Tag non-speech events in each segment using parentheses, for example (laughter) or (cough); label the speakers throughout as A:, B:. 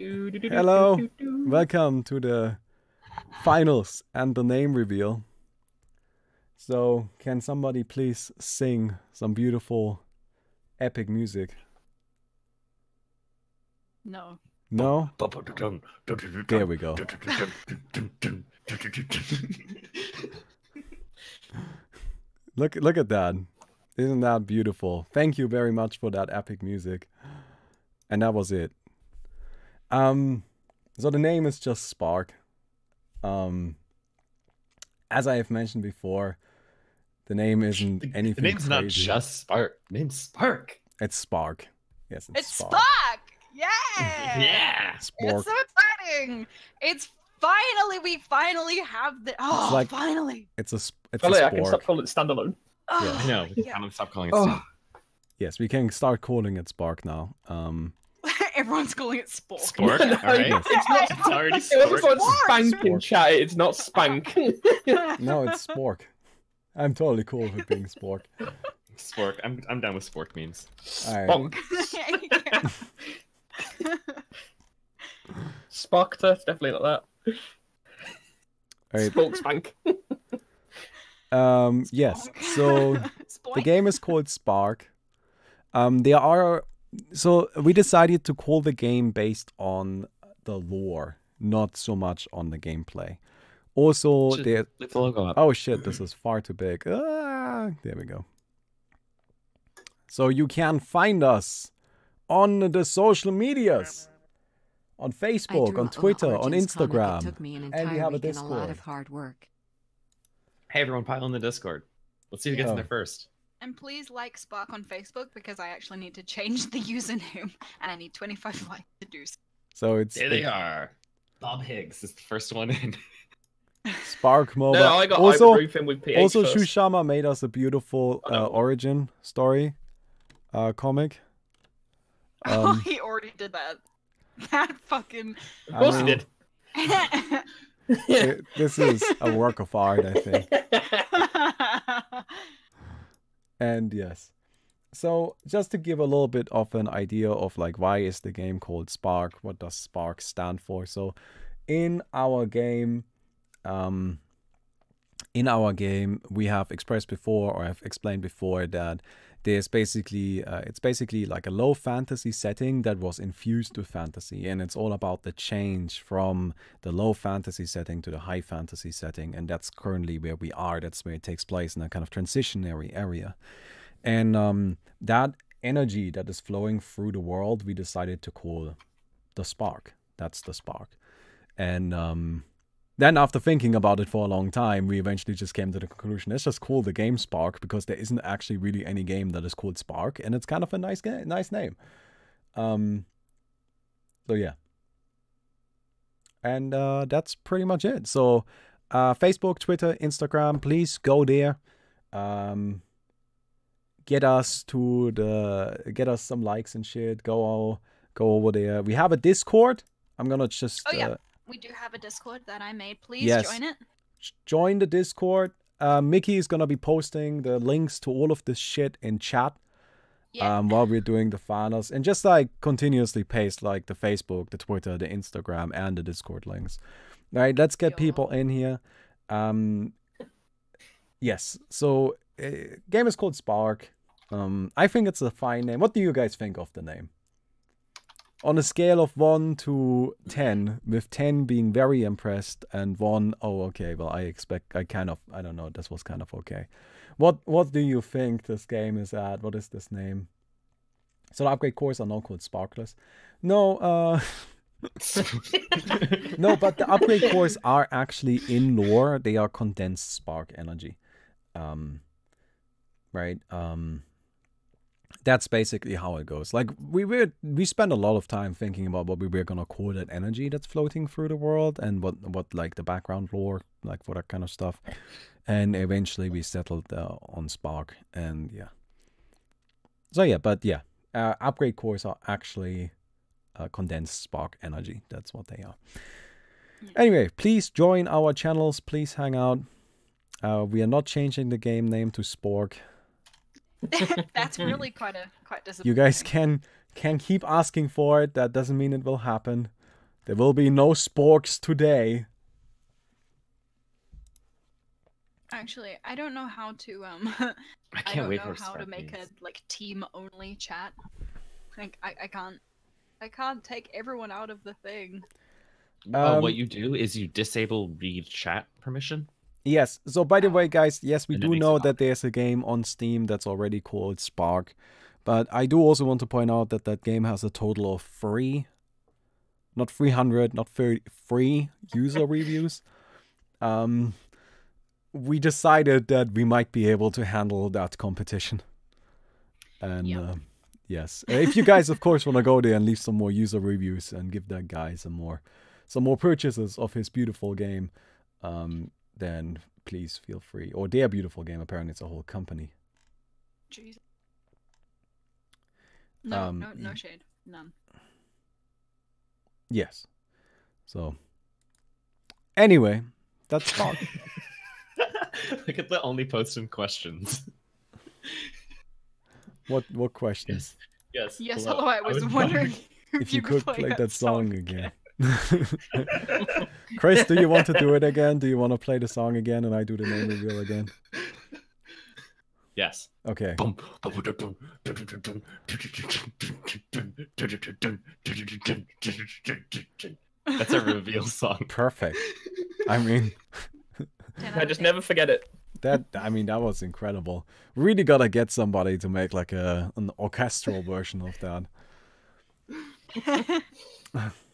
A: Hello, welcome to the finals and the name reveal. So, can somebody please sing some beautiful, epic music?
B: No.
A: No? There we go. (laughs) Look look at that. Isn't that beautiful? Thank you very much for that epic music. And that was it. Um so the name is just Spark. Um as I have mentioned before, the name isn't
C: The,
A: anything.
C: the name's not just Spark. The name's Spark.
A: It's Spark. Yes, it's,
B: It's
A: Spark.
B: Spark! (laughs) Yeah!
C: Yeah.
B: It's so exciting! It's finally, we finally have the. Oh,
A: like-
B: finally!
A: It's a sp- it's
D: Finally,
A: a
D: I can stop calling it standalone.
B: Oh,
C: I know. We can
B: Yeah.
C: kind stop calling it
D: Oh.
A: Yes, we can start calling it Spark now. Um
B: Everyone's calling it Spork.
C: Spork.
D: No,
C: All right.
D: It's not.
C: It's already
D: It was
C: Spork.
D: called spank in chat. It's not spank. (laughs) (laughs)
A: no, it's Spork. I'm totally cool with it being Spork.
C: Spork. I'm I'm down with Spork memes.
A: Alright.
D: Bonk. (laughs)
B: Yeah.
D: Sparkter, definitely not that.
A: Alright.
D: Spoke spank.
A: Um yes. So the game is called Spark. Um, there are so we decided to call the game based on the lore, not so much on the gameplay. Also, there.
C: The logo up.
A: Oh shit! This is far too big. Ah, there we go. So you can find us on the social medias, on Facebook, on Twitter, on
E: Origins. It
A: Instagram,
E: took me an
A: and we
E: entire
A: have a
E: week and a lot
A: Discord.
E: of hard work.
C: Hey everyone, pile in the Discord. Let's see who gets
A: Oh.
C: in there first.
B: And please like Spark on Facebook because I actually need to change the username (laughs) and I need 25 likes to do so.
A: So it's
C: There they are. Bob Higgs is the first one in. (laughs)
A: Spark Mobile.
D: No, I got
A: also,
D: ibuprofen with PH
A: also
D: first.
A: Shushama made us a beautiful
D: Oh, no.
A: uh, origin story uh, comic. (laughs)
B: oh,
A: Um,
B: he already did that. That fucking.
D: Of course he did.
A: it- this is a work of art, I think. And yes. So just to give a little bit of an idea of like why is the game called Spark? What does Spark stand for? So in our game, um in our game we have expressed before or I've explained before that there's basically uh, it's basically like a low fantasy setting that was infused with fantasy and it's all about the change from the low fantasy setting to the high fantasy setting and that's currently where we are that's where it takes place in a kind of transitionary area. And um, that energy that is flowing through the world we decided to call the spark. That's the spark. And um, then after thinking about it for a long time we eventually just came to the conclusion let's just call the game spark because there isn't actually really any game that is called spark and it's kind of a nice nice name. Um so yeah. And uh, that's pretty much it. So uh, facebook twitter instagram please go there. Um get us to the get us some likes and shit. Go go over there. We have a discord. I'm gonna just
B: Oh, yeah.
A: uh,
B: we do have a Discord that I made. Please
A: Yes.
B: join it.
A: join the discord uh, mickey is gonna be posting the links to all of this shit in chat
B: Yeah.
A: um, while we're doing the finals and just like continuously paste like the facebook the twitter the instagram and the discord links all right let's get people in here um yes so uh, game is called spark um i think it's a fine name what do you guys think of the name on a scale of 1 to 10 with 10 being very impressed and 1 oh okay well i expect i kind of i don't know this was kind of okay. What what do you think this game is at? What is this name? So the upgrade cores are now called sparkless. No uh (laughs) no but the upgrade cores are actually in lore. They are condensed spark energy. Um right? Um that's basically how it goes. Like we were we spent a lot of time thinking about what we were gonna call that energy that's floating through the world and what what like the background lore like for that kind of stuff. And eventually we settled uh, on spark and yeah. So yeah but yeah uh, upgrade cores are actually uh, condensed spark energy. That's what they are. Anyway please join our channels. Please hang out. Uh, we are not changing the game name to spork (laughs)
B: That's (laughs) really quite a quite disappointing.
A: you guys can can keep asking for it that doesn't mean it will happen There will be no sporks today.
B: Actually, I don't know how to um. (laughs)
C: I
B: I
C: can't
B: don't
C: wait
B: know
C: for
B: how to make
C: games.
B: a like team only chat. Like I, I can't I can't take everyone out of the thing.
C: Oh,
A: Um,
C: what you do is you disable read chat permission.
A: Yes. So by the way, guys, yes, we
C: And
A: do know that there's a game on Steam that's already called Spark, but I do also want to point out that that game has a total of three, not 300, not 30, free user (laughs) reviews. Um, we decided that we might be able to handle that competition. And
B: Yep.
A: uh, yes, if you guys, of course, want to go there and leave some more user reviews and give that guy some more, some more purchases of his beautiful game, um, then please feel free. Or their beautiful game. Apparently, it's a whole company.
B: Jeez. No,
A: Um,
B: no, no shade, none.
A: Yes. So, anyway, that's Spark.
C: Look at the only posting questions.
A: what what question?
C: Yes. Yes.
B: Yes, hello. I was wondering (laughs)
A: If you could play that song
B: song
A: again. (laughs) Chris, do you want to do it again? Do you want to play the song again and I do the name reveal again?
C: Yes.
A: Okay. (laughs)
C: That's a reveal song.
A: Perfect. I mean,
D: I just never forget it.
A: that I mean that was incredible. Really gotta get somebody to make like a an orchestral version of that. (laughs)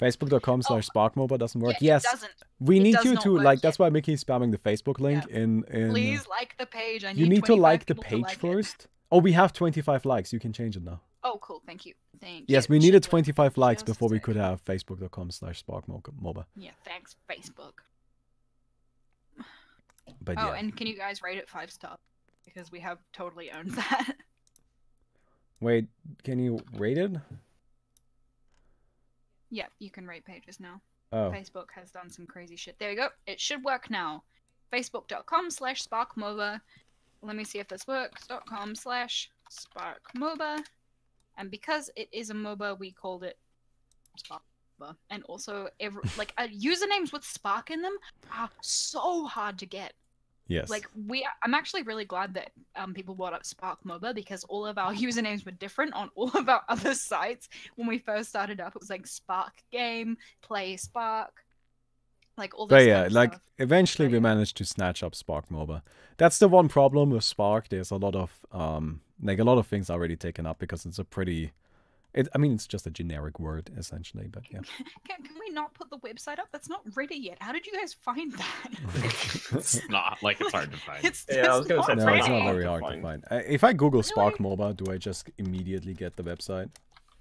A: Facebook.com slash SparkMobile doesn't work.
B: Yeah,
A: yes,
B: doesn't.
A: we
B: it
A: need you to like.
B: yet.
A: That's why Mickey's spamming the Facebook link in in. uh,
B: Please like the page. I need
A: you need to like the page
B: like it.
A: first. Oh, we have 25 likes. You can change it now.
B: Oh, cool. Thank you. Thank
A: Yes,
B: you.
A: we needed 25 likes before we could have facebook.com slash sparkmoba.
B: Yeah, thanks, Facebook.
A: But
B: Oh,
A: yeah.
B: and can you guys rate it five stars? Because we have totally owned (laughs) that.
A: Wait, can you rate it?
B: Yeah, you can rate pages now.
A: Oh,
B: Facebook has done some crazy shit. There we go. It should work now. Facebook.com slash SparkMoba. Let me see if this works. Dot com slash SparkMoba. And because it is a MOBA, we called it SparkMoba. And also, every, like uh, (laughs) usernames with Spark in them are so hard to get.
A: Yes.
B: Like we, I'm actually really glad that um, people brought up Spark MOBA because all of our (laughs) usernames were different on all of our other sites when we first started up. It was like Spark Game, Play Spark, like all this.
A: But yeah, like
B: stuff.
A: eventually we managed to snatch up Spark MOBA. That's the one problem with Spark. There's a lot of um like a lot of things already taken up because it's a pretty it I mean it's just a generic word essentially, but yeah. (laughs)
B: Can, can we not put the website up? That's not ready yet. How did you guys find that? (laughs)
C: It's not like it's hard to find.
B: it's
D: Yeah, I was gonna say,
A: no, it's not very hard to
D: find.
A: find. Uh, if I Google Spark
B: Really?
A: MOBA, do I just immediately get the website?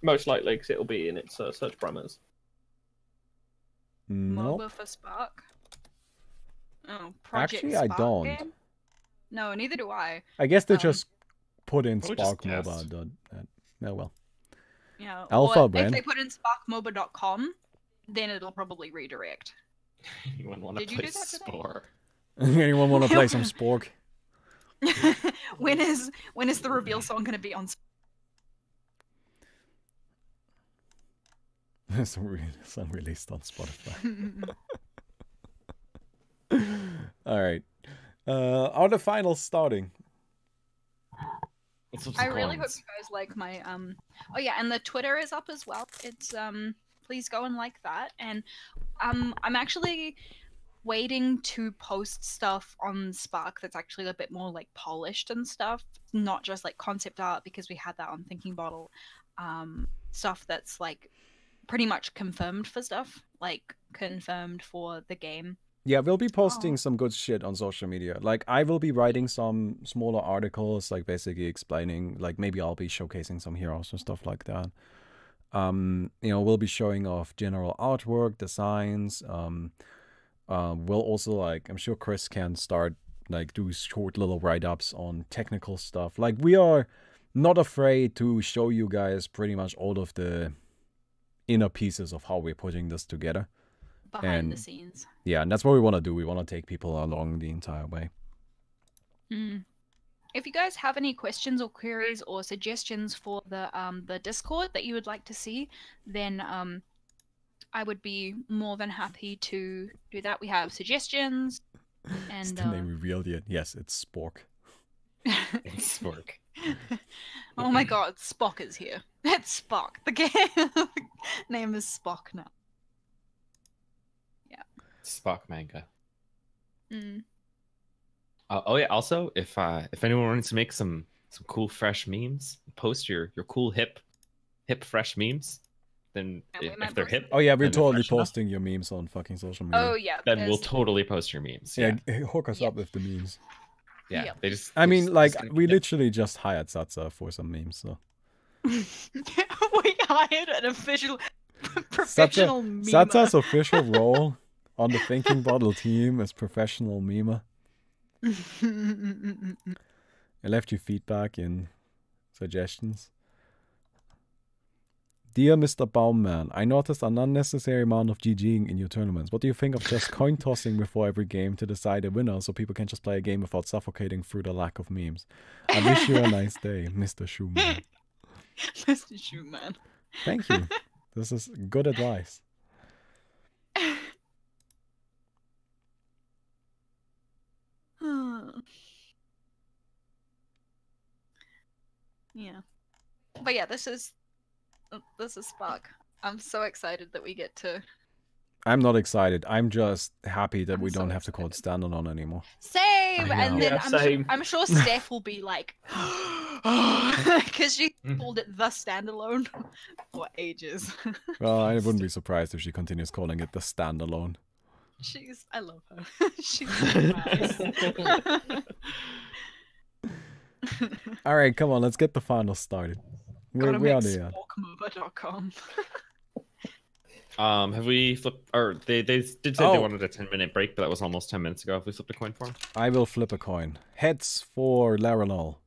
D: Most likely, because it'll be in its uh, search parameters.
A: No.
B: MOBA for Spark. Oh, Project
A: Actually, I
B: Spark
A: don't.
B: game? No, neither do I.
A: I guess they
B: Um,
A: just put in
C: Or just
A: Spark MOBA.
C: test.
A: dot- uh, Oh well.
B: Yeah.
A: Alpha
B: or
A: brand.
B: If they put in sparkmoba.com, then it'll probably redirect. (laughs)
C: Anyone want to play
B: do that today?
C: Spore? (laughs)
A: Anyone want to play some (laughs) Spork?
B: when is when is the reveal song going to be on?
A: it's re- it's unreleased on Spotify. All right. Uh, are the finals starting?
B: I really hope you guys like my um. Oh yeah, and the Twitter is up as well. It's um. Please go and like that. And um, I'm actually waiting to post stuff on Spark that's actually a bit more like polished and stuff, not just like concept art because we had that on Thinking Bottle. Um, stuff that's like pretty much confirmed for stuff, like confirmed for the game.
A: Yeah, we'll be posting
B: Oh.
A: some good shit on social media. Like I will be writing some smaller articles, like basically explaining, like maybe I'll be showcasing some heroes and stuff like that. Um, you know, we'll be showing off general artwork, designs. Um, uh, we'll also like, I'm sure Chris can start like do short little write ups on technical stuff. Like we are not afraid to show you guys pretty much all of the inner pieces of how we're putting this together.
B: Behind the scenes.
A: Yeah, and that's what we want to do. We want to take people along the entire way.
B: Mm. If you guys have any questions or queries or suggestions for the um the Discord that you would like to see, then um I would be more than happy to do that. We have suggestions, (laughs) and
A: the
B: uh,
A: name revealed yet? Yes, it's Spork. (laughs)
C: It's Spork.
B: oh my god, Spock is here. (laughs) It's Spock. The game name is Spock now.
C: Spock manga.
B: Mm.
C: Uh, oh yeah. Also, if uh, if anyone wants to make some some cool fresh memes, post your your cool hip hip fresh memes. Then
B: Yeah,
C: if, if they're hip,
A: Oh yeah, we're totally
C: fresh enough,
A: posting your memes on fucking social media.
B: Oh yeah.
C: Then we'll totally post your memes.
A: yeah,
C: Yeah,
A: hook us
B: Yep.
A: up with the memes.
C: yeah.
B: Yep.
C: They just.
A: I mean,
C: just-
A: like
C: just
A: we
C: keep it.
A: literally just hired Satsa for some memes, so (laughs)
B: we hired an official (laughs) professional meme.
A: Satsa's official role on the Thinking Bottle team as professional memer. (laughs) I left you feedback and suggestions. Dear Mr. Baumman, I noticed an unnecessary amount of GGing in your tournaments. What do you think of just coin (laughs) tossing before every game to decide a winner so people can just play a game without suffocating through the lack of memes? I wish you a (laughs) nice day, Mr. Schumann.
B: Mr. Schumann.
A: Thank you. This is good advice.
B: Yeah. But yeah, this is this is Spark. I'm so excited that we get to
A: I'm not excited. I'm just happy that
B: I'm
A: we
B: so
A: don't have to call it standalone anymore.
B: same,
C: I know.
B: and then
D: Yeah,
B: I'm,
D: same.
B: Sure, I'm sure (laughs) Steph will be like, (gasps) because she
C: Mhm.
B: called it the standalone (laughs) for ages.
A: Well, I (laughs) wouldn't be surprised if she continues calling it the standalone.
B: She's, I love her. (laughs) She's nice. (laughs)
A: All right, come on, let's get the finals started. Where,
B: Gotta
A: where are
B: make
A: they at?
C: Um, have we flipped? Or they they did say they
A: Oh.
C: wanted a ten minute break, but that was almost ten minutes ago. Have we flipped a coin for 'em?
A: I will flip a coin. Heads for Laranol.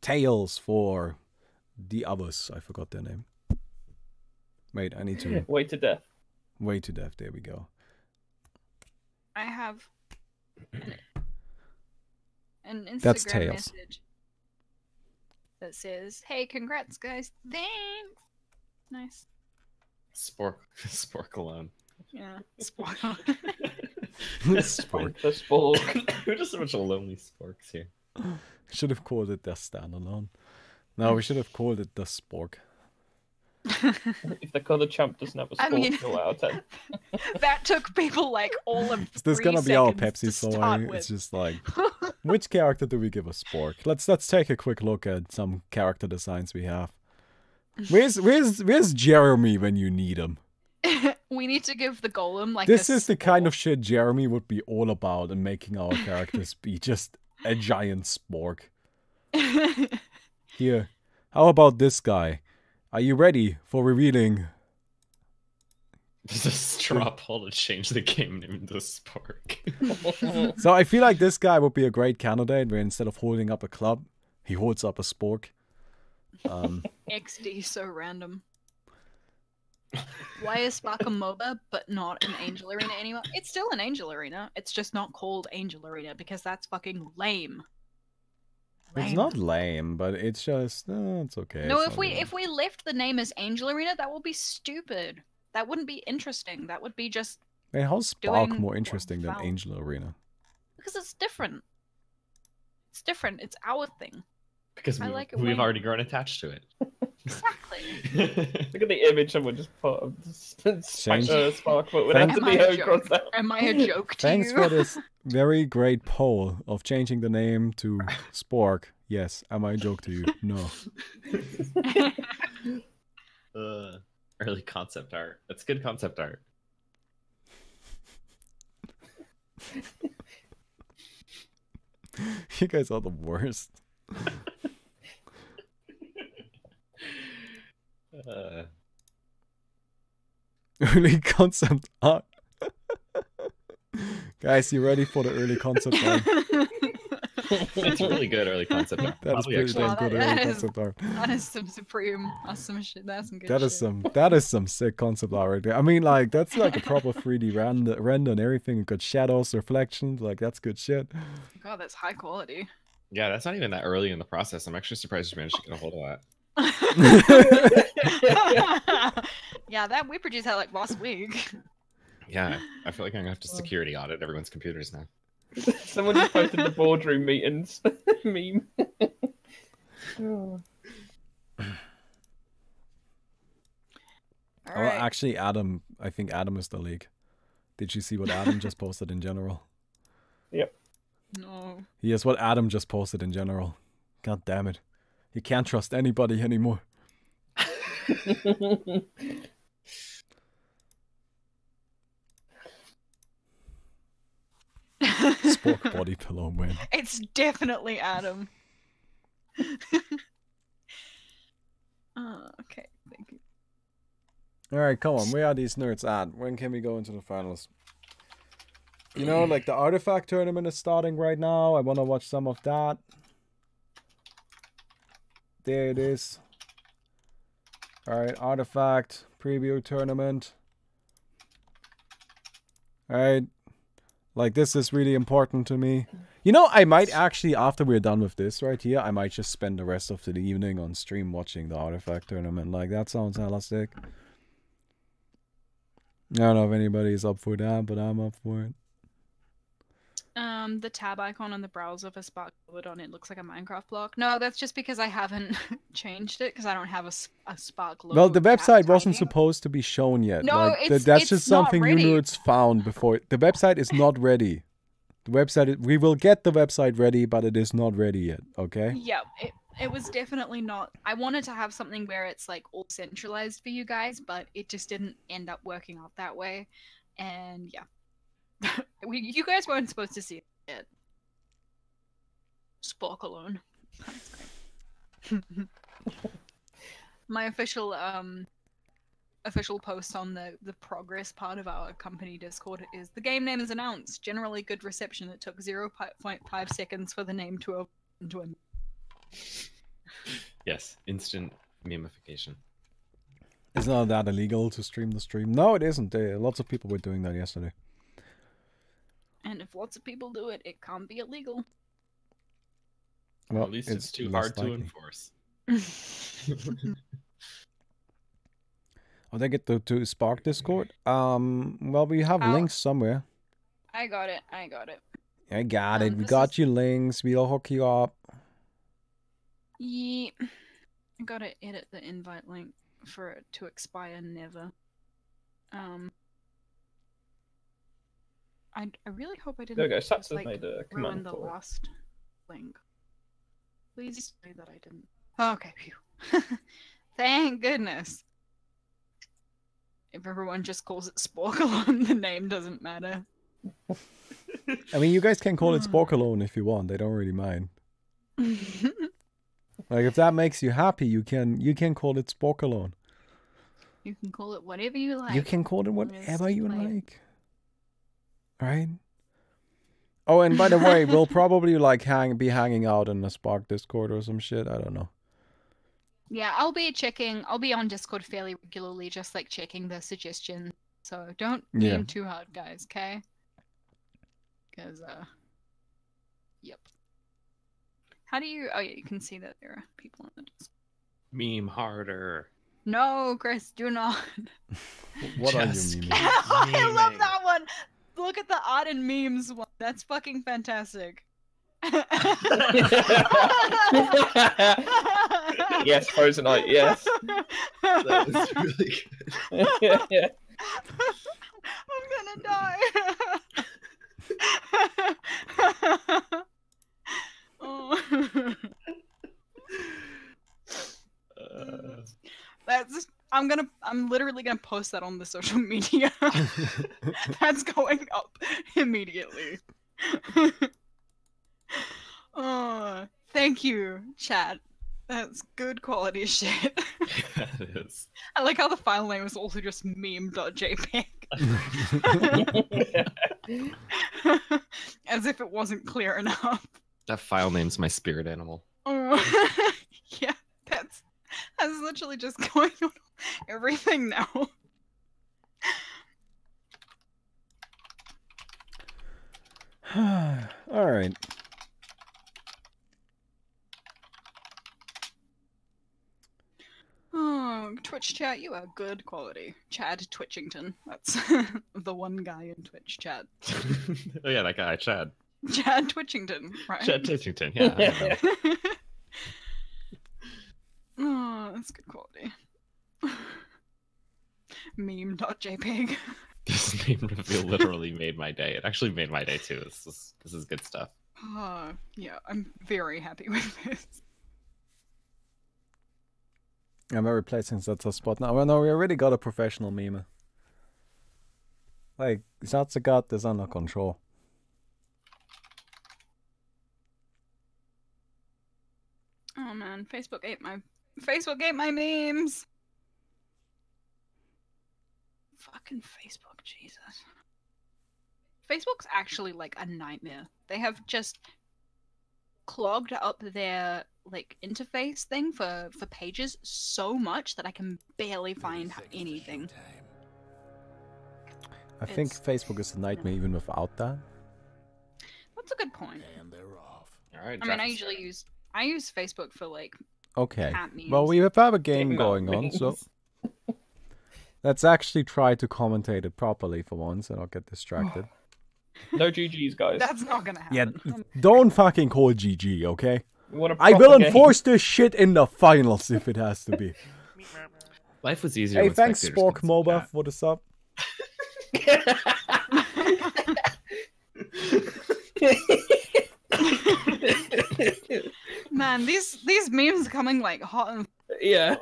A: Tails for the others. I forgot their name. Wait, I need to (laughs)
D: Way to death.
A: way to death. There we go.
B: I have an, an Instagram
A: That's Tails.
B: message that says, "Hey, congrats, guys! Thanks." Nice.
C: Spork (laughs) Spork alone.
B: Yeah. (laughs) Spoil. (laughs)
A: Spork.
D: The spork. (coughs)
C: We're just a bunch of lonely sporks here.
A: Should have called it the standalone. No, we should have called it the spork. (laughs)
D: if the colour champ doesn't have a
B: I
D: spork,
B: mean-
D: you're out of 10.
B: that took people like all of.
A: Is this
B: three
A: gonna be our Pepsi
B: to
A: story?
B: start
A: It's just like (laughs) which character do we give a spork? Let's let's take a quick look at some character designs we have. Where's where's where's Jeremy when you need him? (laughs)
B: we need to give the golem like.
A: this
B: a
A: is the kind of shit Jeremy would be all about in making our characters be just a giant spork. Here, how about this guy? Are you ready for revealing?
C: There's a straw poll to change the game name to Spork. (laughs)
A: So I feel like this guy would be a great candidate where instead of holding up a club, he holds up a spork. Um, (laughs)
B: XD so random. Why is Spark a MOBA but not an Angel Arena anymore? It's still an Angel Arena. It's just not called Angel Arena because that's fucking lame.
A: It's not lame, but it's just uh, it's okay.
B: No,
A: it's
B: if we
A: really-
B: if we left the name as Angel Arena, that would be stupid. That wouldn't be interesting. That would be just
A: Wait, how's Spark more interesting than Angel Arena?
B: because it's different. It's different. It's our thing.
C: because
B: I
C: we,
B: like it
C: we've
B: way
C: already grown attached to it.
B: Exactly. (laughs)
D: Look at the image someone just put (laughs) of
A: Change-
D: uh, Spark, but would
A: Thank-
B: Am
D: be
B: I a joke? Am I a joke to
A: Thanks
B: you?
A: for this (laughs) very great poll of changing the name to Spork. Yes, am I a joke to you? No. (laughs)
C: Uh, early concept art. That's good concept art. (laughs)
A: You guys are the worst. (laughs)
C: Uh,
A: Early concept art. Guys, you ready for the early concept art? (laughs)
C: it's really good early concept art.
A: That is
C: Probably
A: pretty
C: actually-
A: damn good
B: that-
A: early
B: that is-
A: concept art.
B: that is some supreme. That's some shit. That's some good
A: That
B: shit.
A: is some that is some sick concept art right there. I mean like that's like a proper 3D render render and everything. Good shadows, reflections, like that's good shit.
B: God, that's high quality.
C: Yeah, that's not even that early in the process. I'm actually surprised you managed to get a hold of that. (laughs) (laughs)
B: Yeah, that we produced that like last week.
C: Yeah, (laughs) I feel like I'm gonna have to security audit everyone's computers now. (laughs)
D: Someone just posted the boardroom meetings (laughs) meme. (sighs) Oh.
B: All
A: Oh,
B: right.
A: actually, Adam. I think Adam is the leak. Did you see what Adam just posted in general? Yep.
B: No.
A: Here's what Adam just posted in general. God damn it. He can't trust anybody anymore. Spork body pillow man. (laughs)
B: it's definitely Adam. uh, (laughs) okay, thank you.
A: Alright, come on. Where are these nerds at? When can we go into the finals? You know, like the artifact tournament is starting right now. I want to watch some of that. There it is. Alright, artifact preview tournament. Alright. Like, this is really important to me. You know, I might actually, after we're done with this right here, I might just spend the rest of the evening on stream watching the artifact tournament. Like, that sounds hella sick. I don't know if anybody's up for that, but I'm up for it.
B: Um, the tab icon on the browser for Spark on it looks like a Minecraft block. No, that's just because I haven't (laughs) changed it because I don't have a Spark logo.
A: Well, the website wasn't
B: typing.
A: supposed to be shown yet.
B: No,
A: like,
B: it's-
A: that's
B: it's
A: just something you
B: ready.
A: nerds found before. The website is not ready. The website, we will get the website ready, but it is not ready yet. Okay.
B: Yeah, it, it was definitely not. I wanted to have something where it's like all centralized for you guys, but it just didn't end up working out that way. And yeah, (laughs) we, you guys weren't supposed to see it. Spork alone. (laughs) My official um official post on the the progress part of our company Discord is the game name is announced. Generally good reception. It took 0.5 seconds for the name to open into a (laughs)
C: Yes, instant memification.
A: Isn't that illegal to stream the stream. No, it isn't. Uh, lots of people were doing that yesterday.
B: And if lots of people do it, it can't be illegal.
A: Well,
C: at least it's, too
A: less
C: hard to enforce. (laughs)
A: Oh, they get to, to Spark Discord. Um, well, we have
B: How-
A: links somewhere.
B: I got it. I got it.
A: I got it.
B: Um,
A: We got
B: is-
A: you links. We'll hook you up.
B: Ye I gotta edit the invite link for it to expire never. Um. I, I really hope I didn't
D: There we go.
B: just,
D: Sats has
B: like,
D: made a
B: ruin the
D: for
B: last link. Please say that I didn't. Okay, phew. (laughs) Thank goodness. If everyone just calls it Sporkalon, (laughs) the name doesn't matter.
A: I mean, you guys can call it
B: Hmm.
A: Spork alone if you want. They don't really mind. (laughs) Like, if that makes you happy, you can you can call it Spork alone.
B: you can call it whatever you like.
A: you can call it whatever you
B: play
A: like. Right? Oh, and by the way, we'll (laughs) probably like hang be hanging out in the Spark Discord or some shit. I don't know.
B: Yeah, I'll be checking. I'll be on Discord fairly regularly, just like checking the suggestions. So don't
A: Yeah.
B: aim too hard, guys. Okay? Because uh, yep. How do you? Oh yeah, you can see that there are people in the Discord.
C: Meme harder.
B: No, Chris, do not. (laughs)
A: What are you
C: kidding.
A: memeing? (laughs)
B: I love that one. Look at the art and memes one. That's fucking fantastic.
D: yes, Frozenite, yes.
C: That was really good.
D: yeah, yeah.
B: I'm gonna die. (laughs) (laughs) oh.
C: Uh,
B: That's I'm gonna I'm literally gonna post that on the social (laughs) media. (laughs) That's going up immediately. (laughs) oh, thank you, chat. That's good quality shit.
C: that is.
B: I like how the file name is also just meme.jpg. As if it wasn't clear enough.
C: That file name's my spirit animal.
B: Oh, yeah, that's (laughs) that's literally just (laughs) going on everything now. (sighs)
A: All right.
B: Oh, Twitch Twitch chat, you are good quality. Chad Twitchington. That's (laughs) the one guy in Twitch chat.
C: oh yeah, that guy, Chad.
B: Chad Twitchington, right?
C: Chad Titchington. Yeah. I know.
B: oh, that's good quality. (laughs) Meme.jpg. (laughs)
C: this name reveal literally made my day. It actually made my day too. This is this is good stuff.
B: Oh, yeah, I'm very happy (laughs) with this.
A: I'm very pleased since that's a spot now. Well, no, we already got a professional meme. Like, Zatsa got this under control.
B: Oh man, Facebook ate my Facebook ate my memes. Fucking Facebook, Jesus. Facebook's actually like a nightmare. They have just clogged up their like interface thing for for pages so much that I can barely find anything.
A: I think Facebook is a nightmare even without that.
B: That's a good point. And they're off.
C: All right.
B: I mean, I usually use I use Facebook for like
A: Okay. Well, we have have a game
D: Game
A: going on, so (laughs) let's actually try to commentate it properly for once and not get distracted. (sighs)
D: No GGs, guys.
B: That's not gonna happen.
A: yeah, don't fucking call GG, okay?
D: We want a
A: I
D: proper
A: will
D: game.
A: enforce this shit in the finals if it has to be. (laughs)
C: Life was easier.
A: hey, thanks, Spork
C: could see
A: MOBA, for the sub. (laughs)
B: Man, these these memes are coming like hot and
D: yeah.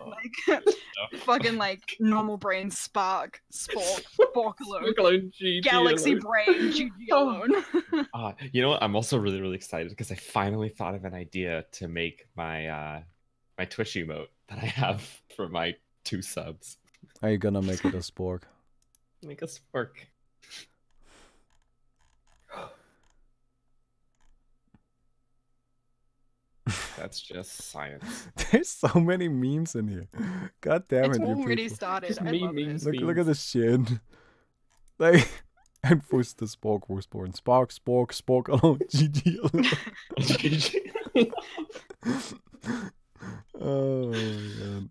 B: like (laughs) fucking like normal brain spark, spork, (laughs) spork alone,
D: Alone, GG
B: galaxy (laughs)
D: alone.
B: brain, GG alone.
C: Uh, you know what? I'm also really, really excited because I finally thought of an idea to make my uh my Twitch emote that I have for my two subs.
A: Are you gonna make it a spork?
C: Make a work. That's just science. (laughs)
A: There's so many memes in here. God damn
B: it's
A: it, you
B: already started.
D: Just
B: I
D: me
B: love
D: memes.
B: it.
A: Look, look at this shit. (laughs) Like, and first the Spork was born. Spark, Spork, Spork alone, (laughs) oh, GG alone. oh, man.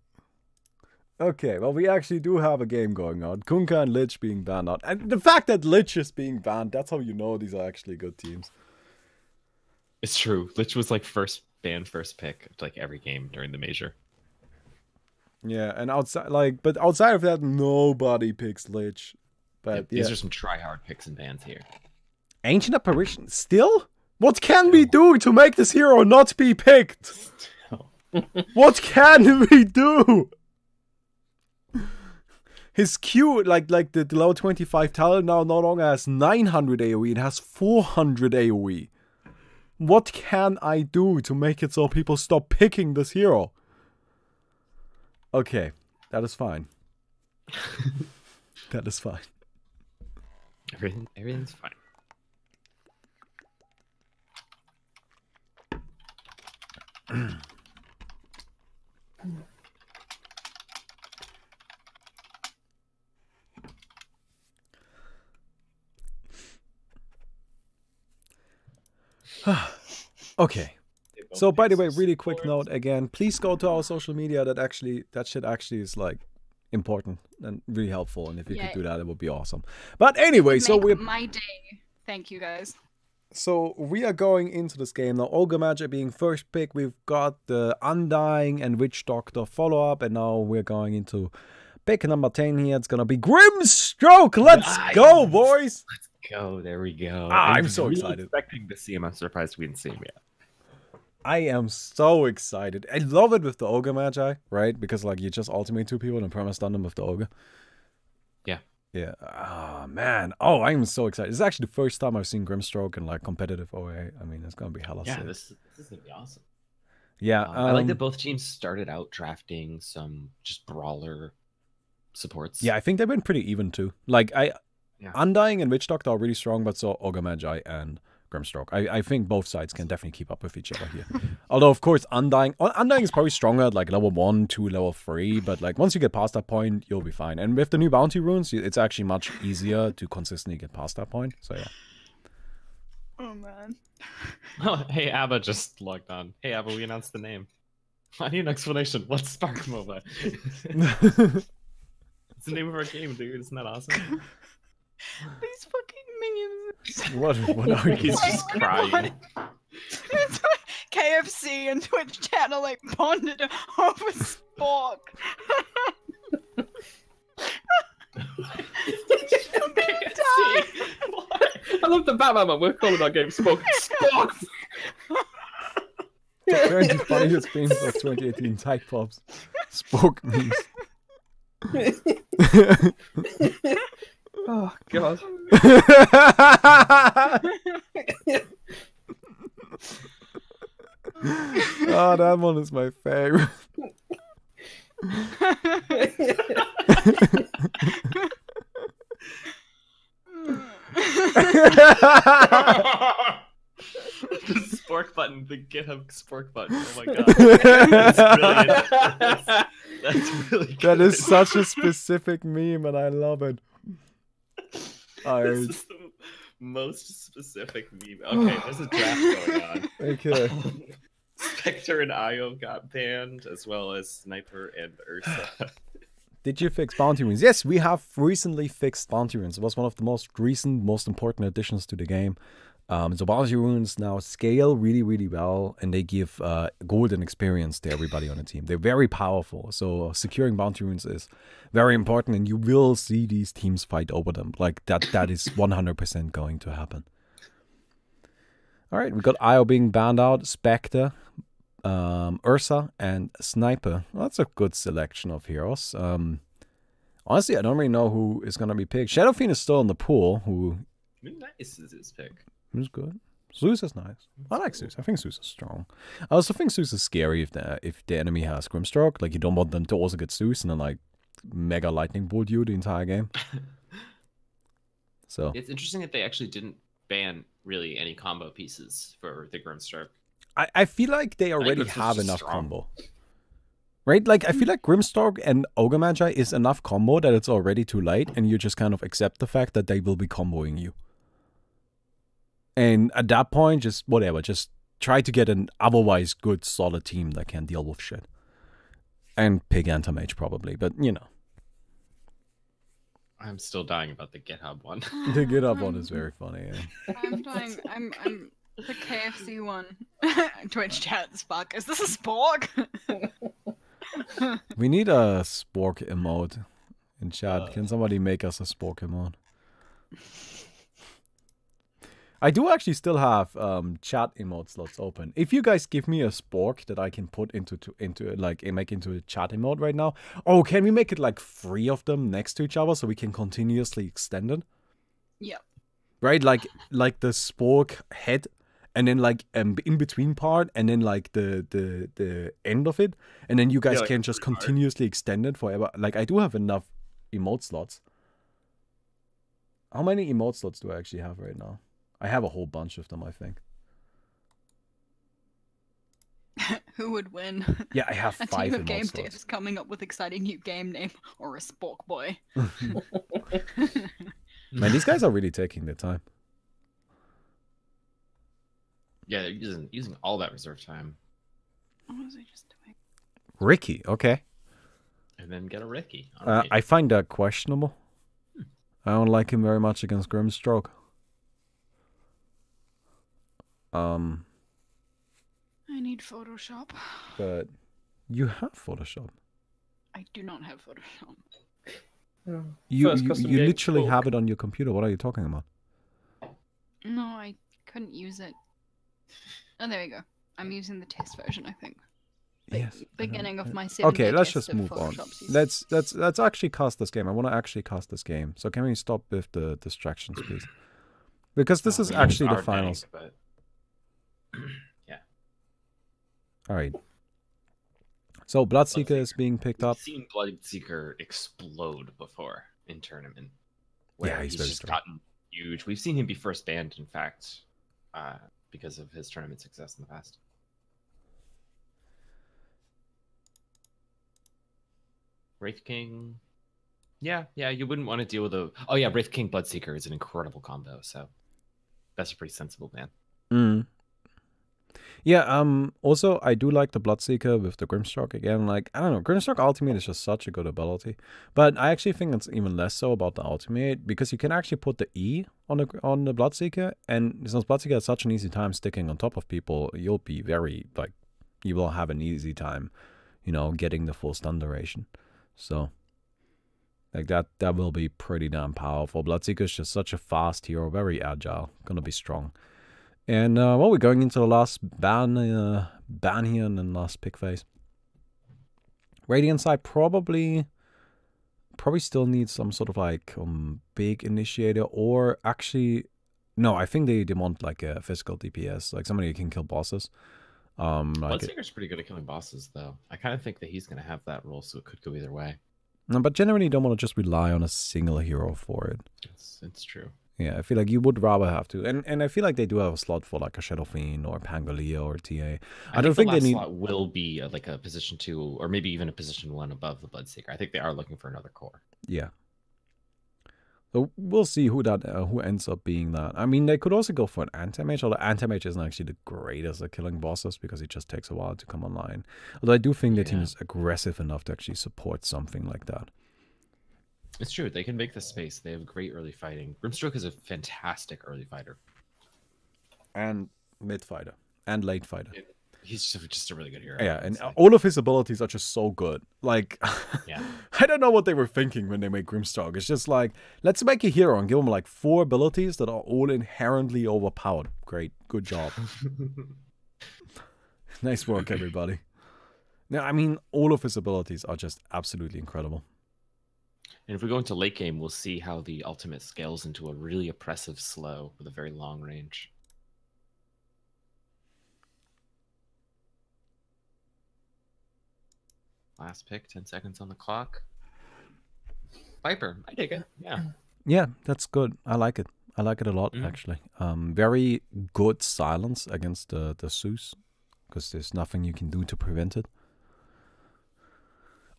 A: Okay, well, we actually do have a game going on. Kunkka and Lich being banned out. And the fact that Lich is being banned, that's how you know these are actually good teams.
C: it's true. Lich was like first banned, first pick like every game during the major.
A: Yeah, and outside, like, but outside of that, nobody picks Lich. But yeah,
C: These are some try hard picks and bans here.
A: Ancient Apparition, still? What can we do to make this hero not be picked? (laughs) what can we do? His Q, like like the, the level 25 talent now no longer has 900 AoE, it has 400 AoE. What can I do to make it so people stop picking this hero? Okay, that is fine. (laughs) that is fine.
C: Everything, everything's fine. (clears throat) (sighs)
A: Okay. So by the way, really quick
C: supports.
A: note again, please go to our social media. That actually that shit actually is like important and really helpful. And if you
B: Yeah.
A: could do that, it would be awesome. But anyway, so we're
B: my day. Thank you guys.
A: so we are going into this game now. Ogre Magi being first pick. We've got the Undying and Witch Doctor follow up, and now we're going into pick number ten here. It's gonna be Grimstroke. Let's go,
C: Nice.
A: boys.
C: Go, there we go.
A: Ah,
C: I
A: I'm
C: was
A: so
C: really
A: excited.
C: Expecting to see him. I'm surprised we didn't see him yet.
A: I am so excited. I love it with the Ogre Magi, right? Because like you just ultimate two people and perma stun them with the Ogre.
C: Yeah.
A: Yeah. Ah man. Oh, I'm so excited. It's actually the first time I've seen Grimstroke in like competitive OA. I mean, it's gonna be hella
C: Yeah,
A: sick.
C: this is this is gonna be awesome.
A: Yeah.
C: Uh, I like
A: um,
C: that both teams started out drafting some just brawler supports.
A: Yeah, I think they've been pretty even too. Like I,
C: Yeah.
A: Undying and Witch Doctor are really strong, but so Ogre Magi and Grimstroke. I, I think both sides can definitely keep up with each other here. (laughs) Although of course Undying uh, Undying is probably stronger at like level one, two, level three, but like once you get past that point, you'll be fine. And with the new bounty runes, it's actually much easier to consistently get past that point. So yeah.
B: Oh man. (laughs)
C: Oh, hey, Abba just logged on. Hey, Abba, we announced the name. (laughs) I need an explanation. What's Spark MOBA? it's the name of our game, dude. Isn't that awesome? (laughs)
B: These fucking memes. (laughs)
A: what? What are you?
C: He's just crying.
B: It's like KFC and Twitch channel like bonded over Spork. (laughs)
D: I love the Batman one. We're calling our game Spock. Spock!
A: Apparently funniest memes of 2018 type pops. Spoke memes.
D: Oh, (laughs) God. (laughs)
A: oh, that one is my favorite. (laughs)
C: the spork button, the GitHub spork button. Oh my god. That's brilliant. That's, that's really good.
A: that is such a specific meme, and I love it. I,
C: This is the most specific meme. (sighs) Okay, there's a draft going on. (laughs)
A: okay.
C: Um, Spectre and Io got banned, as well as Sniper and Ursa. (sighs)
A: Did you fix bounty runes? Yes, we have recently fixed bounty runes. It was one of the most recent, most important additions to the game. Um, bounty runes now scale really, really well, and they give uh, golden experience to everybody on the team. They're very powerful. So securing bounty runes is very important, and you will see these teams fight over them. Like that, that is 100% going to happen. All right, we got Io being banned out, Spectre, um, Ursa, and Sniper. Well, that's a good selection of heroes. Um, honestly, I don't really know who is going to be picked. Shadow Fiend is still in the pool, who
C: nice is his pick.
A: Is good. Zeus is nice. I like Zeus. I think Zeus is strong. I also think Zeus is scary if the if the enemy has Grimstroke. Like you don't want them to also get Zeus and then like mega lightning bolt you the entire game. So
C: It's interesting that they actually didn't ban really any combo pieces for the Grimstroke.
A: I, I feel like they already have enough
C: strong.
A: combo. Right? Like I feel like Grimstroke and Ogre Magi is enough combo that it's already too late and you just kind of accept the fact that they will be comboing you. And at that point, just whatever, just try to get an otherwise good solid team that can deal with shit. And pig Anti-Mage probably, but you know.
C: I'm still dying about the GitHub one. (laughs)
A: The get up one is um, very funny. Yeah.
B: I'm dying. I'm. I'm the KFC one. (laughs) Twitch chat Spark. Is this a Spork? (laughs)
A: We need a spork emote in chat. Uh. Can somebody make us a spork emote? I do actually still have um, chat emote slots open. If you guys give me a spork that I can put into to, into like eh, make into a chat emote right now, oh, can we make it like three of them next to each other so we can continuously extend it?
B: Yeah.
A: Right, like like the spork head, and then like um in between part, and then like the the the end of it, and then you guys
C: like
A: can just
C: three parts.
A: continuously extend it forever. Like I do have enough emote slots. How many emote slots do I actually have right now? I have a whole bunch of them, I think. (laughs)
B: Who would win?
A: Yeah, I have (laughs)
B: A
A: five
B: team of
A: emote
B: game
A: slots.
B: devs coming up with exciting new game name or a Spork boy. (laughs)
A: Man, these guys are really taking their time.
C: Yeah, they're using using all that reserve time,
B: What was I just doing?
A: Ricky, okay.
C: and then get a Ricky.
A: Uh, I find that questionable. I don't like him very much against Grimstroke. Um,
B: I need Photoshop.
A: but you have Photoshop.
B: I do not have Photoshop.
A: You
D: First
A: you, you
D: game,
A: literally have it on your computer. What are you talking about?
B: No, I couldn't use it. Oh, there we go. I'm using the test version, I think. The
A: Yes.
B: Beginning of my seven
A: Okay, let's just move on.
B: Photoshop season.
A: Let's let's let's actually cast this game. I want to actually cast this game. So can we stop with the distractions, please? Because this
C: Oh,
A: is actually the finals.
C: bank, but (clears throat)
A: All right. So Bloodseeker is being picked
C: we've
A: up.
C: seen Bloodseeker explode before in tournament. Where
A: Yeah, he's
C: he's, just
A: strong.
C: gotten huge. We've seen him be first banned, in fact, uh, because of his tournament success in the past. Wraith King. Yeah, yeah, you wouldn't want to deal with a. Oh yeah, Wraith King Bloodseeker is an incredible combo. So that's a pretty sensible ban.
A: Mm. Yeah, um also I do like the Bloodseeker with the Grimstroke again. Like I don't know, Grimstroke Ultimate is just such a good ability. But I actually think it's even less so about the Ultimate because you can actually put the E on the on the Bloodseeker and since Bloodseeker has such an easy time sticking on top of people, you'll be very like you will have an easy time, you know, getting the full stun duration. So like that that will be pretty damn powerful. Bloodseeker is just such a fast hero, very agile, gonna be strong. And uh, well, we're going into the last ban, uh, ban here and then last pick phase. Radiant side probably, probably still needs some sort of like um big initiator or actually, no, I think they, they want like a physical DPS, like somebody who can kill bosses. Um, like
C: Bloodseeker's pretty good at killing bosses, though. I kind of think that he's going to have that role, so it could go either way.
A: no, but generally you don't want to just rely on a single hero for it.
C: It's it's true.
A: Yeah, I feel like you would rather have to, and and I feel like they do have a slot for like a Shadow Fiend or Pangolier or TA. I don't think
C: the
A: they
C: last
A: need-
C: slot will be uh, like a position two, or maybe even a position one above the Bloodseeker. I think they are looking for another core.
A: Yeah. So we'll see who that uh, who ends up being that. I mean, they could also go for an anti-mage, although anti-mage isn't actually the greatest at killing bosses because it just takes a while to come online. Although I do think the team is aggressive enough to actually support something like that.
C: It's true. They can make the space. They have great early fighting. Grimstroke is a fantastic early fighter.
A: And mid fighter and late fighter.
C: He's just, a really good hero.
A: Yeah, and all of his abilities are just so good. Like, (laughs)
C: Yeah.
A: I don't know what they were thinking when they made Grimstroke. It's just like, let's make a hero and give him like four abilities that are all inherently overpowered. Great, good job. (laughs) nice work, everybody. Now, I mean, all of his abilities are just absolutely incredible.
C: And if we go into late game, we'll see how the ultimate scales into a really oppressive slow with a very long range. Last pick, 10 seconds on the clock. Viper, I dig it. Yeah.
A: Yeah, that's good. I like it. I like it a lot,
C: Mm.
A: actually. Um, very good silence against the the Zeus, because there's nothing you can do to prevent it.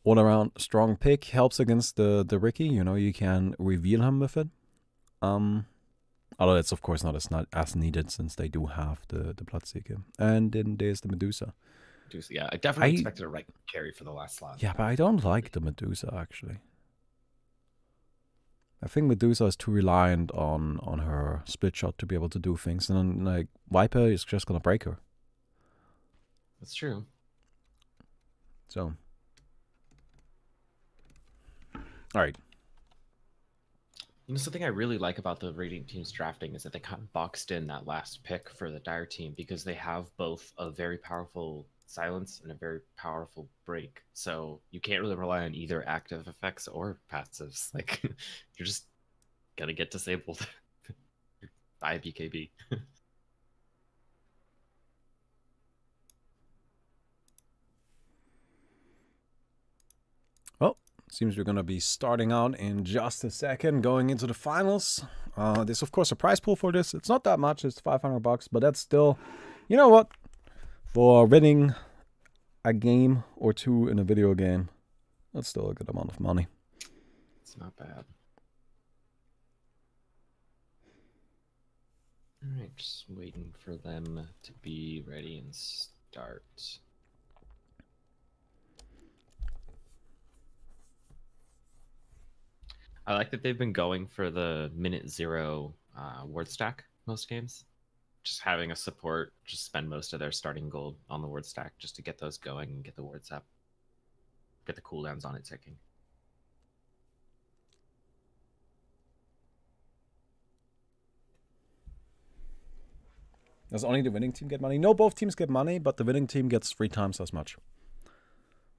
A: All around strong pick helps against the the Riki. You know, you can reveal him with it. Um, although it's of course not as not as needed since they do have the the Bloodseeker, and then there's the Medusa.
C: Do- Yeah, I definitely
A: I-
C: expected a right carry for the last slot.
A: Yeah, but I don't like the Medusa actually. I think Medusa is too reliant on on her split shot to be able to do things, and then like Viper is just gonna break her.
C: That's true.
A: So, all right,
C: You know, something I really like about the Radiant team's drafting is that they kind of boxed in that last pick for the Dire team because they have both a very powerful silence and a very powerful break. So you can't really rely on either active effects or passives. (laughs) Like you're just gonna get disabled (laughs) by BKB. (laughs)
A: seems we're gonna be starting out in just a second, going into the finals. Uh, there's of course a prize pool for this. It's not that much; it's 500 bucks, but that's still, you know what, for winning a game or two in a video game, that's still a good amount of money.
C: It's not bad. Alright, just waiting for them to be ready and start. I like that they've been going for the minute zero uh, ward stack most games. Just having a support just spend most of their starting gold on the ward stack just to get those going and get the wards up. Get the cooldowns on it ticking.
A: Does only the winning team get money? No, both teams get money, but the winning team gets three times as much.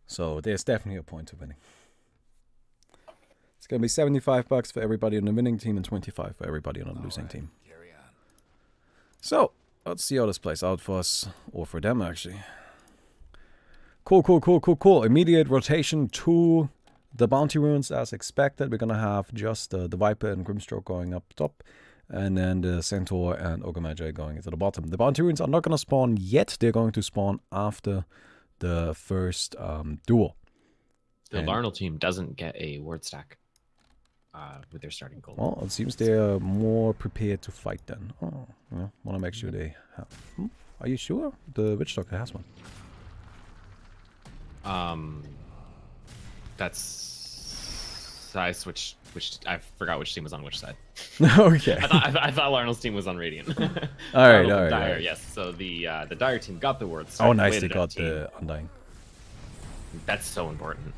A: So there's definitely a point to winning. It's gonna be 75 bucks for everybody on the winning team and 25 for everybody on the losing team. So let's see how this plays out for us or for them actually. Cool, cool, cool, cool, cool. Immediate rotation to the bounty runes as expected. We're gonna have just uh, the Viper and Grimstroke going up top, and then the Centaur and Ogre Magi going into the bottom. The bounty runes are not gonna spawn yet. They're going to spawn after the first um, duel.
C: The
A: And-
C: Larnell team doesn't get a ward stack. Uh, with their starting goal.
A: Well, it seems they're more prepared to fight then. Oh. Want to make sure they have. Hmm? Are you sure? The Witch Doctor has one.
C: Um, that's I switched. Which I forgot which team was on which side. (laughs)
A: okay.
C: I thought I, I thought Larnell's team was on Radiant. (laughs)
A: All right, (laughs) all
C: and Dire,
A: right.
C: yes. So the uh, the Dire team got the word.
A: Oh, nice. They got the Undying.
C: That's so important.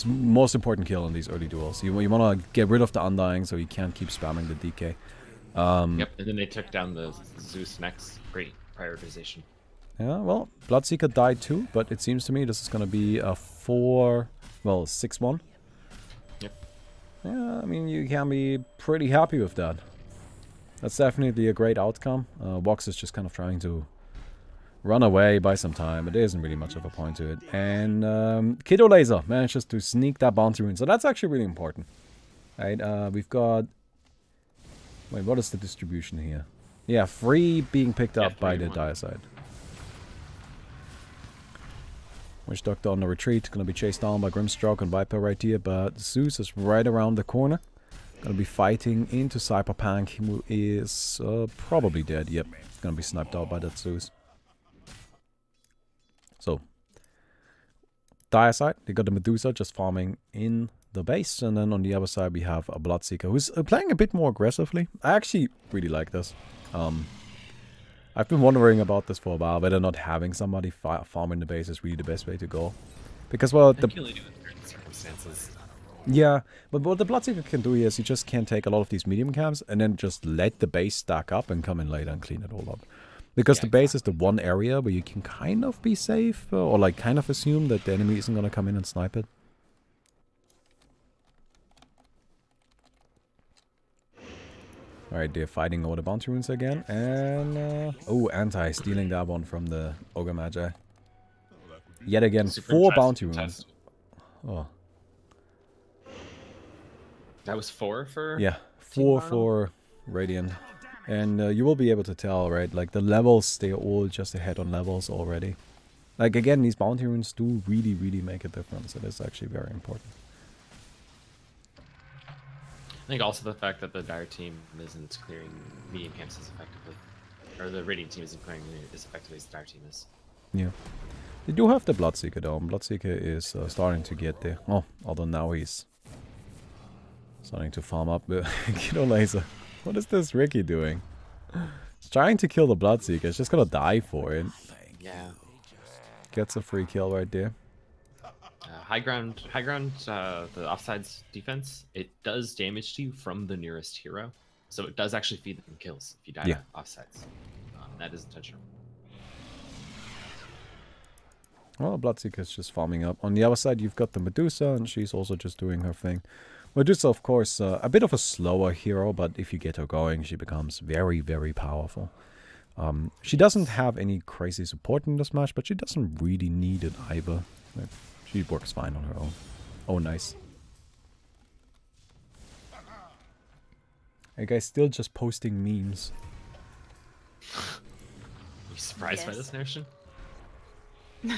A: It's most important kill in these early duels. You, you want to get rid of the Undying so you can't keep spamming the DK. Um,
C: Yep. And then they took down the Zeus next. Great prioritization.
A: Yeah, well, Bloodseeker died too, but it seems to me this is going to be a 4, well, 6-1.
C: Yep.
A: Yeah, I mean, you can be pretty happy with that. That's definitely a great outcome. Uh, Vox is just kind of trying to run away by some time, but there isn't really much of a point to it. And um, Kiddo Laser manages to sneak that bounty rune, so that's actually really important. Right, uh, we've got... Wait, what is the distribution here? Yeah, free being picked
C: Yeah,
A: up by the dire side. Witch Doctor on the retreat, gonna be chased down by Grimstroke and Viper right here, but Zeus is right around the corner. Gonna be fighting into Cyberpunk, who is uh, probably dead. Yep, gonna be sniped out by that Zeus. So, dire side, they got the Medusa just farming in the base, and then on the other side we have a Bloodseeker who's uh, playing a bit more aggressively. I actually really like this. Um, I've been wondering about this for a while, whether not having somebody fa farm the base is really the best way to go. Because, well, the
C: think you only do it in certain circumstances.
A: yeah, but what the Bloodseeker can do is he just can take a lot of these medium camps and then just let the base stack up and come in later and clean it all up. Because the base is the one area where you can kind of be safe, uh, or like kind of assume that the enemy isn't gonna come in and snipe it. Alright, they're fighting over the bounty runes again, and uh, oh, anti stealing that one from the Ogre Magi. Yet again,
C: Super
A: four bounty runes. Oh,
C: That was four for.
A: Yeah, four for Radiant. And uh, you will be able to tell, right? Like the levels, they're all just ahead on levels already. Like again, these bounty runes do really, really make a difference. And It is actually very important.
C: I think also the fact that the Dire team isn't clearing medium camps as effectively, or the Radiant team isn't clearing as effectively as the Dire team is.
A: Yeah. They do have the Bloodseeker though. Bloodseeker is uh, starting to get there. Oh, although now he's starting to farm up (laughs) the Kiddo Laser. What is this Riki doing? He's trying to kill the Bloodseeker. He's just gonna die for it.
C: Yeah.
A: Gets a free kill right there.
C: Uh, high ground, high ground. Uh, the offsides defense. It does damage to you from the nearest hero, so it does actually feed them kills if you die
A: Yeah.
C: to offsides. Um, that is intentional.
A: Well, Bloodseeker's just farming up. On the other side, you've got the Medusa, and she's also just doing her thing. Medusa, of course, uh, a bit of a slower hero, but if you get her going, she becomes very, very powerful. Um, she doesn't have any crazy support in this match, but she doesn't really need it either. Like, she works fine on her own. Oh, nice. Hey guys, still just posting memes.
C: you surprised by this notion? (laughs)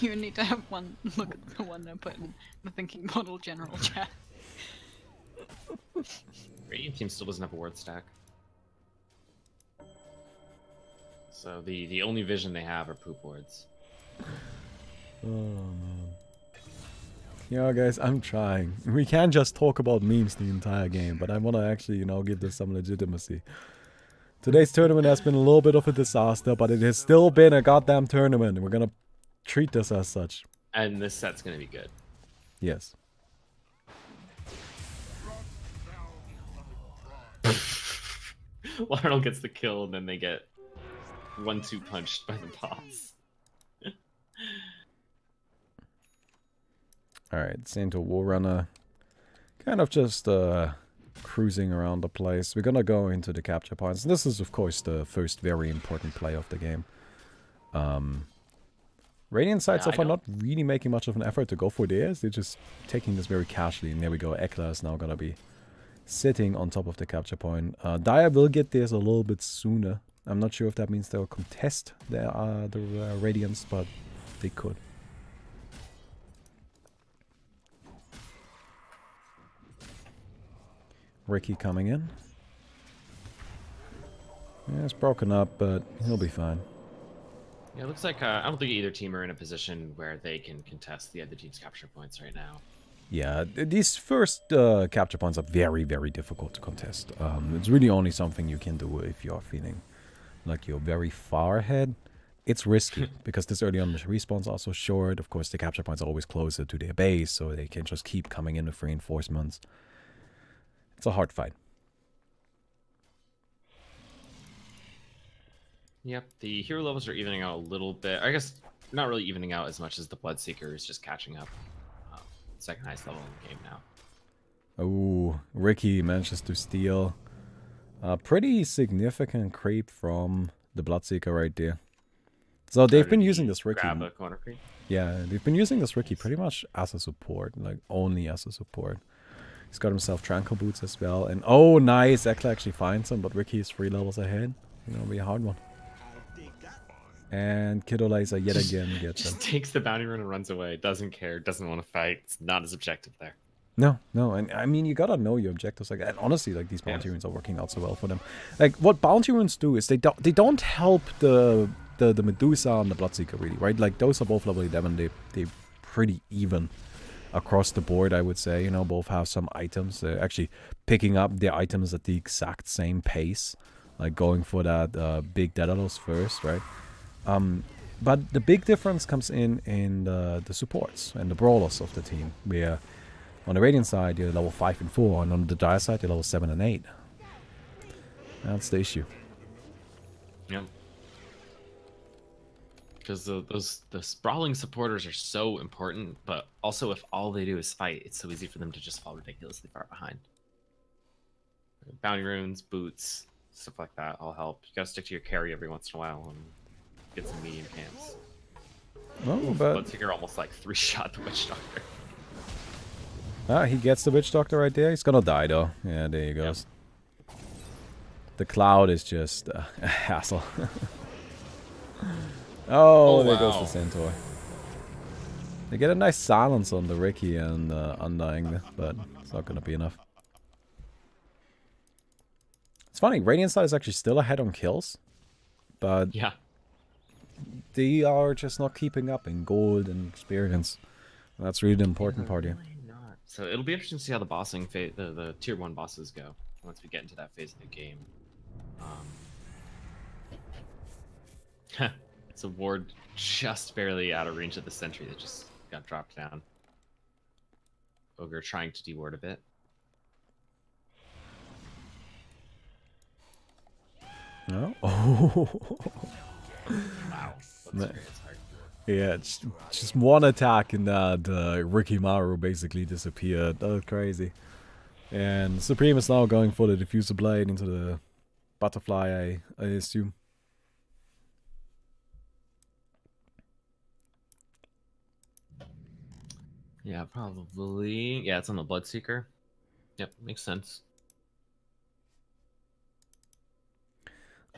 B: You need to have one look at the one I put in the thinking model general chat.
C: Radiant team still doesn't have a ward stack. So the the only vision they have are poop wards.
A: Oh man. Yeah, guys, I'm trying. We can't just talk about memes the entire game, but I want to actually, you know, give this some legitimacy. Today's tournament has been a little bit of a disaster, but it has still been a goddamn tournament. and We're gonna treat this as such.
C: And this set's gonna be good.
A: Yes. (laughs)
C: Larnell gets the kill, and then they get one-two punched by the boss. (laughs)
A: Alright, Centaur Warrunner. Kind of just uh, cruising around the place. We're gonna go into the capture points. This is, of course, the first very important play of the game. Um, Radiant side
C: Yeah,
A: so far not really making much of an effort to go for theirs. They're just taking this very casually. And there we go. Ekla is now gonna be sitting on top of the capture point. Uh, Dire will get theirs a little bit sooner. I'm not sure if that means they'll contest their, uh, the uh, Radiance, but they could. Riki coming in. Yeah, it's broken up, but he'll be fine.
C: Yeah, it looks like uh, I don't think either team are in a position where they can contest the other team's capture points right now.
A: Yeah, these first uh, capture points are very, very difficult to contest. Um, it's really only something you can do if you're feeling like you're very far ahead. It's risky (laughs) because this early on the respawns are so short. Of course, the capture points are always closer to their base, so they can just keep coming in with reinforcements. It's a hard fight.
C: Yep, the hero levels are evening out a little bit. I guess not really evening out as much as the Bloodseeker is just catching up. Second highest level in the game now.
A: Oh, Riki manages to steal a pretty significant creep from the Bloodseeker right there. So they've been using this Riki.
C: Grab a corner creep.
A: Yeah, they've been using this Riki pretty much as a support, like only as a support. He's got himself Tranquil Boots as well. And oh, nice. Ekla actually finds him, but Riki is three levels ahead. It's gonna be a hard one. And Kiddo Laser yet again gets him.
C: Just takes the bounty run and runs away. Doesn't care. Doesn't want to fight. It's not his objective there.
A: No, no, and I mean you gotta know your objectives. Like, and honestly, like these bounty
C: Yes.
A: runes are working out so well for them. Like, what bounty runes do is they don't they don't help the the the Medusa and the Bloodseeker really, right? Like those are both level eleven. They they pretty even across the board, I would say. You know, both have some items. They're actually picking up their items at the exact same pace, like going for that uh, big Daedalus first, right? Um, but the big difference comes in in the, the supports and the brawlers of the team, where on the Radiant side you're level 5 and 4, and on the Dire side you're level 7 and 8. That's the issue.
C: Yep. Because those the sprawling supporters are so important, but also if all they do is fight, it's so easy for them to just fall ridiculously far behind. Bounty runes, boots, stuff like that all help. You gotta stick to your carry every once in a while and get some medium camps.
A: No, but
C: Bloodseeker almost like three (laughs) shot the witch doctor.
A: ah, he gets the Witch Doctor right there. He's gonna die though. Yeah, there he goes. The cloud is just uh, (laughs) a hassle. (laughs) oh,
C: Oh,
A: there goes the. Centaur. They get a nice silence on the Riki and uh, Undying, but it's not gonna be enough. It's funny, Radiant side is actually still ahead on kills, but
C: Yeah.
A: They are just not keeping up in gold and experience. That's really the important part here.
C: So it'll be interesting to see how the bossing phase, the, the tier one bosses go once we get into that phase of the game. Um, (laughs) it's a ward just barely out of range of the sentry that just got dropped down. Ogre trying to deward a bit.
A: No? Oh. (laughs)
C: Wow. That's
A: Ma-
C: very hard.
A: yeah, just, just one attack and that uh, Riki Maru basically disappeared. That was crazy. And Supreme is now going for the Diffusal Blade into the butterfly, I, I assume.
C: Yeah, probably. Yeah, it's on the Bloodseeker. Yep, makes sense.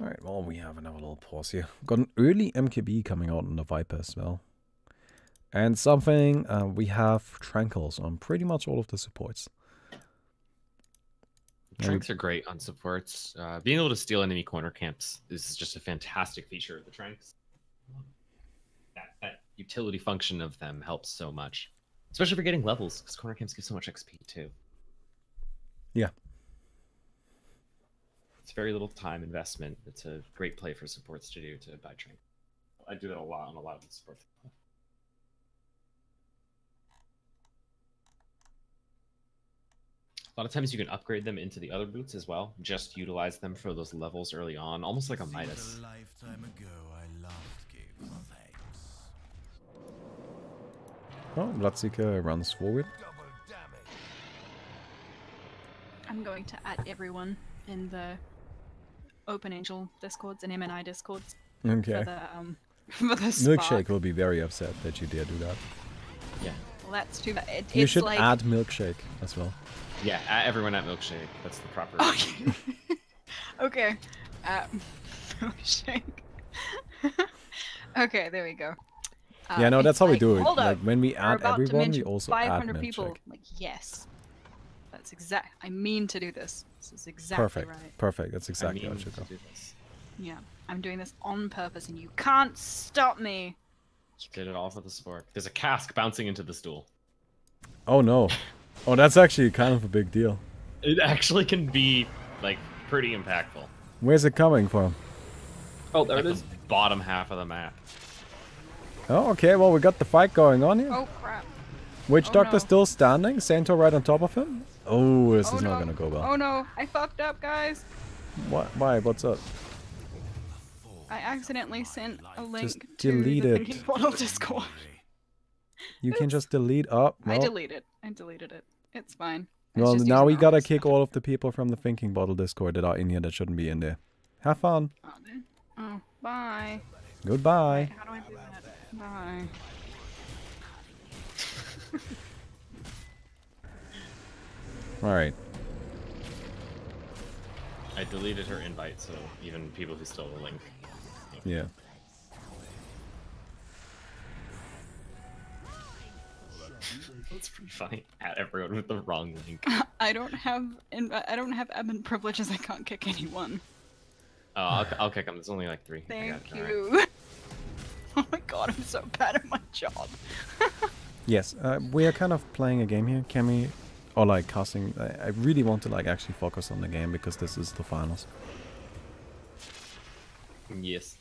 A: Alright, well, we have another little pause here. Got an early MKB coming out on the Viper as well. And something, uh, we have Tranquils on pretty much all of the supports.
C: Tranks are great on supports. Uh, being able to steal enemy corner camps is just a fantastic feature of the Tranks. That, that utility function of them helps so much, especially for getting levels, because corner camps give so much XP too.
A: Yeah.
C: It's very little time investment. It's a great play for supports to do to buy train. I do that a lot on a lot of the supports. A lot of times you can upgrade them into the other boots as well. Just utilize them for those levels early on, almost like a Midas.
E: A lifetime ago, I loved.
A: Oh, Bloodseeker runs forward.
B: I'm going to add everyone in the Open Angel discords and MNI discords
A: Okay. (laughs)
B: for the um for the spark.
A: Milkshake will be very upset that you dare do that.
C: Yeah,
B: Well, that's too bad. It,
A: You should
B: like...
A: add Milkshake as well.
C: yeah. a- Everyone at Milkshake. That's the proper.
B: Okay. (laughs) okay. Uh, (laughs) milkshake. okay, there we go. Uh,
A: yeah, no, that's how we do it.
B: Hold
A: like
B: up.
A: when we add everyone, we
B: mention
A: also add
B: 500
A: Milkshake.
B: people. Like, yes. But That's exact. I mean to do this. This is exactly
A: Perfect.
B: right.
A: Perfect. That's exactly
C: I
A: how
C: mean
A: it should
C: to
A: go.
C: do this.
B: Yeah, I'm doing this on purpose, and you can't stop me.
C: Did it all for the sport. There's a cask bouncing into the stool.
A: Oh no. (laughs) Oh, that's actually kind of a big deal.
C: It actually can be like pretty impactful.
A: Where's it coming from?
D: Oh, there
C: Like
D: it
C: the bottom half of the map.
A: Oh, okay. Well, we got the fight going on here.
B: Oh crap!
A: Witch
B: oh,
A: Doctor
B: no.
A: still standing. Centaur right on top of him. Oh, this
B: oh
A: is
B: no!
A: not gonna go well.
B: Oh no! I fucked up, guys.
A: What? Why? What's up?
B: I accidentally sent a link
A: Just
B: to
A: delete
B: the
A: it. (laughs)
B: Thinking Bottle Discord.
A: You can just delete up. (laughs)
B: I
A: No.
B: deleted. I deleted it. It's fine. It's
A: Well,
B: just
A: now we gotta
B: wrong
A: kick
B: stuff.
A: all of the people from the Thinking Bottle Discord that are in here that shouldn't be in there. Have fun.
B: Oh, then- oh, bye.
A: Goodbye.
B: How do I do that? Bye. (laughs)
A: All right.
C: I deleted her invite, so even people who still have a link.
A: Yeah.
C: That's pretty funny. At everyone with the wrong link. (laughs)
B: I don't have in- I don't have admin privileges. I can't kick anyone.
C: Oh, I'll, I'll kick them. There's only like three.
B: Thank
C: it, alright.
B: you. (laughs) Oh my god, I'm so bad at my job. (laughs)
A: Yes. Uh, we are kind of playing a game here. Can we, or like casting? I, I really want to like actually focus on the game because this is the finals.
C: Yes.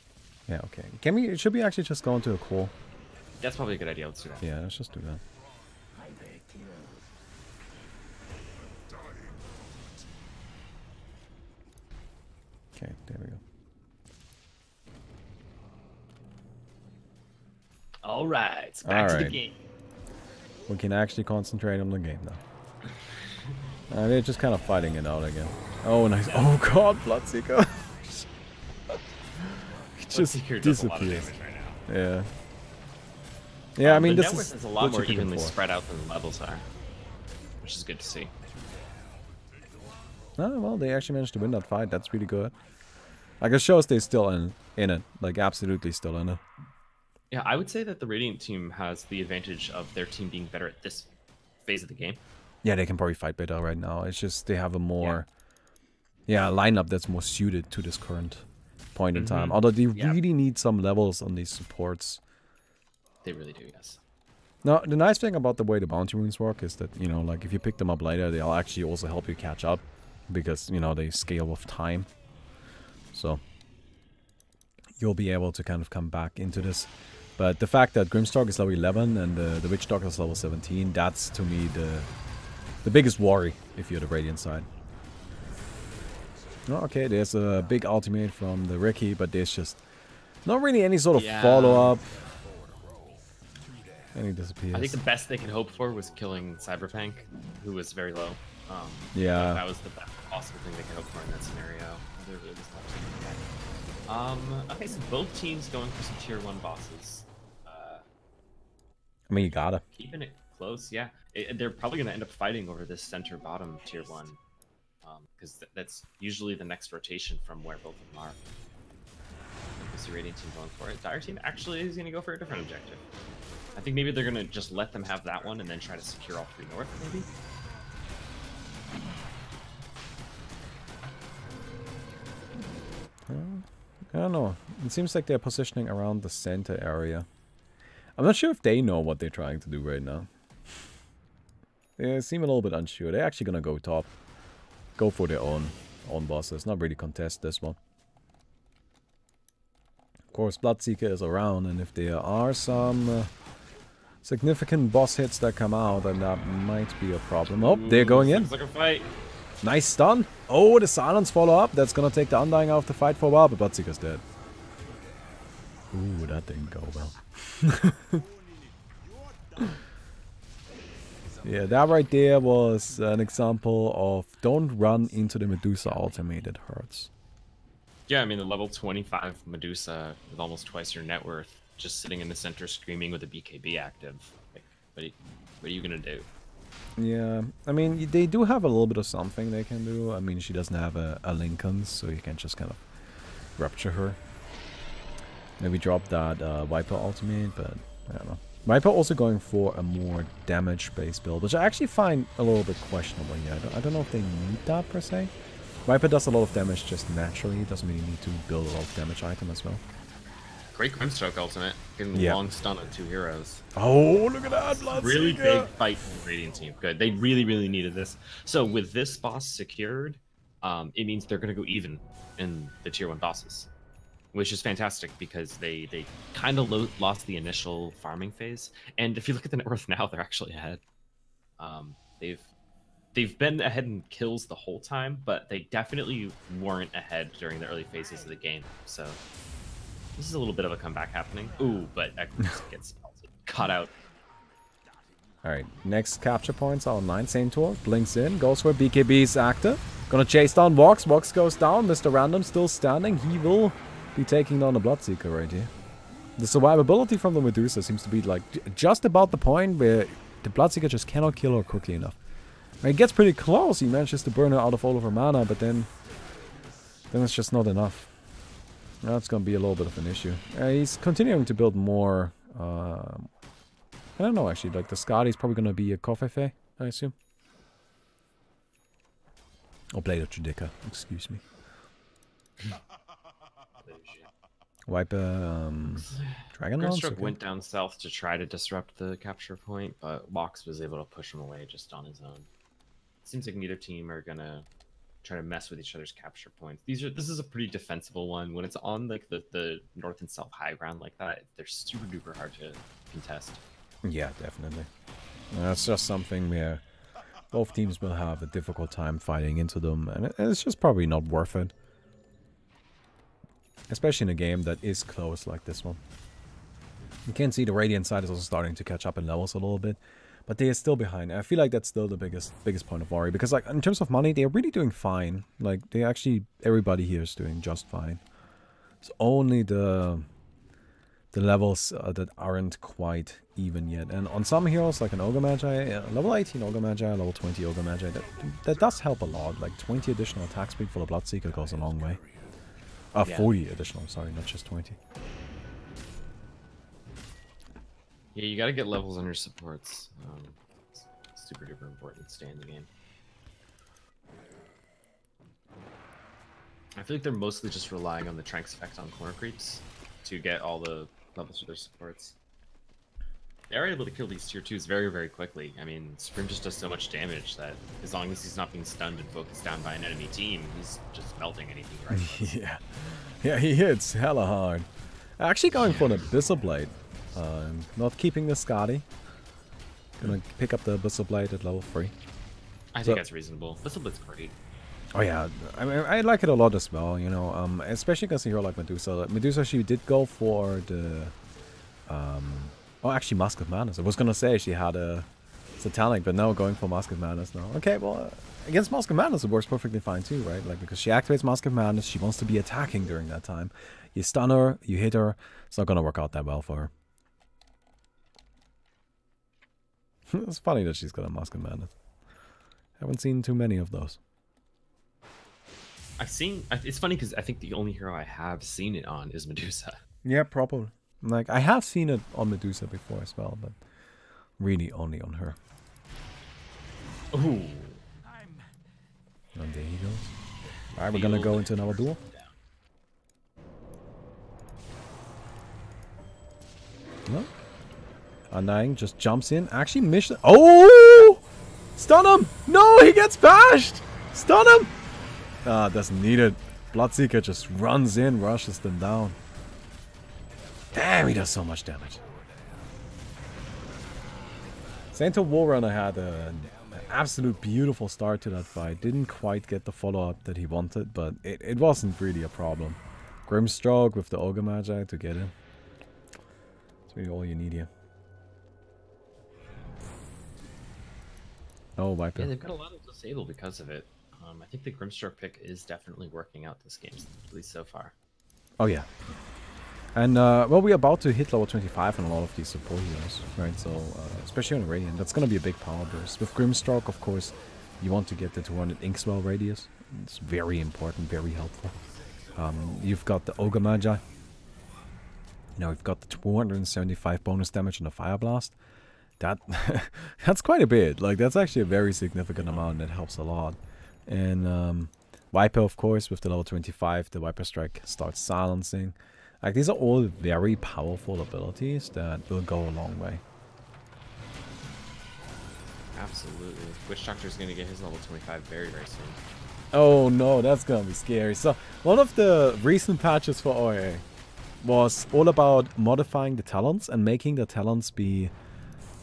A: Yeah. Okay. Can we? Should we actually just go into a call?
C: That's probably a good idea. Let's do that.
A: Yeah. Let's just do that. Okay. There we go.
C: All right. Back to the game.
A: We can actually concentrate on the game now. (laughs) Uh, they're just kind of fighting it out again. Oh, nice. (laughs) Oh god, Bloodseeker. (laughs) He just
C: Bloodseeker
A: disappears.
C: right now.
A: Yeah. Yeah, I
C: Um,
A: mean,
C: the
A: this is
C: is a lot more evenly spread out than the levels are, which is good to see.
A: Oh, well, they actually managed to win that fight. That's really good. Like, it shows they're still in, in it. Like, absolutely still in it.
C: Yeah, I would say that the Radiant team has the advantage of their team being better at this phase of the game.
A: Yeah, they can probably fight better right now. It's just they have a more, yeah, lineup that's more suited to this current point in time.
C: Mhm.
A: Although they
C: Yeah.
A: really need some levels on these supports.
C: They really do, yes.
A: Now, the nice thing about the way the bounty runes work is that, you know, like if you pick them up later, they'll actually also help you catch up because, you know, they scale with time. So, you'll be able to kind of come back into this. But the fact that Grimstroke is level 11 and the, the Witch Doctor is level 17, that's to me the the biggest worry if you're the Radiant side. Oh, okay, there's a big ultimate from the Riki, but there's just not really any sort of
C: Yeah.
A: follow-up. And he disappears.
C: I think the best they could hope for was killing Cyberpunk, who was very low. Um,
A: Yeah.
C: That was the best possible thing they could hope for in that scenario. There really was nothing. Um, okay, so both teams going for some tier 1 bosses. Uh,
A: I mean, you gotta.
C: keeping it close, yeah. It, they're probably going to end up fighting over this center bottom tier 1. Um, because th- that's usually the next rotation from where both of them are. Is the Radiant team going for it? Dire team actually is going to go for a different objective. I think maybe they're going to just let them have that one and then try to secure all three north, maybe?
A: I don't know. It seems like they're positioning around the center area. I'm not sure if they know what they're trying to do right now. They seem a little bit unsure. They're actually gonna go top. Go for their own own bosses. Not really contest this one. Of course, Bloodseeker is around, and if there are some uh, significant boss hits that come out, then that might be a problem. Oh, they're going in.
C: Like a fight.
A: Nice stun. Oh, the silence follow up. That's gonna take the Undying out of the fight for a while, but Bloodseeker's dead. Ooh, that didn't go well. (laughs) yeah, that right there was an example of don't run into the Medusa ultimate. It hurts.
C: Yeah, I mean, the level 25 Medusa with almost twice your net worth just sitting in the center screaming with a BKB active. Like, what are you, what are you going to do?
A: Yeah, I mean, they do have a little bit of something they can do. I mean, she doesn't have a, a Linken, so you can just kind of rupture her. Maybe drop that uh, Viper ultimate, but I don't know. Viper also going for a more damage-based build, which I actually find a little bit questionable here. I don't, I don't know if they need that per se. Viper does a lot of damage just naturally. It doesn't really need to build a lot of damage item as well.
C: Great Grimstroke ultimate. Getting
A: Yeah.
C: long stun on two heroes.
A: Oh, look at that!
C: Really big fight from the Radiant team. Good. They really, really needed this. So with this boss secured, um, it means they're going to go even in the tier one bosses, which is fantastic because they they kind of lo- lost the initial farming phase. And if you look at the net worth now, they're actually ahead. Um, they've they've been ahead in kills the whole time, but they definitely weren't ahead during the early phases of the game. So this is a little bit of a comeback happening. Ooh, but Echoes (laughs) gets cut out.
A: Alright, next capture points are online. Centaur blinks in, goes for BKB's active. Gonna chase down Vox. Vox goes down. Mr. Random still standing. He will be taking down the Bloodseeker right here. The survivability from the Medusa seems to be like just about the point where the Bloodseeker just cannot kill her quickly enough. When it gets pretty close, he manages to burn her out of all of her mana, but then then it's just not enough. That's gonna be a little bit of an issue. Uh, he's continuing to build more um, I don't know actually. Like the Skadi is probably gonna be a Kofefe, I assume. Or Blade of Judica, excuse me. Wipe um Dragon.
C: Grimstroke went down south to try to disrupt the capture point, but Vox was able to push him away just on his own. Seems like neither team are gonna try to mess with each other's capture points. These are this is a pretty defensible one. When it's on like the, the north and south high ground like that, they're super duper hard to contest.
A: Yeah, definitely. That's just something where both teams will have a difficult time fighting into them, and it's just probably not worth it. Especially in a game that is close like this one. You can see the Radiant side is also starting to catch up in levels a little bit, but they are still behind. I feel like that's still the biggest biggest point of worry because like in terms of money, they are really doing fine. Like they actually everybody here is doing just fine. It's only the the levels uh, that aren't quite even yet. And on some heroes, like an Ogre Magi, uh, level 18 Ogre Magi, level 20 Ogre Magi, that, that does help a lot. Like 20 additional attack speed for the Bloodseeker goes a long way. Uh,
C: Yeah.
A: 40 additional, sorry, not just 20.
C: Yeah, you gotta get levels on your supports. Um, it's super duper important to stay in the game. I feel like they're mostly just relying on the Tranks effect on corner creeps to get all the levels for their supports. They are able to kill these tier twos very, very quickly. I mean, Sprim just does so much damage that as long as he's not being stunned and focused down by an enemy team, he's just melting anything (laughs) right.
A: yeah. Yeah, he hits hella hard. Actually going for an Abyssal Blade. Um, not keeping the Skadi. Gonna pick up the Abyssal Blade at level 3.
C: I think
A: So-
C: that's reasonable. This blitz great.
A: Oh yeah, I mean I like it a lot as well. You know, um, especially against a hero like Medusa. Medusa, she did go for the, um, oh actually Mask of Madness. I was gonna say she had a Satanic, but no, going for Mask of Madness now. Okay, well uh, against Mask of Madness it works perfectly fine too, right? Like because she activates Mask of Madness, she wants to be attacking during that time. You stun her, you hit her. It's not gonna work out that well for her. (laughs) it's funny that she's got a Mask of Madness. Haven't seen too many of those.
C: I've seen. It's funny because I think the only hero I have seen it on is Medusa.
A: Yeah, probably. Like I have seen it on Medusa before as well, but really only on her.
C: Ooh.
A: And there he goes. Alright, we're gonna go into another duel. No? Undying just jumps in. Actually Mission... Oh! Stun him! No, he gets bashed! Stun him! Ah, doesn't need it. Bloodseeker just runs in, rushes them down. Damn, he does so much damage. Centaur Warrunner had a, an absolute beautiful start to that fight. Didn't quite get the follow-up that he wanted, but it, it wasn't really a problem. Grimstroke with the Ogre Magi to get him. That's really all you need here. Oh, Viper.
C: Yeah, they've got a lot of disable because of it. Um, I think the Grimstroke pick is definitely working out this game, at least so far.
A: Oh yeah. And uh, well, we're about to hit level 25 on a lot of these support heroes, right? So, uh, especially on Radiant, that's gonna be a big power burst. With Grimstroke, of course, you want to get the 200 Inkswell radius. It's very important, very helpful. Um, you've got the Ogre Magi. You know, we've got the 275 bonus damage on the Fire Blast. That (laughs) that's quite a bit. Like that's actually a very significant amount. That helps a lot. And um, Viper, of course, with the level 25, the Viper Strike starts silencing. Like these are all very powerful abilities that will go a long way.
C: Absolutely. Witch Doctor's gonna get his level 25 very, very soon.
A: Oh no, that's gonna be scary. So one of the recent patches for OA was all about modifying the talents and making the talents be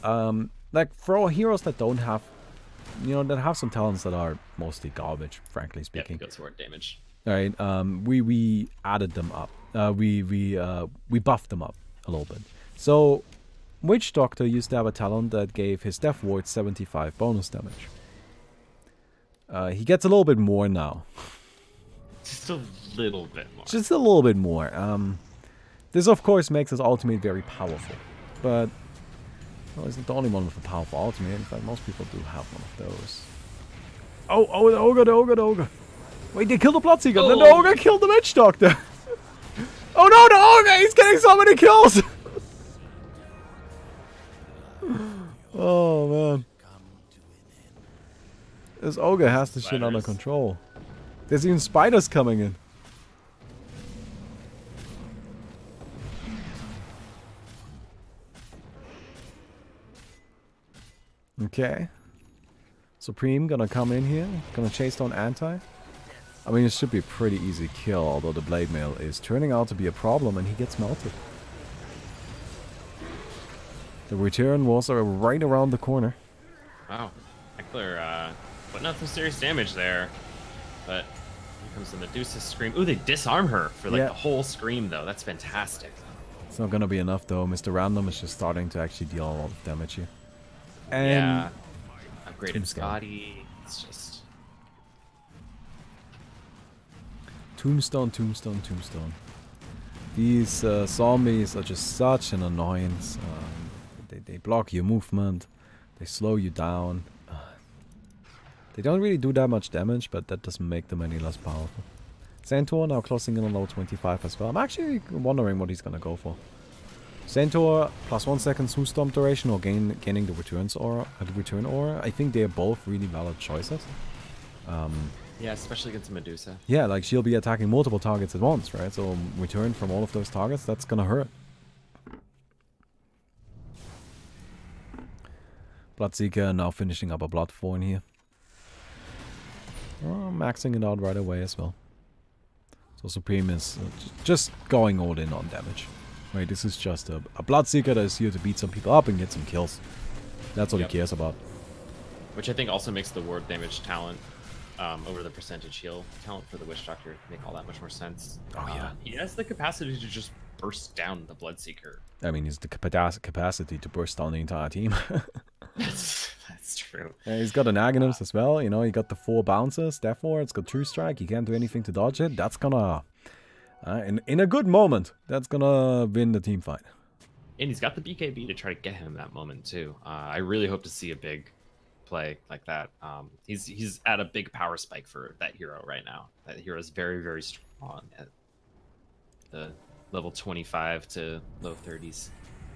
A: um, like for heroes that don't have you know that have some talents that are mostly garbage, frankly
C: Yep,
A: speaking.
C: good sword damage.
A: Right. Um, we we added them up. Uh, we we uh, we buffed them up a little bit. So, Witch Doctor used to have a talent that gave his Death Ward 75 bonus damage. Uh, he gets a little bit more now,
C: Just a little bit more.
A: just a little bit more. Um, this of course makes his ultimate very powerful, but well, he's not the only one with a powerful ultimate. In fact, most people do have one of those. Oh, oh, the ogre, the ogre, the ogre. Wait, they killed the Bloodseeker. Then the
C: Oh.
A: ogre killed the Witch Doctor. (laughs) oh no, the ogre! Oh, he's getting so many kills! (laughs) oh man. This ogre has the shit under control. There's even spiders coming in. Okay. Supreme gonna come in here, gonna chase down Anti. I mean, it should be a pretty easy kill, although the Blade Mail is turning out to be a problem and he gets melted. The return walls are right around the corner.
C: Wow. Eckler uh, putting out some serious damage there. But here comes the Medusa scream. Ooh, they disarm her for like
A: Yeah.
C: the whole scream though. That's fantastic.
A: It's not gonna be enough though. Mr. Random is just starting to actually deal a lot of damage here. And
C: yeah. Upgraded. Skadi. It's just
A: Tombstone, Tombstone, Tombstone. These uh, zombies are just such an annoyance. Um, they, they block your movement. They slow you down. Uh, they don't really do that much damage, but that doesn't make them any less powerful. Centaur now closing in on level 25 as well. I'm actually wondering what he's gonna go for. Centaur plus one second Sue Storm duration or gain, gaining the returns aura, uh, the return aura. I think they're both really valid choices. Um,
C: yeah, especially against Medusa.
A: yeah, like she'll be attacking multiple targets at once, right? So um, return from all of those targets, that's gonna hurt. Bloodseeker now finishing up a Blood Thorn here. Oh, maxing it out right away as well. So Supreme is uh, just going all in on damage. Right, this is just a, a Bloodseeker that is here to beat some people up and get some kills. That's all
C: Yep.
A: he cares about.
C: Which I think also makes the ward damage talent um, over the percentage heal talent for the Witch Doctor make all that much more sense.
A: Oh, yeah.
C: Uh, he has the capacity to just burst down the Bloodseeker.
A: I mean, he's the capacity to burst down the entire team. (laughs) (laughs)
C: That's, that's true.
A: Yeah, he's got an Aghanim's as well. You know, he got the four bounces. Therefore, it's got true strike. He can't do anything to dodge it. That's gonna, uh, in in a good moment, that's gonna win the team fight.
C: And he's got the BKB to try to get him that moment too. Uh, I really hope to see a big play like that. Um, he's he's at a big power spike for that hero right now. That hero is very very strong at the level 25 to low 30s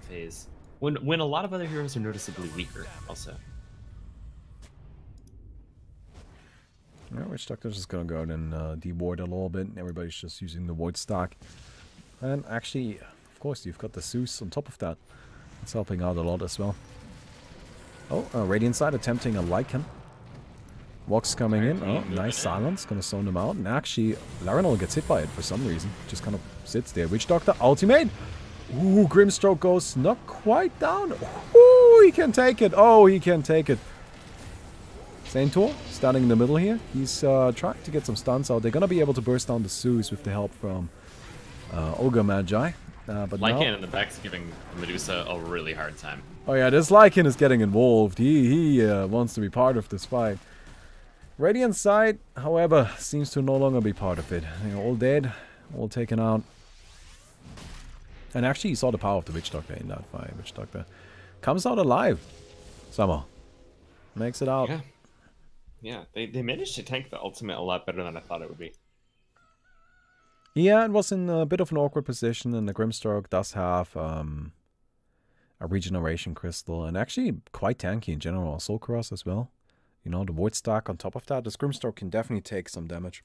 C: phase. When when a lot of other heroes are noticeably weaker, also.
A: Yeah, Witch Doctor's just gonna go out and uh, a little bit. And everybody's just using the void stock, and actually, of course, you've got the Zeus on top of that. It's helping out a lot as well. Oh, uh, Radiant side attempting a Lycan. Walks coming in. Oh, nice silence. Gonna zone him out. And actually, Larinol gets hit by it for some reason. Just kind of sits there. Witch Doctor ultimate. Ooh, Grimstroke goes not quite down. Ooh, he can take it. Oh, he can take it. Centaur standing in the middle here. He's uh, trying to get some stuns out. They're gonna be able to burst down the Zeus with the help from uh, Ogre Magi. Uh, but
C: Lycan in the back's giving Medusa a really hard time.
A: oh yeah, this Lycan is getting involved. He he uh, wants to be part of this fight. Radiant side, however, seems to no longer be part of it. They're all dead, all taken out. And actually, you saw the power of the Witch Doctor in that fight. Witch Doctor comes out alive somehow. Makes it out.
C: Yeah. Yeah, they, they managed to tank the ultimate a lot better than I thought it would be.
A: Yeah, it was in a bit of an awkward position, and the Grimstroke does have um, a regeneration crystal, and actually quite tanky in general. Soul Cross as well. You know, the Void Stack on top of that. This Grimstroke can definitely take some damage.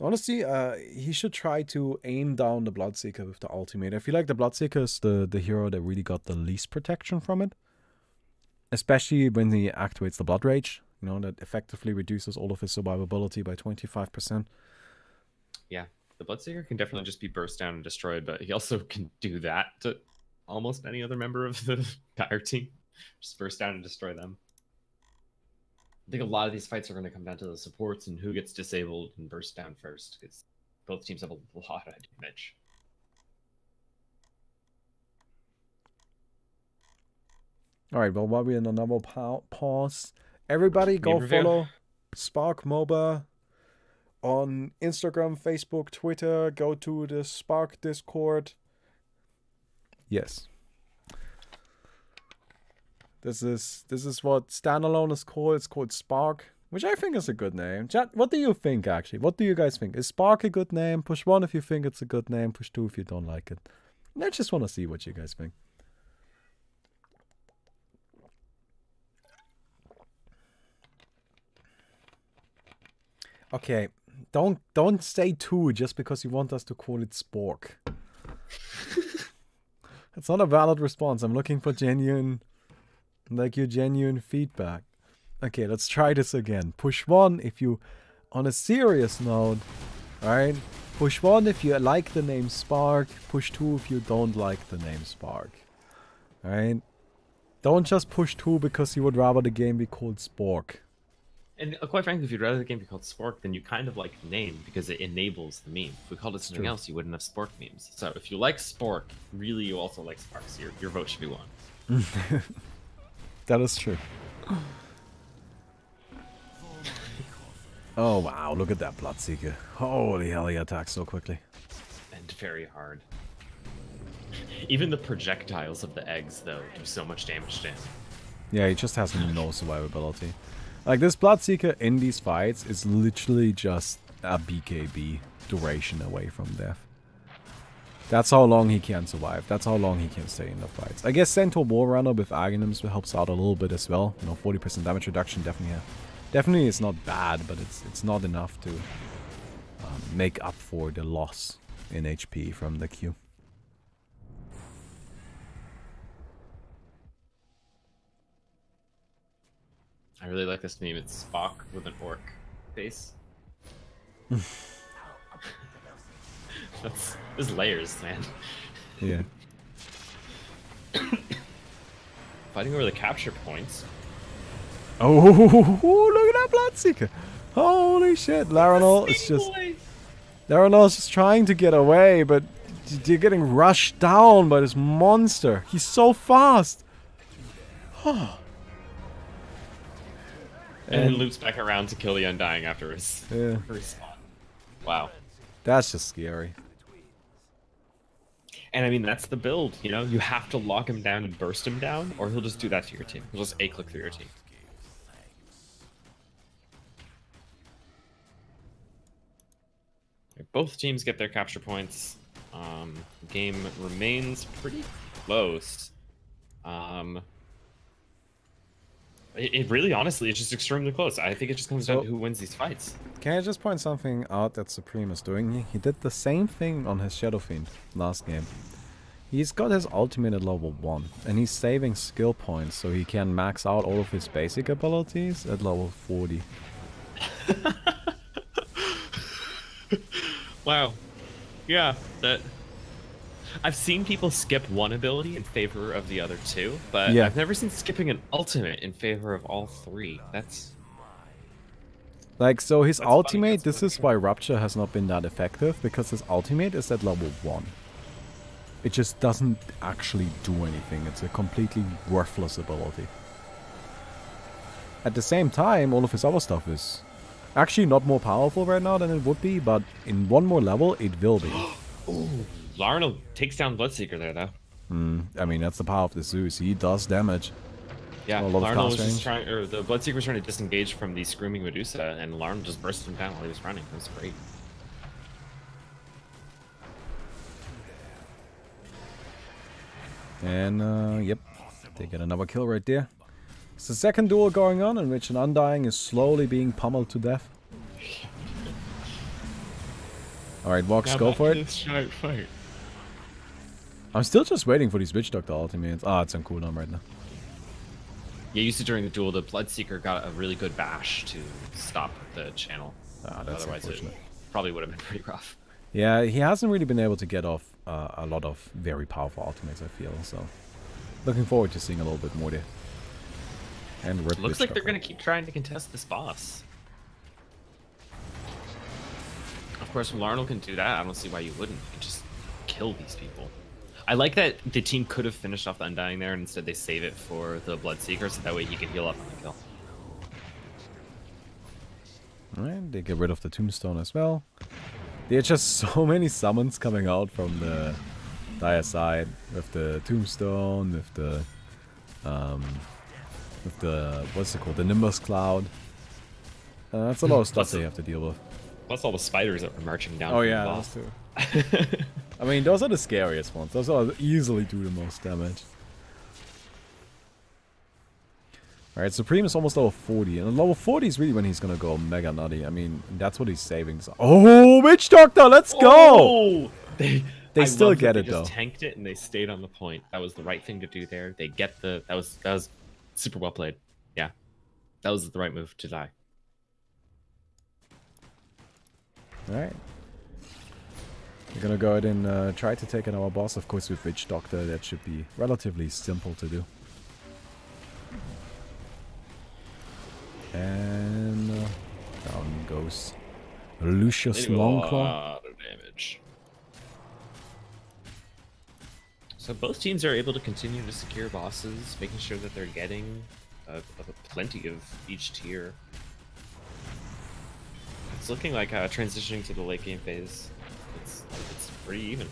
A: Honestly, uh, he should try to aim down the Bloodseeker with the ultimate. I feel like the Bloodseeker is the, the hero that really got the least protection from it. Especially when he activates the Blood Rage. You know, that effectively reduces all of his survivability by 25%.
C: Yeah, the Bloodseeker can definitely just be burst down and destroyed, but he also (laughs) can do that to almost any other member of the (laughs) dire team. Just burst down and destroy them. I think a lot of these fights are going to come down to the supports and who gets disabled and burst down first, because both teams have a lot of damage.
A: All right, well, while we're in another pa- pause, everybody go
C: review.
A: follow Spark MOBA on Instagram, Facebook, Twitter. Go to the Spark Discord. Yes. This is this is what standalone is called. It's called Spark, which I think is a good name. Chat, what do you think actually? What do you guys think? Is Spark a good name? Push one if you think it's a good name. Push two if you don't like it. I just want to see what you guys think. Okay, don't don't say two just because you want us to call it Spork. (laughs) It's not a valid response. I'm looking for genuine, like your genuine feedback. Okay, let's try this again. Push one if you, on a serious note, alright? Push one if you like the name Spark. Push two if you don't like the name Spark. Alright? Don't just push two because you would rather the game be called Spork.
C: And uh, quite frankly, if you'd rather the game be called Spork, then you kind of like the name because it enables the meme. If we called it something
A: true.
C: else, you wouldn't have Spork memes. So if you like Spork, really you also like Sparks. Your, your vote should be one. (laughs)
A: That is true. Oh wow, look at that Bloodseeker. Holy hell, he attacks so quickly.
C: And very hard. Even the projectiles of the eggs, though, do so much damage to him.
A: Yeah, he just has no survivability. Like this Bloodseeker in these fights is literally just a BKB duration away from death. That's how long he can survive. That's how long he can stay in the fights. I guess Centaur Warrunner with Aghanim's helps out a little bit as well. You know, 40% damage reduction definitely, definitely is not bad, but it's it's not enough to um, make up for the loss in HP from the Q.
C: I really like this meme. It's Spock with an orc face. (laughs) That's there's layers, man.
A: Yeah. (coughs)
C: Fighting over the capture points.
A: Oh, (laughs) look at that Bloodseeker! Holy shit, Laranol is just Laranol's just trying to get away, but you're getting rushed down by this monster. He's so fast.
C: And,
A: And-
C: then loops back around to kill the Undying afterwards.
A: Yeah, (laughs)
C: Respawn. Wow.
A: that's just scary.
C: And I mean, that's the build, you know? You have to lock him down and burst him down, or he'll just do that to your team. He'll just A-click through your team. Both teams get their capture points. Um, game remains pretty close. Um, it, it really, honestly, it's just extremely close. I think it just comes down
A: So-
C: to who wins these fights.
A: Can I just point something out that Supreme is doing? He, he did the same thing on his Shadow Fiend last game. He's got his ultimate at level 1, and he's saving skill points so he can max out all of his basic abilities at level 40. (laughs)
C: Wow. Yeah, that. I've seen people skip one ability in favor of the other two, but
A: Yeah.
C: I've never seen skipping an ultimate in favor of all three. That's
A: Like, so his
C: That's
A: ultimate, this
C: funny.
A: is why Rupture has not been that effective, because his ultimate is at level 1. It just doesn't actually do anything, it's a completely worthless ability. At the same time, all of his other stuff is actually not more powerful right now than it would be, but in one more level, it will be. (gasps)
C: Larnell takes down Bloodseeker there though.
A: Hmm, I mean, that's the power of the Zeus, he does damage.
C: Yeah,
A: A lot of
C: Larnell
A: class
C: was just trying, or the Bloodseeker was trying to disengage from the screaming Medusa, and Larn just burst him down while he was running. It was great.
A: And, uh, yep. They get another kill right there. It's the second duel going on in which an Undying is slowly being pummeled to death. Alright, Vox, go for it.
C: fight.
A: I'm still just waiting for these Witch Doctor ultimates. Ah, it's on cooldown right now.
C: Yeah, used to during the duel, the Bloodseeker got a really good bash to stop the channel.
A: Ah, that's
C: Otherwise, it probably would have been pretty rough.
A: Yeah, he hasn't really been able to get off uh, a lot of very powerful ultimates, I feel. So, looking forward to seeing a little bit more there. And
C: Looks like they're gonna keep trying to contest this boss. Of course, when Larnell can do that, I don't see why you wouldn't. You just kill these people. I like that the team could have finished off the Undying there, and instead they save it for the Bloodseeker, so that way he can heal up on the kill.
A: Alright, they get rid of the tombstone as well. There are just (laughs) so many summons coming out from the dire side with the tombstone, with the um with the what's it called? The Nimbus Cloud. Uh, that's a lot of (laughs) stuff
C: Plus
A: they have to deal with.
C: Plus all the spiders that were marching down.
A: Oh yeah,
C: the
A: those
C: boss.
A: Two. (laughs) I mean, those are the scariest ones. Those are easily do the most damage. Alright, Supreme is almost level 40. And level 40 is really when he's gonna go mega nutty. I mean, that's what he's saving. So oh, Witch Doctor, let's go!
C: Oh! They,
A: They
C: I
A: still get
C: they
A: it,
C: just
A: though.
C: Tanked it and they stayed on the point. That was the right thing to do there. They get the that was that was super well played. Yeah, that was the right move to die.
A: Alright. We're gonna go ahead and uh, try to take out our boss. Of course, with Witch Doctor, that should be relatively simple to do. And uh, down goes Lucius
C: They do a
A: Longclaw.
C: damage. So both teams are able to continue to secure bosses, making sure that they're getting a, a plenty of each tier. It's looking like uh, transitioning to the late game phase. It's it's pretty even.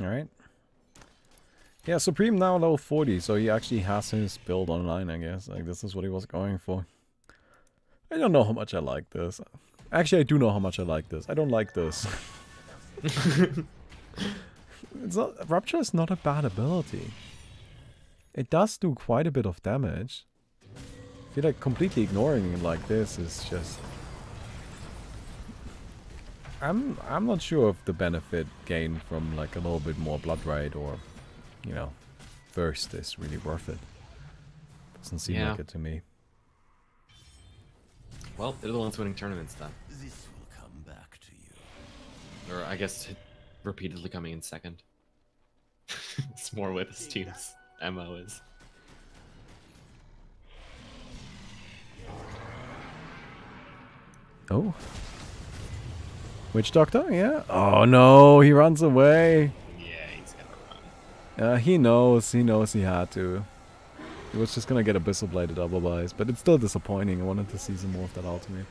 A: Alright. Yeah, Supreme now level 40, so he actually has his build online, I guess. Like, this is what he was going for. I don't know how much I like this. Actually, I do know how much I like this. I don't like this. (laughs) (laughs) it's not, Rupture is not a bad ability. It does do quite a bit of damage. I feel like completely ignoring it like this is just... I'm I'm not sure if the benefit gained from like a little bit more Bloodrage or, you know, thirst is really worth it. Doesn't seem
C: Yeah.
A: like it to me.
C: Well, they're the ones winning tournaments then,
E: This will come back to you.
C: or I guess repeatedly coming in second. (laughs) it's more with this team's mo is.
A: Oh. Witch Doctor? Yeah. Oh no, he runs away.
C: Yeah, he's gonna run.
A: Uh, he knows. He knows he had to. He was just gonna get Abyssal double otherwise, but it's still disappointing. I wanted to see some more of that ultimate.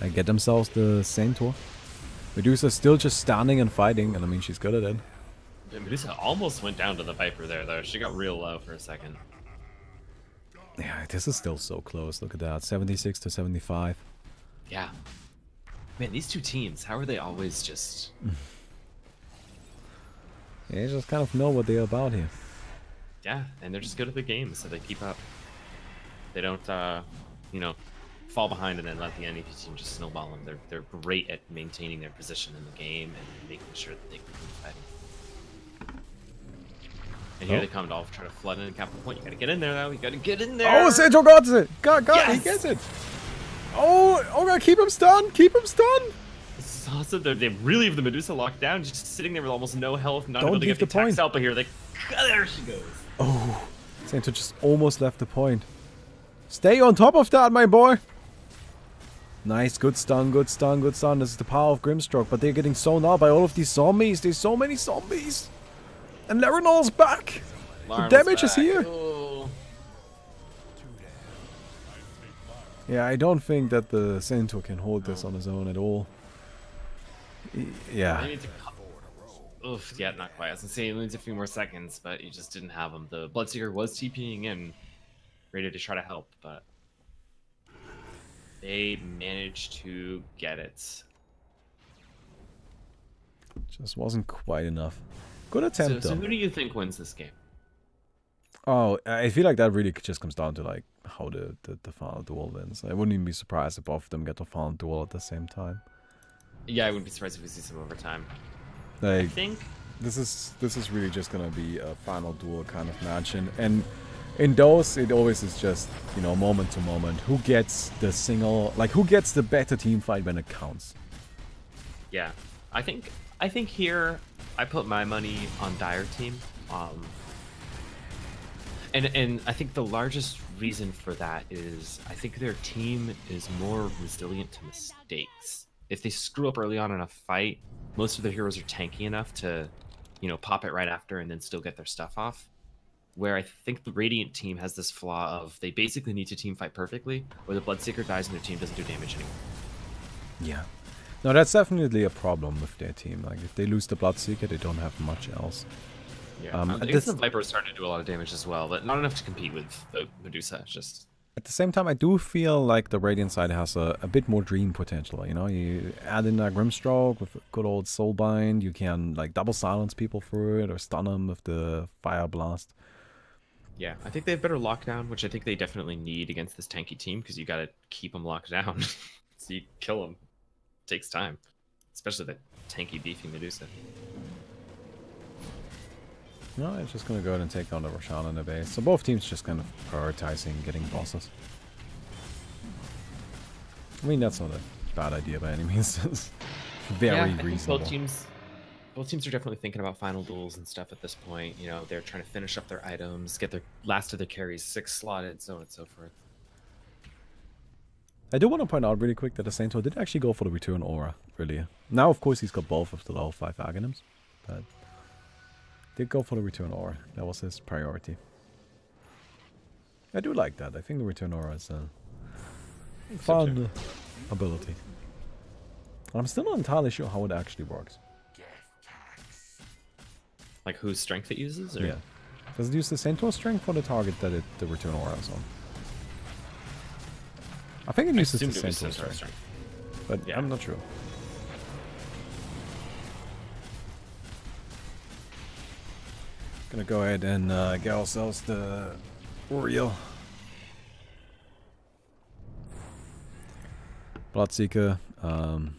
A: I get themselves the Centaur. Medusa's still just standing and fighting, and I mean she's good at it.
C: Medusa almost went down to the Viper there, though. She got real low for a second.
A: Yeah, this is still so close. Look at that, 76 to 75.
C: Yeah. Man, these two teams, how are they always just... (laughs)
A: they just kind of know what they're about here.
C: Yeah, and they're just good at the game, so they keep up. They don't, uh, you know, fall behind and then let the enemy team just snowball them. They're, they're great at maintaining their position in the game and making sure that they can keep fighting. And here
A: Oh.
C: they come to all try to flood in and cap the point. You gotta get in there, though. You gotta get in there.
A: Oh, Sancho got it! Got, got, he gets it! Oh, oh god, keep him stunned! Keep him stunned!
C: This is awesome. They're, they really have the Medusa locked down, just sitting there with almost no health, not
A: Don't
C: able to get the
A: the point.
C: attacks out. But here they, ah, there she goes.
A: Oh, Santo just almost left the point. Stay on top of that, my boy! Nice, good stun, good stun, good stun. This is the power of Grimstroke, but they're getting sewn out by all of these zombies. There's so many zombies! And Larinol's back!
C: Larnell's
A: damage is here. Yeah, I don't think that the Centaur can hold this on his own at all. Yeah.
C: They need to cut- Oof, yeah, not quite. I was gonna say it needs a few more seconds, but you just didn't have him. The Bloodseeker was TPing in, ready to try to help, but they managed to get it.
A: Just wasn't quite enough. Good
C: So,
A: attempt
C: so
A: though.
C: who do you think wins this game?
A: Oh, I feel like that really just comes down to like how the, the, the final duel wins. I wouldn't even be surprised if both of them get the final duel at the same time.
C: Yeah, I wouldn't be surprised if we see some overtime. I think
A: this is this is really just gonna be a final duel kind of match, and and in those it always is just you know moment to moment. Who gets the single like who gets the better team fight when it counts?
C: Yeah, I think I think here I put my money on Dire team. Um, and and I think the largest reason for that is I think their team is more resilient to mistakes. If they screw up early on in a fight, most of their heroes are tanky enough to, you know, pop it right after and then still get their stuff off. Where I think the Radiant team has this flaw of they basically need to team fight perfectly, or the Bloodseeker dies and their team doesn't do damage anymore.
A: Yeah. No, that's definitely a problem with their team. Like if they lose the Bloodseeker, they don't have much else.
C: Yeah,
A: Um,
C: I
A: this-
C: the Viper is starting to do a lot of damage as well, but not enough to compete with the Medusa. It's just
A: At the same time, I do feel like the Radiant side has a, a bit more dream potential. You know, you add in a Grimstroke with a good old Soulbind, you can like double silence people through it or stun them with the Fire Blast.
C: yeah. I think they have better lockdown, which I think they definitely need against this tanky team because you got to keep them locked down. (laughs) so you kill them, takes time, especially the tanky beefy Medusa.
A: No, I'm just gonna go ahead and take down the Roshan in the base. So both teams just kind of prioritizing getting bosses. I mean, that's not a bad idea by any means. (laughs) It's very
C: yeah,
A: reasonable.
C: both teams, both teams are definitely thinking about final duels and stuff at this point. You know, they're trying to finish up their items, get their last of their carries six slotted, so on and so forth.
A: I do want to point out really quick that the Saint did actually go for the return aura earlier. Now, of course, he's got both of the level 5 Aghanims, but did go for the return aura. That was his priority. I do like that. I think the return aura is a fun ability. I'm still not entirely sure how it actually works.
C: Like whose strength it uses? Or?
A: Yeah. Does it use the Centaur strength for the target that it the return aura is on? I think it uses the
C: assumed it was
A: Centaur
C: Centaur
A: strength,
C: strength.
A: but
C: Yeah.
A: I'm not sure. Gonna go ahead and uh, get ourselves the Oriel. Bloodseeker. Um,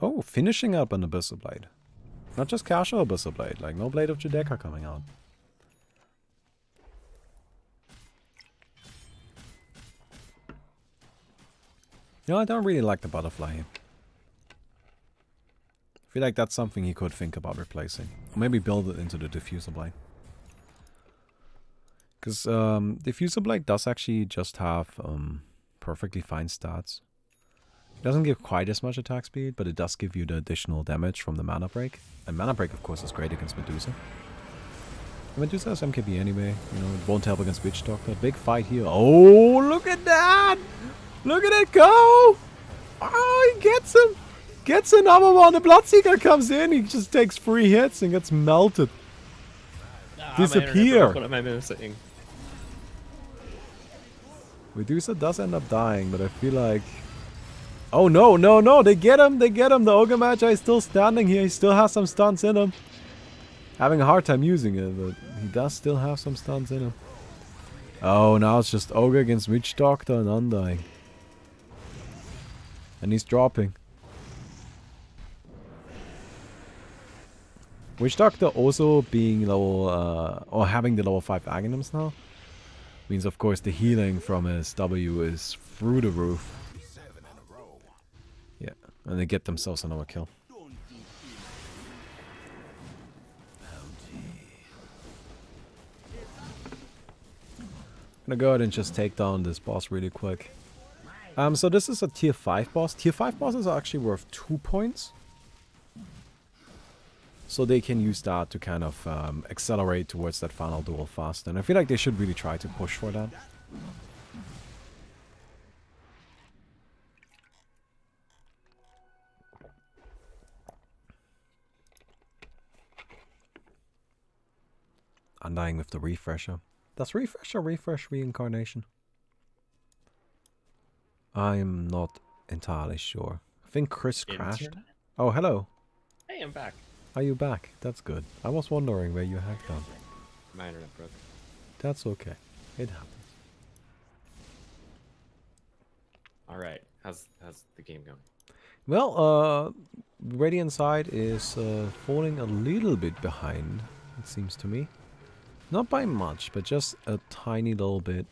A: oh, finishing up an Abyssal Blade. Not just casual Abyssal Blade, like no Blade of Judecca coming out. Know, I don't really like the butterfly here. I feel like that's something he could think about replacing. Or maybe build it into the Diffusal Blade. Because um, Diffusal Blade does actually just have um, perfectly fine stats. It doesn't give quite as much attack speed, but it does give you the additional damage from the mana break. And mana break, of course, is great against Medusa. And Medusa has MKB anyway, you know, it won't help against Witch Doctor. Big fight here. Oh, look at that! Look at it go! Oh, he gets him! Gets another one. The Bloodseeker comes in. He just takes three hits and gets melted.
D: Ah,
A: Disappear.
D: What am I missing?
A: Medusa does end up dying, but I feel like... Oh, no, no, no. They get him. They get him. The Ogre Magi is still standing here. He still has some stunts in him. Having a hard time using it, but he does still have some stunts in him. Oh, now it's just Ogre against Witch Doctor and Undying. And he's dropping. Witch Doctor also being level, uh, or having the level 5 Aghanims now, means of course the healing from his W is through the roof. Yeah, and they get themselves another kill. gonna go ahead and just take down this boss really quick. Um, so this is a tier 5 boss. Tier 5 bosses are actually worth 2 points. So they can use that to kind of um, accelerate towards that final duel faster. And I feel like they should really try to push for that. Undying with the refresher. That's refresher, refresh, reincarnation. I'm not entirely sure. I think Chris crashed. Oh, hello.
C: Hey, I'm back.
A: Are you back? That's good. I was wondering where you had gone.
C: My internet broke.
A: That's okay. It happens.
C: All right. How's how's the game going?
A: Well, uh, Radiant side is uh, falling a little bit behind, it seems to me. Not by much, but just a tiny little bit.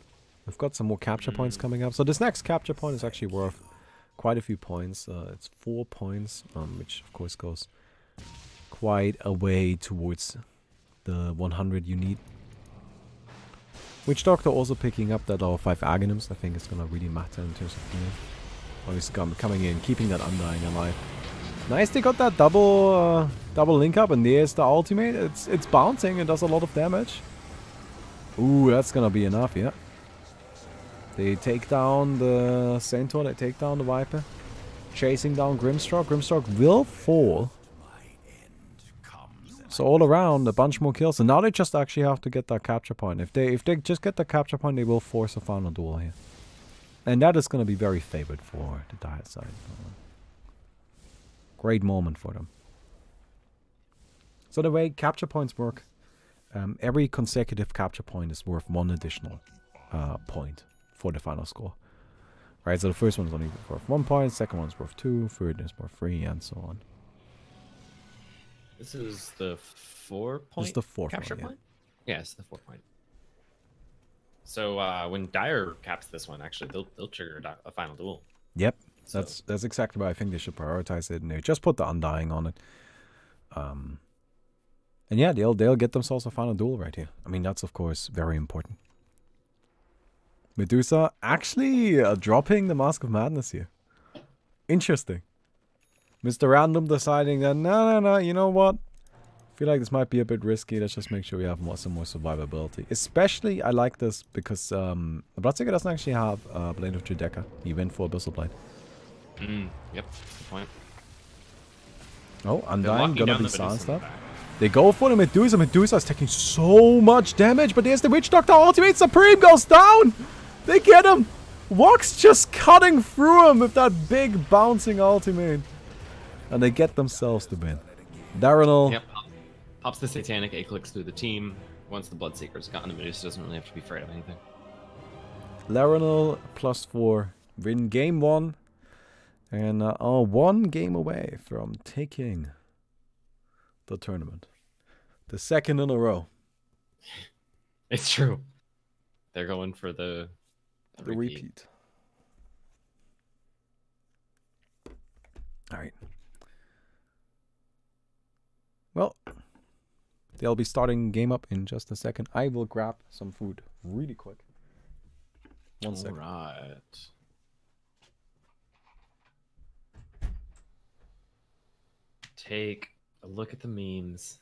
A: We've got some more capture points
C: Mm.
A: coming up. So this next capture point is actually worth quite a few points. Uh, it's four points, um, which of course goes quite a way towards the 100 you need. Witch Doctor also picking up that our 5 Aghanim's. I think it's gonna really matter in terms of healing. He's coming in, keeping that Undying alive. Nice, they got that double uh, double link up, and there's the ultimate. It's it's bouncing, it does a lot of damage. Ooh, that's gonna be enough, yeah. They take down the Centaur, they take down the Viper. Chasing down Grimstroke. Grimstroke will fall. So all around, a bunch more kills. And now they just actually have to get that capture point. If they if they just get the capture point, they will force a final duel here. And that is going to be very favored for the Dire side. Great moment for them. So the way capture points work, um, every consecutive capture point is worth one additional uh, point for the final score. Right, so the first one's only worth one point, second one's worth two, third is worth three, and so on.
C: This is the four point.
A: This is the fourth
C: capture
A: yeah.
C: point. Yeah, it's the four point. So uh, when Dire caps this one, actually, they'll they'll trigger a, a final duel.
A: Yep,
C: So,
A: that's that's exactly why I think they should prioritize it, and they just put the Undying on it. Um, and yeah, they'll they'll get themselves a final duel right here. I mean, that's of course very important. Medusa actually uh, dropping the Mask of Madness here. Interesting. Mr. Random deciding that no, no, no. You know what? I feel like this might be a bit risky. Let's just make sure we have more, some more survivability. Especially, I like this because um, Bloodseeker doesn't actually have uh, Blade of Judecca. He went for Abyssal Blade.
C: Mm, yep, good point.
A: Oh, Undying gonna be silenced up. They go for the Medusa. Medusa is taking so much damage, but there's the Witch Doctor ultimate. Supreme goes down. They get him. Vox just cutting through him with that big bouncing ultimate. And they get themselves the win. Darrenal,
C: Yep. Pops the Satanic, A clicks through the team. Once the Bloodseeker's gotten the Medusa, doesn't really have to be afraid of anything.
A: Laranal plus four. Win game one. And uh, are one game away from taking the tournament. The second in a row. (laughs)
C: It's true. They're going for the,
A: The repeat. All right. Well, they'll be starting game up in just a second. I will grab some food really quick. One second.
C: Alright. Take a look at the memes.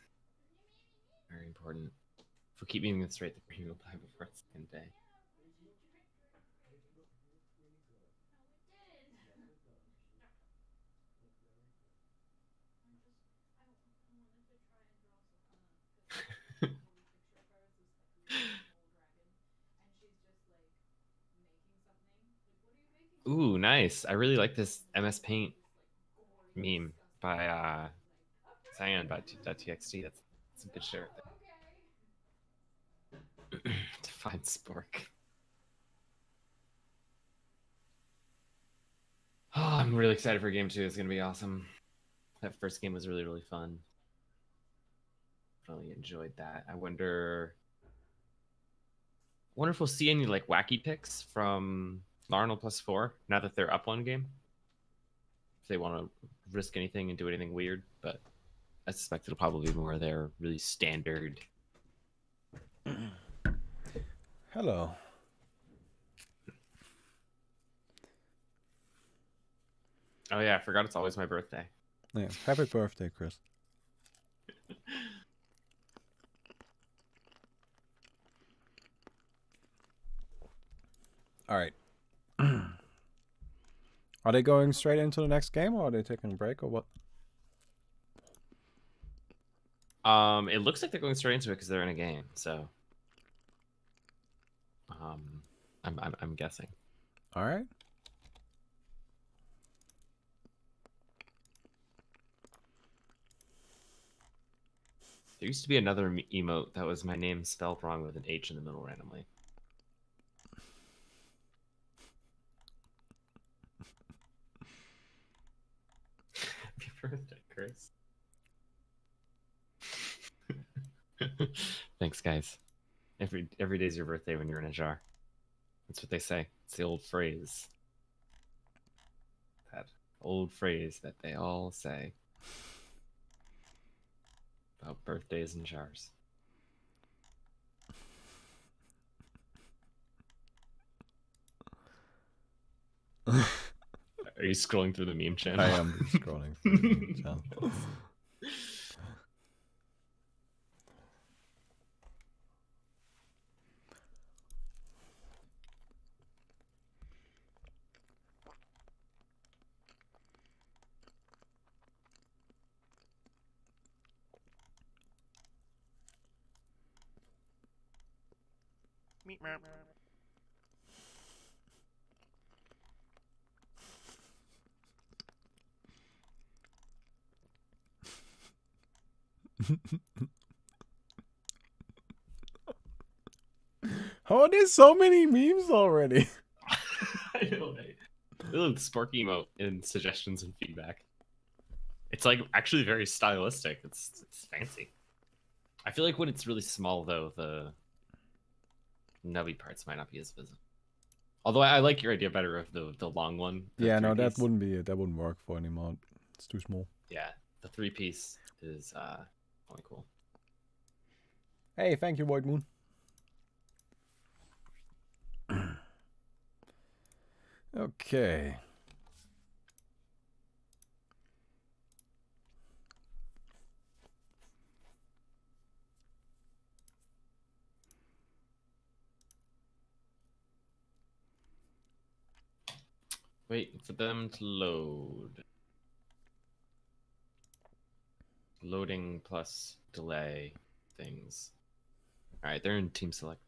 C: Very important. If we keep memeing this rate, the brain will die before its second day. Ooh, nice. I really like this MS Paint meme by uh Cyan.txt. That's, that's a good shirt. (clears throat) Define Spork. Oh, I'm really excited for game two. It's gonna be awesome. That first game was really, really fun. Really enjoyed that. I wonder wonder if we'll see any like wacky picks from Larnell plus four now that they're up one game. If they want to risk anything and do anything weird, but I suspect it'll probably be more their really standard. (clears throat)
A: Hello.
C: Oh yeah, I forgot it's always my birthday.
A: Yeah, happy birthday, Chris. (laughs) All right. Are they going straight into the next game, or are they taking a break, or what?
C: Um, it looks like they're going straight into it because they're in a game. So, um, I'm I'm, I'm guessing.
A: All right.
C: There used to be another emote that was my name spelled wrong with an H in the middle randomly. Birthday, Chris. (laughs) Thanks, guys. Every every day's your birthday when you're in a jar. That's what they say. It's the old phrase. That old phrase that they all say about birthdays and jars. Are you scrolling through the meme channel?
A: I am scrolling. through the meme (laughs) channel. (laughs) How are there so many memes already? (laughs)
C: I know, right? Ooh, the Spark emote and suggestions and feedback. It's like actually very stylistic. It's it's fancy. I feel like when it's really small though, the nubby parts might not be as visible. Although I, I like your idea better of the the long one. the
A: Yeah, no,
C: three
A: that wouldn't be it. that wouldn't work for any mod. It's too small.
C: Yeah, the three piece is uh only cool.
A: Hey, thank you, White Moon. Okay.
C: Wait for them to load. Loading plus delay things. All right, they're in team select.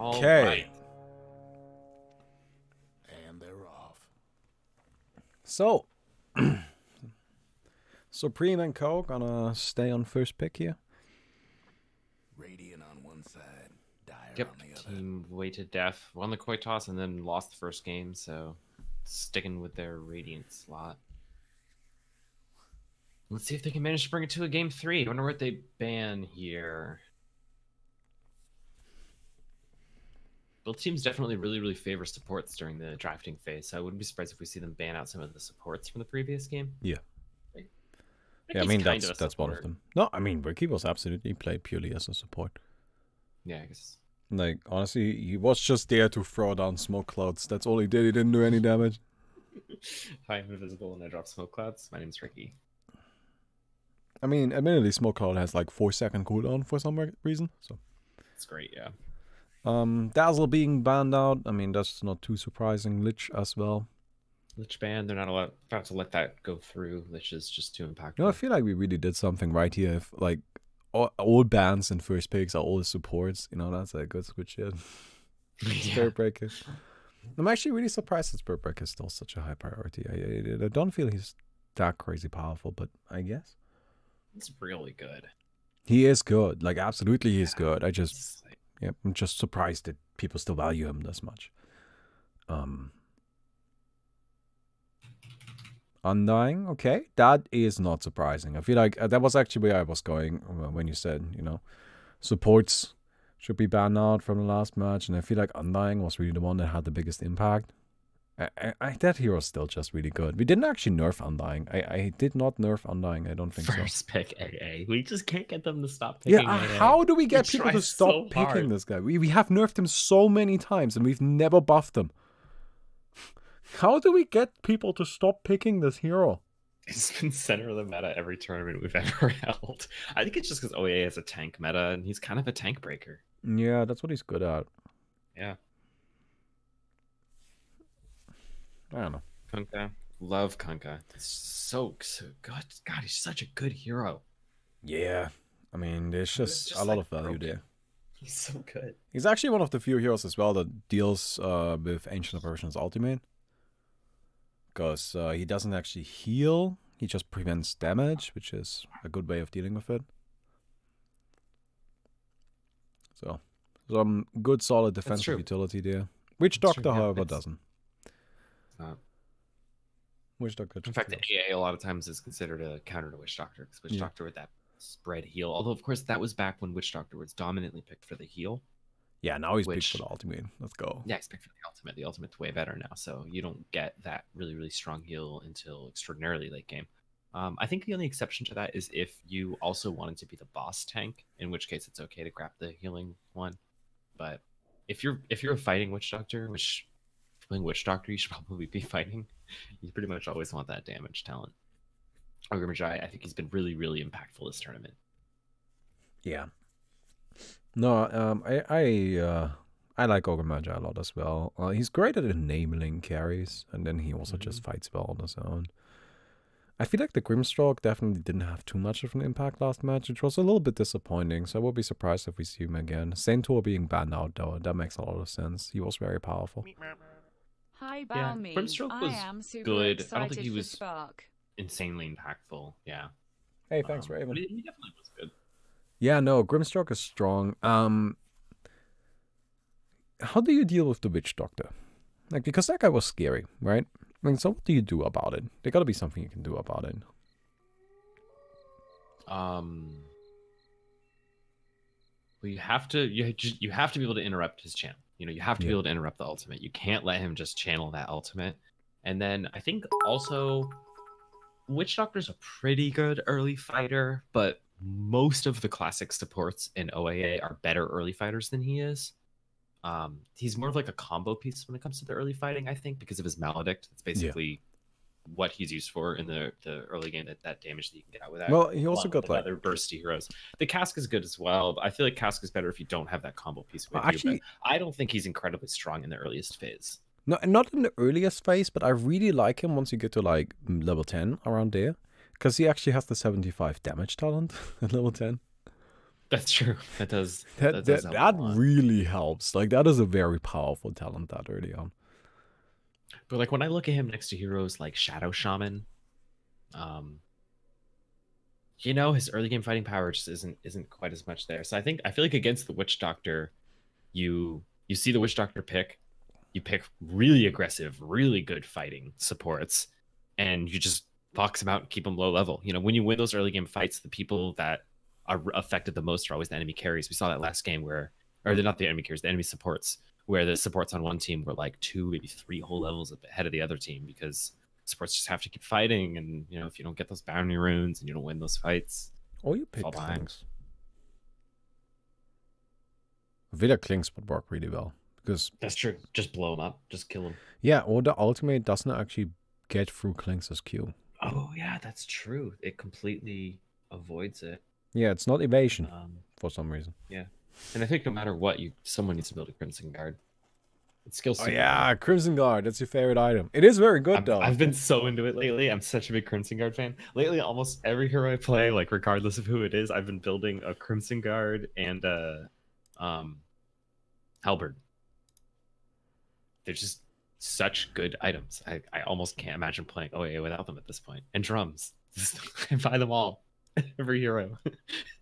A: Okay.
C: right.
E: And they're off.
A: So, (clears throat) Supreme and Co. gonna stay on first pick here.
E: Radiant on one side, Dire
C: Yep,
E: on the other.
C: team way to death. Won the coin toss and then lost the first game, so sticking with their radiant slot. Let's see if they can manage to bring it to a game three. I wonder what they ban here. Both teams definitely really, really favor supports during the drafting phase, so I wouldn't be surprised if we see them ban out some of the supports from the previous game.
A: Yeah.
C: Like,
A: Yeah, I mean that's that's one of them. No, I mean Riki was absolutely played purely as a support.
C: Yeah, I guess.
A: Like honestly, he was just there to throw down smoke clouds. That's all he did. He didn't do any damage. (laughs)
C: Hi, I'm invisible and I drop smoke clouds. My name's Riki.
A: I mean, admittedly, smoke cloud has like four second cooldown for some re- reason. So,
C: It's great, yeah.
A: Um, Dazzle being banned out. I mean, that's not too surprising. Lich as well.
C: Lich ban, they're not allowed, about to let that go through. Lich is just too impactful.
A: No, I feel like we really did something right here. If like all, all bands and first picks are all the supports, you know, that's a good good shit. (laughs)
C: yeah.
A: Spirit Breaker. I'm actually really surprised that Spirit Breaker is still such a high priority. I, I, I don't feel he's that crazy powerful, but I guess
C: It's really good.
A: he is good. Like absolutely, he's good. I just Yeah, I'm just surprised that people still value him this much. Um, Undying, okay, that is not surprising. I feel like uh, that was actually where I was going uh, when you said, you know, supports should be banned out from the last match, and I feel like Undying was really the one that had the biggest impact. I, I, that hero is still just really good. We didn't actually nerf Undying. I, I did not nerf Undying. I don't think so.
C: First pick AA. We just can't get them to stop
A: Yeah,
C: picking
A: uh,
C: AA.
A: how do we get
C: We
A: people to stop
C: so
A: picking
C: hard.
A: this guy? We we have nerfed him so many times and we've never buffed him. (laughs) How do we get people to stop picking this hero?
C: He's been center of the meta every tournament we've (laughs) ever held. I think it's just because OAA has a tank meta, and he's kind of a tank breaker.
A: Yeah, that's what he's good at.
C: Yeah.
A: I don't know.
C: Kunkka, love Kunkka. So so good. God, he's such a good hero.
A: Yeah. I mean, there's just,
C: just,
A: a lot
C: like,
A: of value
C: broken.
A: there.
C: He's so good.
A: He's actually one of the few heroes as well that deals uh, with Ancient Apparition's ultimate. Because uh, he doesn't actually heal, he just prevents damage, which is a good way of dealing with it. So, some good solid defensive utility there. which
C: That's true,
A: Doctor,
C: yeah,
A: however,
C: it's-
A: doesn't.
C: Not.
A: Witch Doctor.
C: In fact, the. AA a lot of times is considered a counter to Witch Doctor because Witch
A: Yeah.
C: Doctor with that spread heal. Although, of course, that was back when Witch Doctor was dominantly picked for the heal.
A: yeah, now he's
C: which-
A: big for the ultimate. Let's go.
C: Yeah, he's picked for the ultimate. The ultimate's way better now, so you don't get that really, really strong heal until extraordinarily late game. Um, I think the only exception to that is if you also wanted to be the boss tank, in which case it's okay to grab the healing one. But if you're if you're a fighting Witch Doctor, which if you're playing Witch Doctor, you should (laughs) probably be fighting. You pretty much always want that damage talent. Ogre Magi, I think he's been really, really impactful this tournament.
A: Yeah. No, um, I I uh, I like Ogre Magi a lot as well. Uh, he's great at enabling carries, and then he also just fights well on his own. I feel like the Grimstroke definitely didn't have too much of an impact last match, which was a little bit disappointing. So I would be surprised if we see him again. Centaur being banned out though, that makes a lot of sense. He was very powerful.
F: Hi,
C: Yeah,
F: Baumi.
C: Grimstroke
F: I am super
C: good.
F: excited
C: I don't think he was-
F: Spark.
C: Insanely impactful, yeah.
A: Hey, thanks
C: Um, but he, he definitely was good.
A: Yeah, no, Grimstroke is strong. Um, how do you deal with the Witch Doctor? Like, because that guy was scary, right? I mean, so what do you do about it? There gotta be something you can do about it.
C: Um, well, you have to you you have to be able to interrupt his channel. You know, you have to
A: Yeah.
C: be able to interrupt the ultimate. You can't let him just channel that ultimate. And then I think also, Witch Doctor's a pretty good early fighter, but most of the classic supports in OAA are better early fighters than he is. Um, he's more of like a combo piece when it comes to the early fighting, I think, because of his maledict. It's basically what he's used for in the, the early game that, that damage that you can get out with that
A: Well, he also got like
C: other bursty heroes. The cask is good as well, but I feel like cask is better if you don't have that combo piece with
A: Well,
C: you.
A: actually-
C: But I don't think he's incredibly strong in the earliest phase.
A: no, not in the earliest phase, but I really like him once you get to like level ten around there, because he actually has the seventy-five damage talent (laughs) at level ten.
C: That's true. That does
A: That
C: that,
A: that,
C: does help
A: that really helps. Like that is a very powerful talent that early on.
C: But like when I look at him next to heroes like Shadow Shaman, um, you know, his early game fighting power just isn't isn't quite as much there. So I think I feel like against the Witch Doctor, you you see the Witch Doctor pick, you pick really aggressive, really good fighting supports, and you just box them out and keep them low level. You know, when you win those early game fights, the people that are affected the most are always the enemy carries. We saw that last game where, or they're not the enemy carries, the enemy supports, where the supports on one team were like two, maybe three whole levels ahead of the other team because supports just have to keep fighting. And, you know, if you don't get those boundary runes and you don't win those fights,
A: Or you pick
C: Fall behind.
A: Clinkz. Vida Clinkz would work really well because
C: that's true. Just blow them up, just kill them.
A: yeah, or the ultimate doesn't actually get through Clinkz' Q.
C: Oh, yeah, that's true. It completely avoids it.
A: Yeah, it's not evasion
C: Um,
A: for some reason.
C: And I think no matter what, you someone needs to build a Crimson Guard. It's skill
A: Oh yeah, Crimson Guard. That's your favorite item. It is very good
C: I'm-
A: though.
C: I've been so into it lately. I'm such a big Crimson Guard fan. Lately, almost every hero I play, like regardless of who it is, I've been building a Crimson Guard and a um, Halberd. They're just such good items. I, I almost can't imagine playing OAA without them at this point. And drums. (laughs) I buy them all. (laughs) Every hero. (laughs)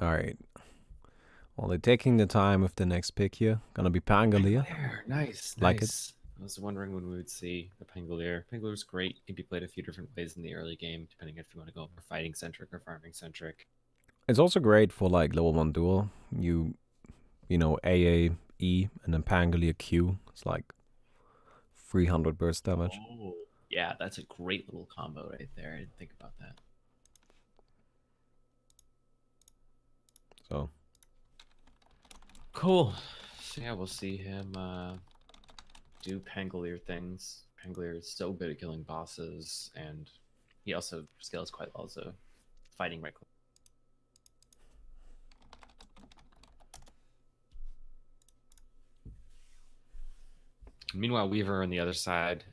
A: All right. Well, they're taking the time with the next pick here. Gonna be Pangolier.
C: There, nice.
A: Like it.
C: I was wondering when we would see the Pangolier. Pangolier's great. Can be played a few different ways in the early game, depending if you want to go more fighting centric or farming centric.
A: It's also great for like level one duel. You, you know, AA E and then Pangolier Q. It's like 300 burst damage.
C: Oh, yeah, that's a great little combo right there. I didn't think about that.
A: So
C: Cool. So yeah, we'll see him uh, do Pangolier things. Pangolier is so good at killing bosses, and he also scales quite well a fighting right. Meanwhile, Weaver on the other side,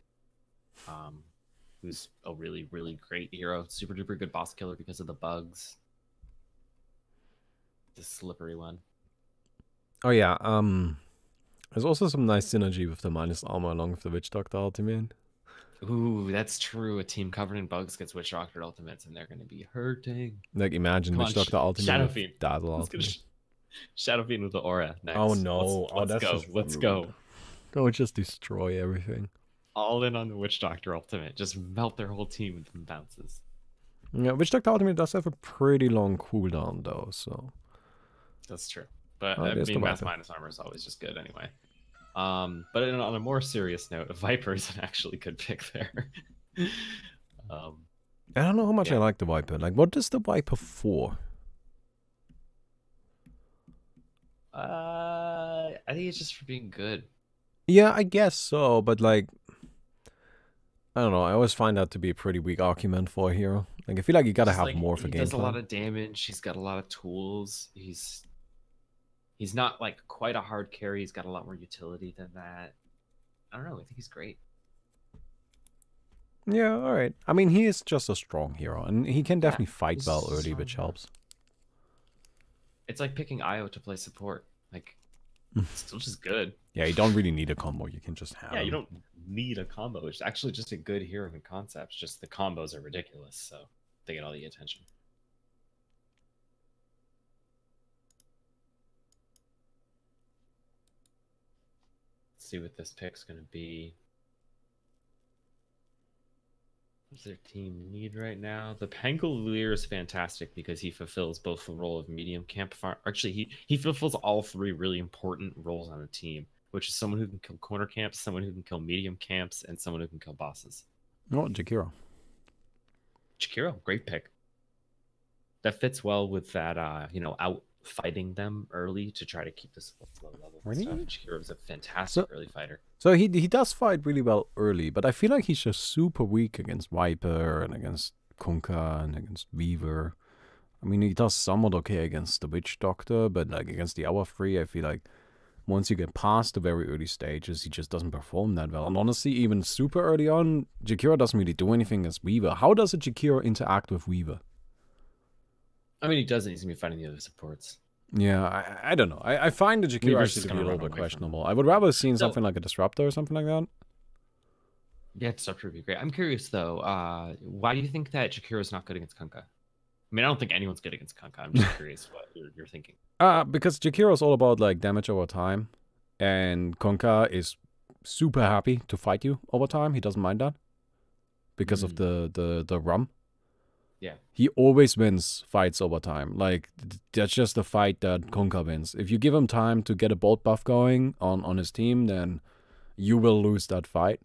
C: um, who's a really, really great hero, super duper good boss killer because of the bugs. The slippery one.
A: Oh yeah, um there's also some nice synergy with the minus armor along with the Witch Doctor ultimate.
C: Ooh, that's true. A team covered in bugs gets Witch Doctor ultimates, and they're going to be hurting.
A: Like imagine
C: Come
A: Witch
C: on,
A: Doctor ultimate
C: Shadow Fiend.
A: Dazzle ultimate.
C: sh- Shadow Fiend with the aura next.
A: Oh no!
C: Let's,
A: oh,
C: let's
A: that's
C: go.
A: just
C: Let's
A: rude.
C: go.
A: Would just destroy everything.
C: All in on the Witch Doctor ultimate. Just melt their whole team with bounces.
A: Yeah, Witch Doctor ultimate does have a pretty long cooldown though, so
C: That's true. But
A: Oh,
C: I mean, mass minus armor is always just good anyway. Um, but in, on a more serious note, (laughs) a Viper is an actually good pick there. (laughs) um,
A: I don't know how much I like the Viper. Like, what is the Viper for?
C: uh, I think it's just for being good.
A: Yeah, I guess so, but like, I don't know. I always find that to be a pretty weak argument for a hero. Like, I feel like you gotta
C: Just,
A: have
C: like,
A: more for
C: he does a lot of damage. He's got a lot of tools. He's he's not like quite a hard carry. He's got a lot more utility than that. I don't know. I think he's great.
A: Yeah, all right. I mean, he is just a strong hero, and he can definitely fight well early, which helps.
C: It's like picking Io to play support. Like, (laughs) it's still just good.
A: Yeah, you don't really need a combo. You can just have.
C: Yeah, you don't need a combo. It's actually just a good hero in concepts. Just the combos are ridiculous, so they get all the attention. Let's see what this pick's gonna be. What's their team need right now? The Pangolier is fantastic because he fulfills both the role of medium camp far. Actually, he he fulfills all three really important roles on a team, which is someone who can kill corner camps, someone who can kill medium camps, and someone who can kill bosses.
A: Oh, Jakiro.
C: Chikiro, great pick. That fits well with that, uh, you know, out fighting them early to try to keep this low level.
A: Really?
C: And is a fantastic early fighter.
A: So he he does fight really well early, but I feel like he's just super weak against Viper and against Kunkka and against Weaver. I mean, he does somewhat okay against the Witch Doctor, but like against the Hour Three, I feel like once you get past the very early stages, he just doesn't perform that well. And honestly, even super early on, Jakiro doesn't really do anything against Weaver. How does a Jakiro interact with Weaver?
C: I mean, he doesn't. He's gonna be fighting the other supports.
A: Yeah, I, I don't know. I, I find the Jakiro actually to be a little bit
C: away from him.
A: questionable. I would rather have seen
C: So-
A: something like a Disruptor or something like that.
C: Yeah, Disruptor would be great. I'm curious though. Uh, why do you think that Jakiro is not good against Kunkka? I mean, I don't think anyone's good against Kunkka. I'm just (laughs) curious what you're, you're thinking.
A: Uh, because Jakiro is all about like damage over time, and Kunkka is super happy to fight you over time. He doesn't mind that because of
C: Mm.
A: the the the rum.
C: Yeah.
A: He always wins fights over time. Like that's just the fight that Kunkka wins. If you give him time to get a bolt buff going on on his team, then you will lose that fight.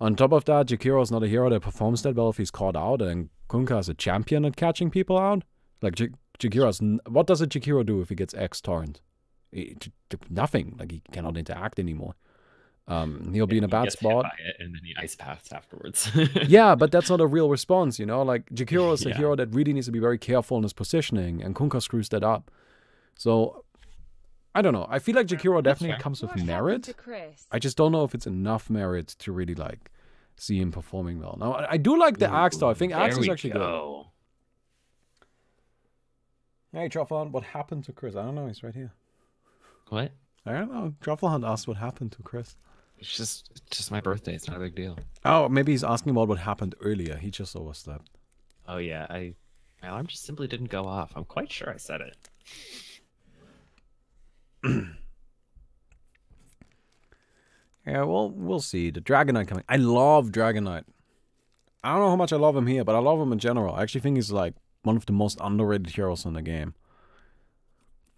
A: On top of that, Jakiro is not a hero that performs that well if he's caught out, and Kunkka is a champion at catching people out. Like J- Jakiro's, what does a Jakiro do if he gets X torrent? Nothing. Like he cannot interact anymore. Um, he'll be in a bad spot.
C: it, and then he ice paths afterwards. (laughs)
A: yeah, but that's not a real response, you know? Like, Jakiro is a
C: Yeah.
A: hero that really needs to be very careful in his positioning, and Kunkka screws that up. So, I don't know. I feel like Jakiro definitely
C: fair.
A: comes with
F: What
A: merit. I just don't know if it's enough merit to really, like, see him performing well. Now, I I do like the Axe, though. I think Axe is
C: we
A: actually good.
C: go.
A: Hey, Trufflehunt, what happened to Chris? I don't know. He's right here.
C: What?
A: I don't know. Trufflehunt asked what happened to Chris.
C: It's just it's just my birthday. It's not a big deal.
A: Oh, maybe he's asking about what happened earlier. He just overslept.
C: Oh yeah, I my alarm just simply didn't go off. I'm quite sure I said it. (clears throat)
A: Yeah, well, we'll see. The Dragon Knight coming. I love Dragon Knight. I don't know how much I love him here, but I love him in general. I actually think he's like one of the most underrated heroes in the game.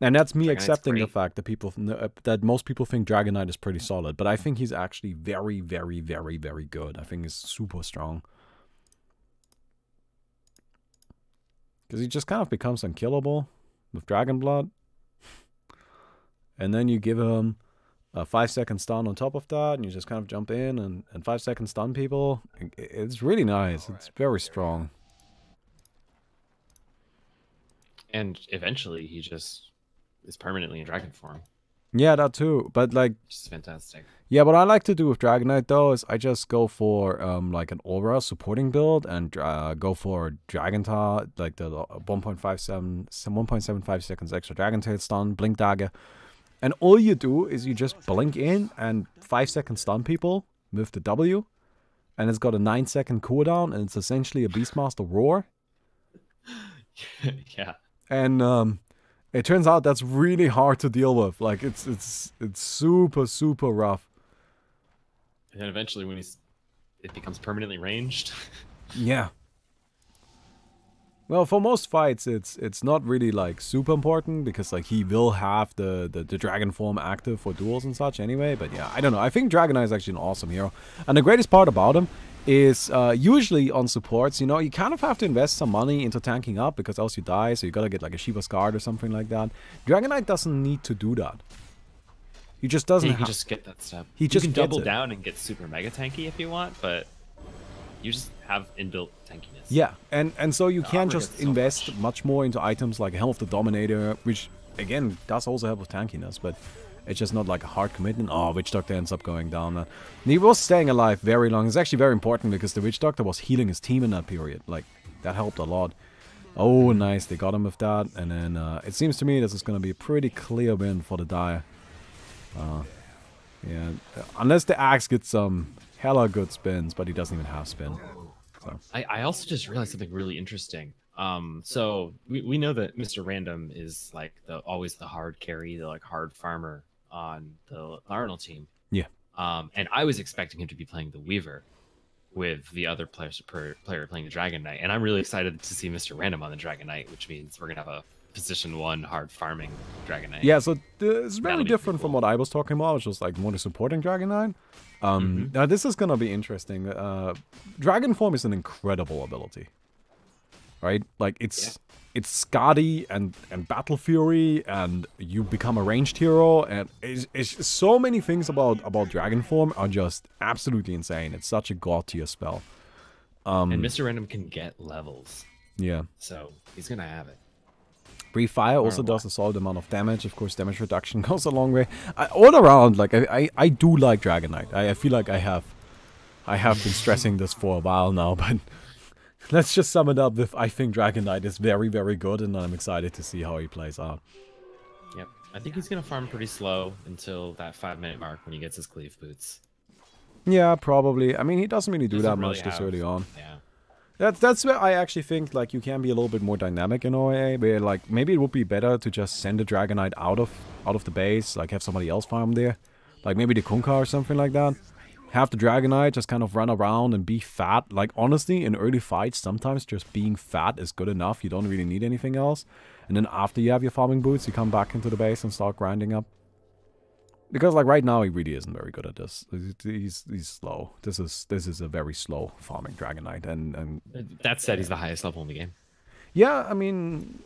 A: And that's me
C: Dragon Knight's
A: accepting the fact that people uh, that most people think Dragon Knight is pretty solid, but I think he's actually very, very, very, very good. I think he's super strong. Because he just kind of becomes unkillable with Dragon Blood. and then you give him a five second stun on top of that, and you just kind of jump in and, and five second stun people. It's really nice. It's very strong.
C: And eventually, he just is permanently in dragon form,
A: Yeah, that too. But like,
C: is fantastic.
A: yeah, what I like to do with Dragon Knight though is I just go for um like an aura supporting build and uh, go for Dragon Ta like the 1.57 1.75 seconds extra Dragon Tail stun, Blink Dagger, and all you do is you just blink in and five seconds stun people with the W, and it's got a nine second cooldown and it's essentially a Beastmaster roar. (laughs)
C: yeah.
A: and um, it turns out that's really hard to deal with. Like it's it's it's super super rough.
C: And then eventually, when he's, it becomes permanently ranged. (laughs)
A: Yeah. Well, for most fights, it's it's not really like super important because like he will have the, the the dragon form active for duels and such anyway. But yeah, I don't know. I think Dragon Knight is actually an awesome hero, and the greatest part about him is uh, usually on supports. You know, you kind of have to invest some money into tanking up because else you die. So you gotta get like a Shiva's Guard or something like that. Dragon Knight doesn't need to do that. He just doesn't.
C: you can just get that stuff.
A: He
C: you
A: just
C: can double
A: it.
C: down and get super mega tanky if you want, but you just have inbuilt tankiness.
A: Yeah, and and so you
C: The
A: can just
C: so
A: invest
C: much.
A: much. more into items like Helm of the Dominator, which again does also help with tankiness, but it's just not like a hard commitment. Oh, Witch Doctor ends up going down. Uh, he was staying alive very long. It's actually very important because the Witch Doctor was healing his team in that period. Like that helped a lot. Oh, nice, they got him with that, and then uh, it seems to me this is going to be a pretty clear win for the Dire. Uh, yeah, unless the Axe gets some hella good spins, but he doesn't even have spin. So.
C: I, I also just realized something really interesting. Um, so we, we know that Mr. Random is like the always the hard carry, the like hard farmer on the Arnold team.
A: Yeah.
C: Um, and I was expecting him to be playing the Weaver with the other players per player playing the Dragon Knight, and I'm really excited to see Mr. Random on the Dragon Knight, which means we're gonna have a position one hard farming Dragon Knight.
A: Yeah, so it's very different
C: pretty
A: from what I was talking about, which was like more the supporting Dragon Knight. Um,
C: Mhm.
A: Now this is gonna be interesting. Uh, Dragon Form is an incredible ability, right? Like it's it's Skadi and and Battle Fury, and you become a ranged hero, and it's, it's so many things about about Dragon Form are just absolutely insane. It's such a god tier spell. Um,
C: And Mr. Random can get levels,
A: yeah.
C: so he's gonna have it.
A: Breathe Fire also does a solid amount of damage. Of course, damage reduction (laughs) goes a long way. I, all around, like I, I, I do like Dragon Knight. I, I feel like I have, I have been stressing this for a while now. (laughs) But let's just sum it up with I think Dragon Knight is very, very good, and I'm excited to see how he plays out.
C: Yep. I think he's gonna farm pretty slow until that five minute mark when he gets his cleave boots.
A: Yeah, probably. I mean, he doesn't really do
C: Doesn't
A: that
C: really
A: much this early on.
C: Yeah.
A: That's that's where I actually think like you can be a little bit more dynamic in OAA, where like maybe it would be better to just send a Dragon Knight out of out of the base, like have somebody else farm there, like maybe the Kunkka or something like that. Have the Dragon Knight just kind of run around and be fat. Like honestly, in early fights, sometimes just being fat is good enough. You don't really need anything else. And then after you have your farming boots, you come back into the base and start grinding up. Because like right now, he really isn't very good at this. He's he's slow. This is this is a very slow farming Dragon Knight, and and
C: That said, he's the highest level in the game.
A: yeah, I mean,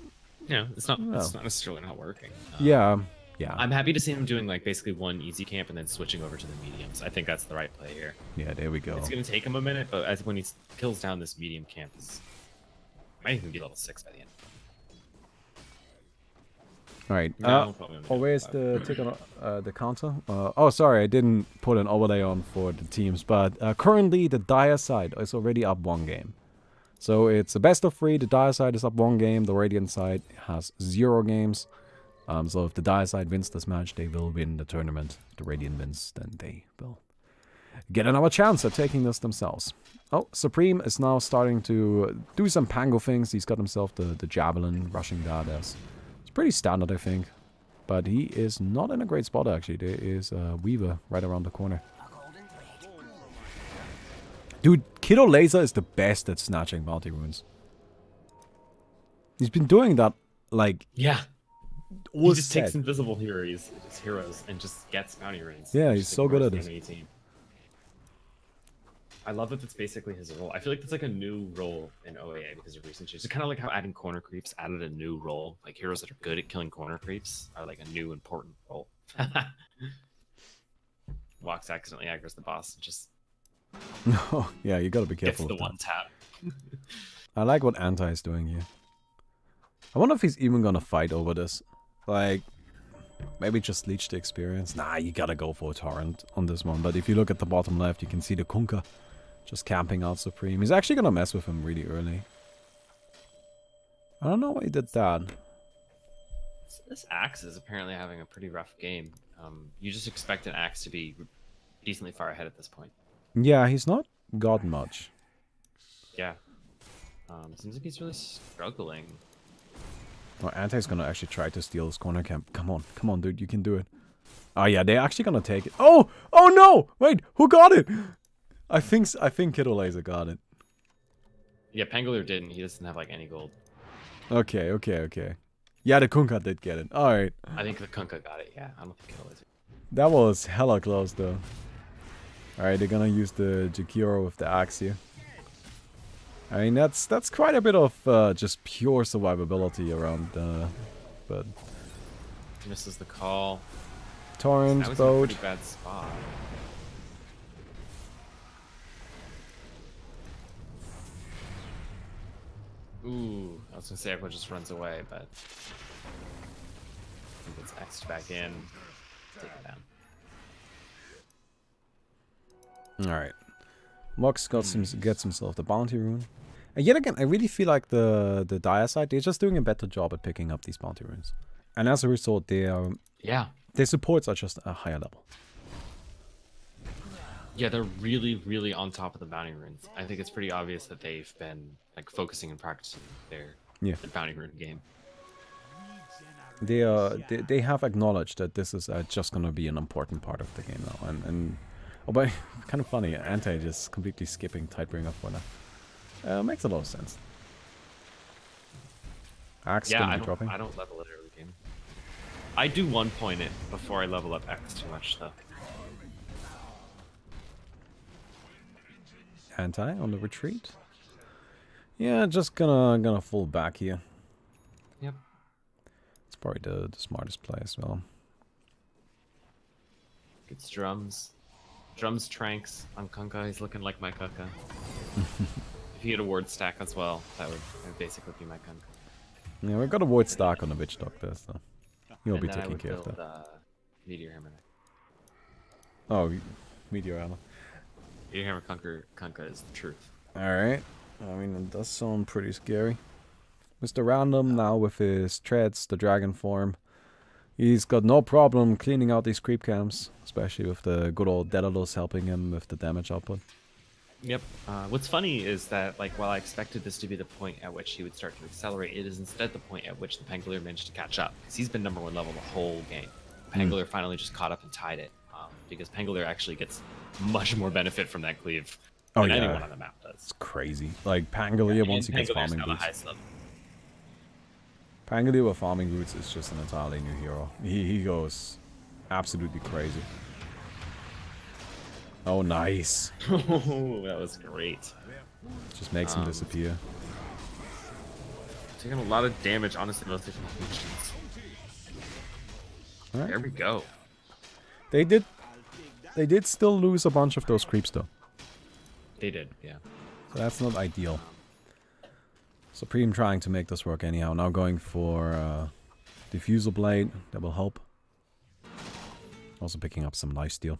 C: You know, it's not it's
A: Oh.
C: not necessarily not working. Uh,
A: yeah, yeah,
C: I'm happy to see him doing like basically one easy camp and then switching over to the mediums. I think that's the right play here.
A: yeah. There we go.
C: It's gonna take him a minute, but as when he kills down this medium camp, is might even be level six by the end.
A: All right.
C: No,
A: uh, oh, where's the tick on uh, the counter? Uh, oh, sorry, I didn't put an overlay on for the teams, but uh, currently the Dire side is already up one game. So it's a best of three. The Dire side is up one game. The Radiant side has zero games. Um, so if the Dire side wins this match, they will win the tournament. If the Radiant wins, then they will get another chance at taking this themselves. Oh, Supreme is now starting to do some Pango things. He's got himself the, the Javelin, rushing that as it's pretty standard, I think. But he is not in a great spot, actually. There is a Weaver right around the corner. Dude, Kiddo Laser is the best at snatching runes. He's been doing that, like,
C: Yeah,
A: all
C: he just takes invisible heroes, his heroes, and just gets bounty rings.
A: Yeah, he's so good at this.
C: Team. I love that that's basically his role. I feel like that's like a new role in OAA because of recent changes. It's kind of like how adding corner creeps added a new role. Like heroes that are good at killing corner creeps are like a new important role. (laughs) Walks accidentally aggro's the boss. and Just
A: No, (laughs) yeah, you gotta be careful. gets the
C: one tap. (laughs)
A: I like what Anti is doing here. I wonder if he's even gonna fight over this. Like, maybe just leech the experience. Nah, you gotta go for a torrent on this one. But if you look at the bottom left, you can see the Kunkka just camping out Supreme. He's actually gonna mess with him really early. I don't know why he did that.
C: This- This axe is apparently having a pretty rough game. Um, you just expect an axe to be decently far ahead at this point.
A: Yeah, he's not got much.
C: Yeah. Um, seems like he's really struggling.
A: Well, Anti's gonna actually try to steal this corner camp. Come on, come on, dude, you can do it. Oh yeah, they're actually gonna take it. Oh, oh no! Wait, who got it? I think I think Kiddo Laser got it.
C: Yeah, Pangolier didn't. He doesn't have like any gold.
A: Okay, okay, okay. Yeah, the Kunkka did get it. All right,
C: I think the Kunkka got it. Yeah, I don't think it was.
A: that was hella close though. All right, they're gonna use the Jakiro with the axe here. I mean, that's that's quite a bit of uh, just pure survivability around. Uh, but
C: Misses the call.
A: torrent
C: a
A: boat.
C: bad spot. Ooh, I was gonna say everyone just runs away, but he gets X'd back in. Take it down.
A: All right. Mox got some, gets himself the bounty rune. And yet again, I really feel like the the Dire side, they're just doing a better job at picking up these bounty runes. And as a result, their
C: Yeah,
A: their supports are just a higher level.
C: yeah, they're really, really on top of the bounty runes. I think it's pretty obvious that they've been like focusing and practicing their,
A: Yeah.
C: their bounty rune game.
A: They are they, they have acknowledged that this is uh, just gonna be an important part of the game now. And and oh, but (laughs) kind of funny, Anti just completely skipping Tidebringer for now. Uh, makes a lot of sense. Axe
C: yeah, I
A: be
C: don't,
A: dropping.
C: I don't level it early game. I do one point it before I level up X too much though.
A: Anti on the retreat. Yeah, just gonna gonna fall back here.
C: Yep.
A: It's probably the, the smartest play as well.
C: Gets drums. Drums tranks on Kunkka. He's looking like my Kunkka. (laughs) if he had a ward stack as well, that would, that would basically be my Kunkka.
A: Yeah, we've got a ward stack on the witch doctor, so he'll
C: and
A: be taking care of
C: build,
A: that.
C: Uh, Meteor Hammer.
A: Oh, meteor armor.
C: Meteor Hammer conquer conquer is the truth.
A: All right. I mean, it does sound pretty scary. Mr. Random now with his treads, the dragon form. He's got no problem cleaning out these creep camps, especially with the good old Daedalus helping him with the damage output.
C: Yep. Uh, what's funny is that, like, while I expected this to be the point at which he would start to accelerate, it is instead the point at which the Pangolier managed to catch up. Because he's been number one level the whole game. Pangolier finally just caught up and tied it. Um, because Pangolier actually gets much more benefit from that cleave
A: Oh,
C: than
A: yeah.
C: anyone on the map does.
A: It's crazy. Like Pangolier, once he gets farming boots. Pangolier with farming boots is just an entirely new hero. He, he goes absolutely crazy. Oh, nice. (laughs)
C: Oh, that was great.
A: Just makes him
C: Um,
A: disappear.
C: Taking a lot of damage, honestly, those different functions.
A: Alright.
C: There we go.
A: They did. They did still lose a bunch of those creeps though.
C: They did, yeah.
A: So that's not ideal. Supreme trying to make this work anyhow. Now going for uh, Diffusal Blade. That will help. Also picking up some lifesteal.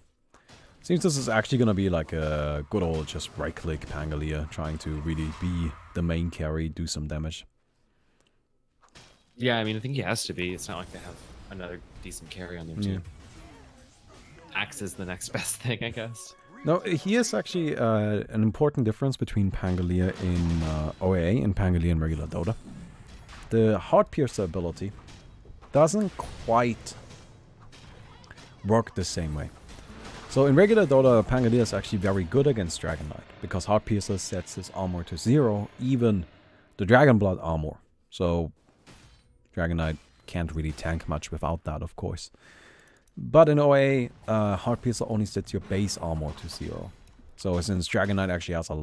A: Seems this is actually going to be like a good old just right-click Pangolier. Trying to really be the main carry, do some damage.
C: Yeah, I mean, I think he has to be. It's not like they have another decent carry on their
A: Yeah.
C: Axe is the next (laughs) best thing, I guess.
A: No, he is actually uh, an important difference between Pangolier in uh, OAA and Pangolier in regular Dota. The Heart Piercer ability doesn't quite work the same way. So in regular Dota, Pangolier is actually very good against Dragon Knight because Heart Piercer sets his armor to zero, even the Dragon Blood armor. So Dragon Knight can't really tank much without that, of course. But in OA, uh, Heart Piercer only sets your base armor to zero. So since Dragon Knight actually has a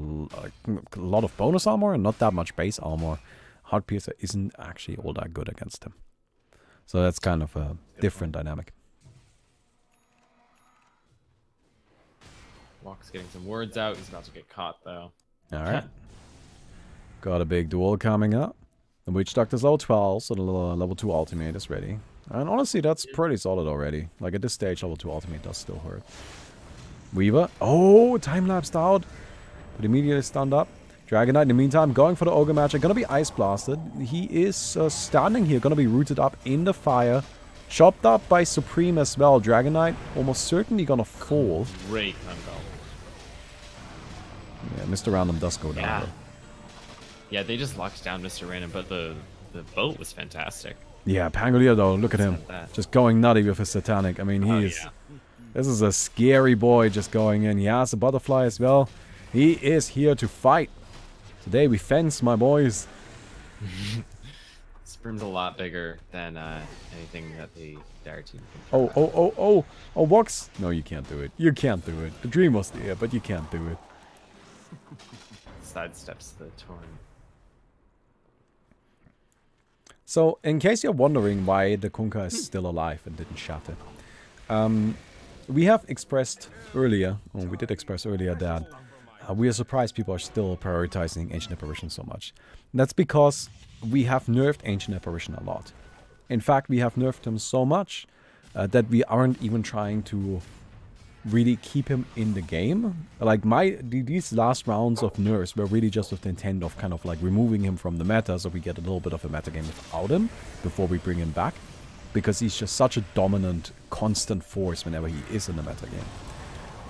A: lot of bonus armor and not that much base armor, Heart Piercer isn't actually all that good against him. So that's kind of a different dynamic.
C: Walk's getting some words out. He's about to get caught though.
A: All right. (laughs) Got a big duel coming up. The Witch Doctor's level 12, so the uh, level 2 ultimate is ready. And honestly, that's pretty solid already. Like at this stage, level 2 ultimate does still hurt. Weaver. Oh, time-lapsed out. But immediately stunned up. Dragon Knight in the meantime going for the Ogre Magi. Gonna be Ice Blasted. He is uh, standing here. Gonna be rooted up in the fire. Chopped up by Supreme as well. Dragon Knight almost certainly gonna fall.
C: Great combo.
A: Yeah, Mr. Random does go down.
C: Yeah.
A: though.
C: Yeah, they just locked down Mr. Random, but the the boat was fantastic.
A: Yeah, Pangolier though, look at him. Just going nutty with his Satanic. I mean,
C: Oh,
A: he's...
C: yeah.
A: This is a scary boy just going in. He has a butterfly as well. He is here to fight. Today we fence, my boys. (laughs)
C: Supreme's a lot bigger than uh, anything that the Dire team can
A: Oh, oh, oh, oh. Oh, Vox. No, you can't do it. You can't do it. The dream was there, but you can't do it.
C: Sidesteps the torrent.
A: So, in case you're wondering why the Kunkka is still alive and didn't shatter, um, we have expressed earlier, we did express earlier that uh, we are surprised people are still prioritizing Ancient Apparition so much. That's because we have nerfed Ancient Apparition a lot. In fact, we have nerfed him so much uh, that we aren't even trying to really keep him in the game. Like my these last rounds of nerfs were really just with the intent of kind of like removing him from the meta so we get a little bit of a meta game without him before we bring him back. Because he's just such a dominant, constant force whenever he is in the meta game.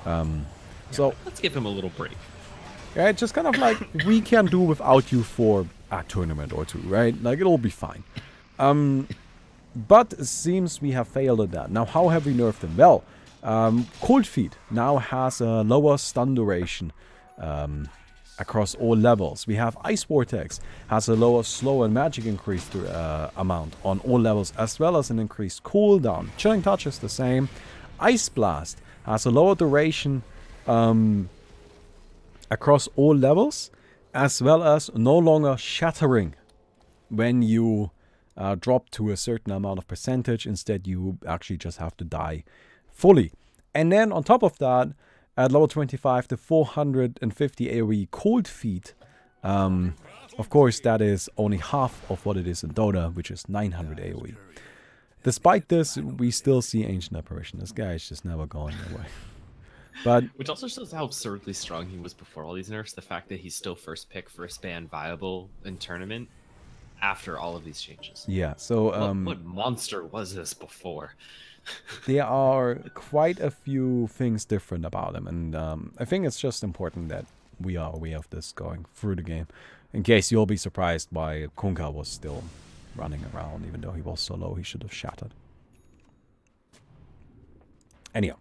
A: Um, so
C: Let's give him a little break.
A: yeah, it's just kind of like (laughs) we can do without you for a tournament or two, right? Like it'll be fine. Um, but it seems we have failed at that. Now, how have we nerfed him? Well, um, Cold Feet now has a lower stun duration um, across all levels. We have Ice Vortex has a lower slow and magic increase uh, amount on all levels, as well as an increased cooldown. Chilling Touch is the same. Ice Blast has a lower duration um, across all levels, as well as no longer shattering when you uh, drop to a certain amount of percentage. Instead, you actually just have to die fully. And then on top of that, at level 25, the 450 AoE cold feet. Um, of course, that is only half of what it is in Dota, which is 900 AoE. Despite this, we still see Ancient Apparition. This guy is just never going away. (laughs) But
C: Which also shows how absurdly strong he was before all these nerfs. The fact that he's still first pick, first ban viable in tournament after all of these changes.
A: yeah, so
C: What-
A: um,
C: what, monster was this before?
A: There are quite a few things different about him, and um, I think it's just important that we are aware of this going through the game, in case you'll be surprised why Kunkka was still running around, even though he was so low, he should have shattered. Anyhow,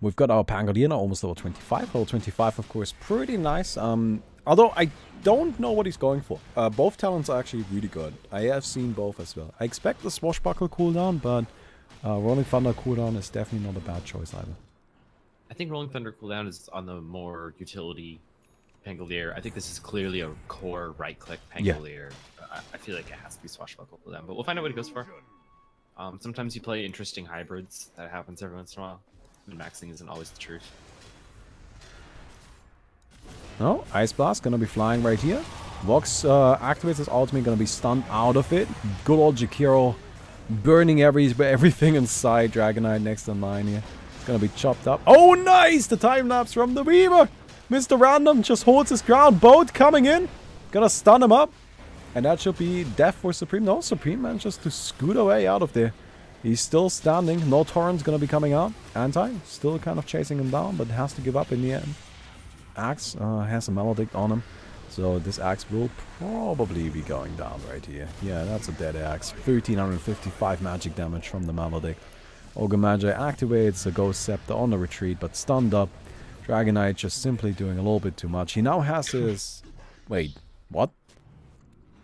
A: we've got our Pangolier almost level 25. Level 25, of course, pretty nice. Um, although I don't know what he's going for. Uh, both talents are actually really good. I have seen both as well. I expect the Swashbuckle cooldown, but uh, Rolling Thunder cooldown is definitely not a bad choice either.
C: I think Rolling Thunder cooldown is on the more utility Pangolier. I think this is clearly a core right click
A: Yeah.
C: Pangolier. I, I feel like it has to be Swashbuckle cooldown, but we'll find out what it goes for. Um, sometimes you play interesting hybrids. That happens every once in a while. Min maxing isn't always the truth.
A: No, Ice Blast gonna be flying right here. Vox uh, activates his ultimate, gonna be stunned out of it. Good old Jakiro burning every everything inside Dragon Knight next in line here. It's gonna be chopped up. Oh, nice! The time lapse from the Weaver. Mr. Random just holds his ground. Boat coming in, gonna stun him up, and that should be death for Supreme. No, Supreme manages to scoot away out of there. He's still standing. No Torrent's gonna be coming out. Anti still kind of chasing him down, but has to give up in the end. Axe uh, has a Maledict on him. So this axe will probably be going down right here. Yeah, that's a dead axe. 1355 magic damage from the Maledict. Ogre Magi activates a Ghost Scepter on the retreat, but stunned up. Dragon Knight just simply doing a little bit too much. He now has his... Wait, what?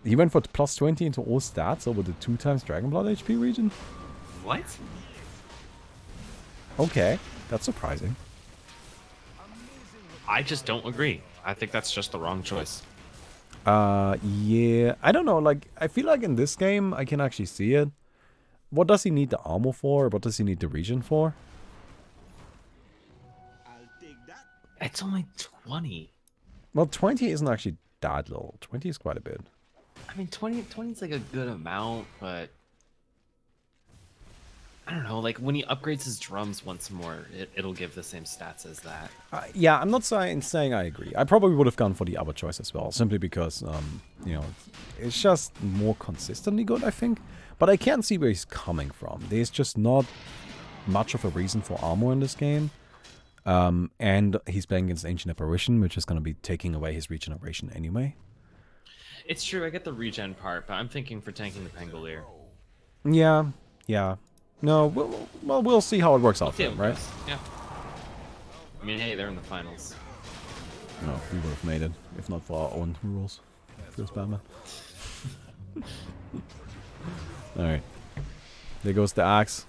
A: He went for plus 20 into all stats over the 2 times Dragon Blood HP regen?
C: What?
A: Okay, that's surprising.
C: I just don't agree. I think that's just the wrong choice.
A: Uh, yeah. I don't know. Like, I feel like in this game, I can actually see it. What does he need the armor for? What does he need the regen for?
E: I'll take that.
C: It's only 20.
A: Well, 20 isn't actually that little. 20 is quite a bit.
C: I mean, 20, 20 is like a good amount, but I don't know. Like when he upgrades his drums once more, it, it'll give the same stats as that.
A: Uh, yeah, I'm not saying, saying I agree. I probably would have gone for the other choice as well, simply because, um, you know, it's just more consistently good, I think. But I can't see where he's coming from. There's just not much of a reason for armor in this game. Um, and he's playing against Ancient Apparition, which is going to be taking away his regeneration anyway.
C: It's true. I get the regen part, but I'm thinking for tanking the Pangolier.
A: Yeah, yeah. No, well, well we'll see how it works out for
C: Yeah,
A: him, right?
C: Yeah. I mean, hey, they're in the finals.
A: No, we would have made it, if not for our own rules. Feels bad, man. (laughs) Alright. There goes the axe.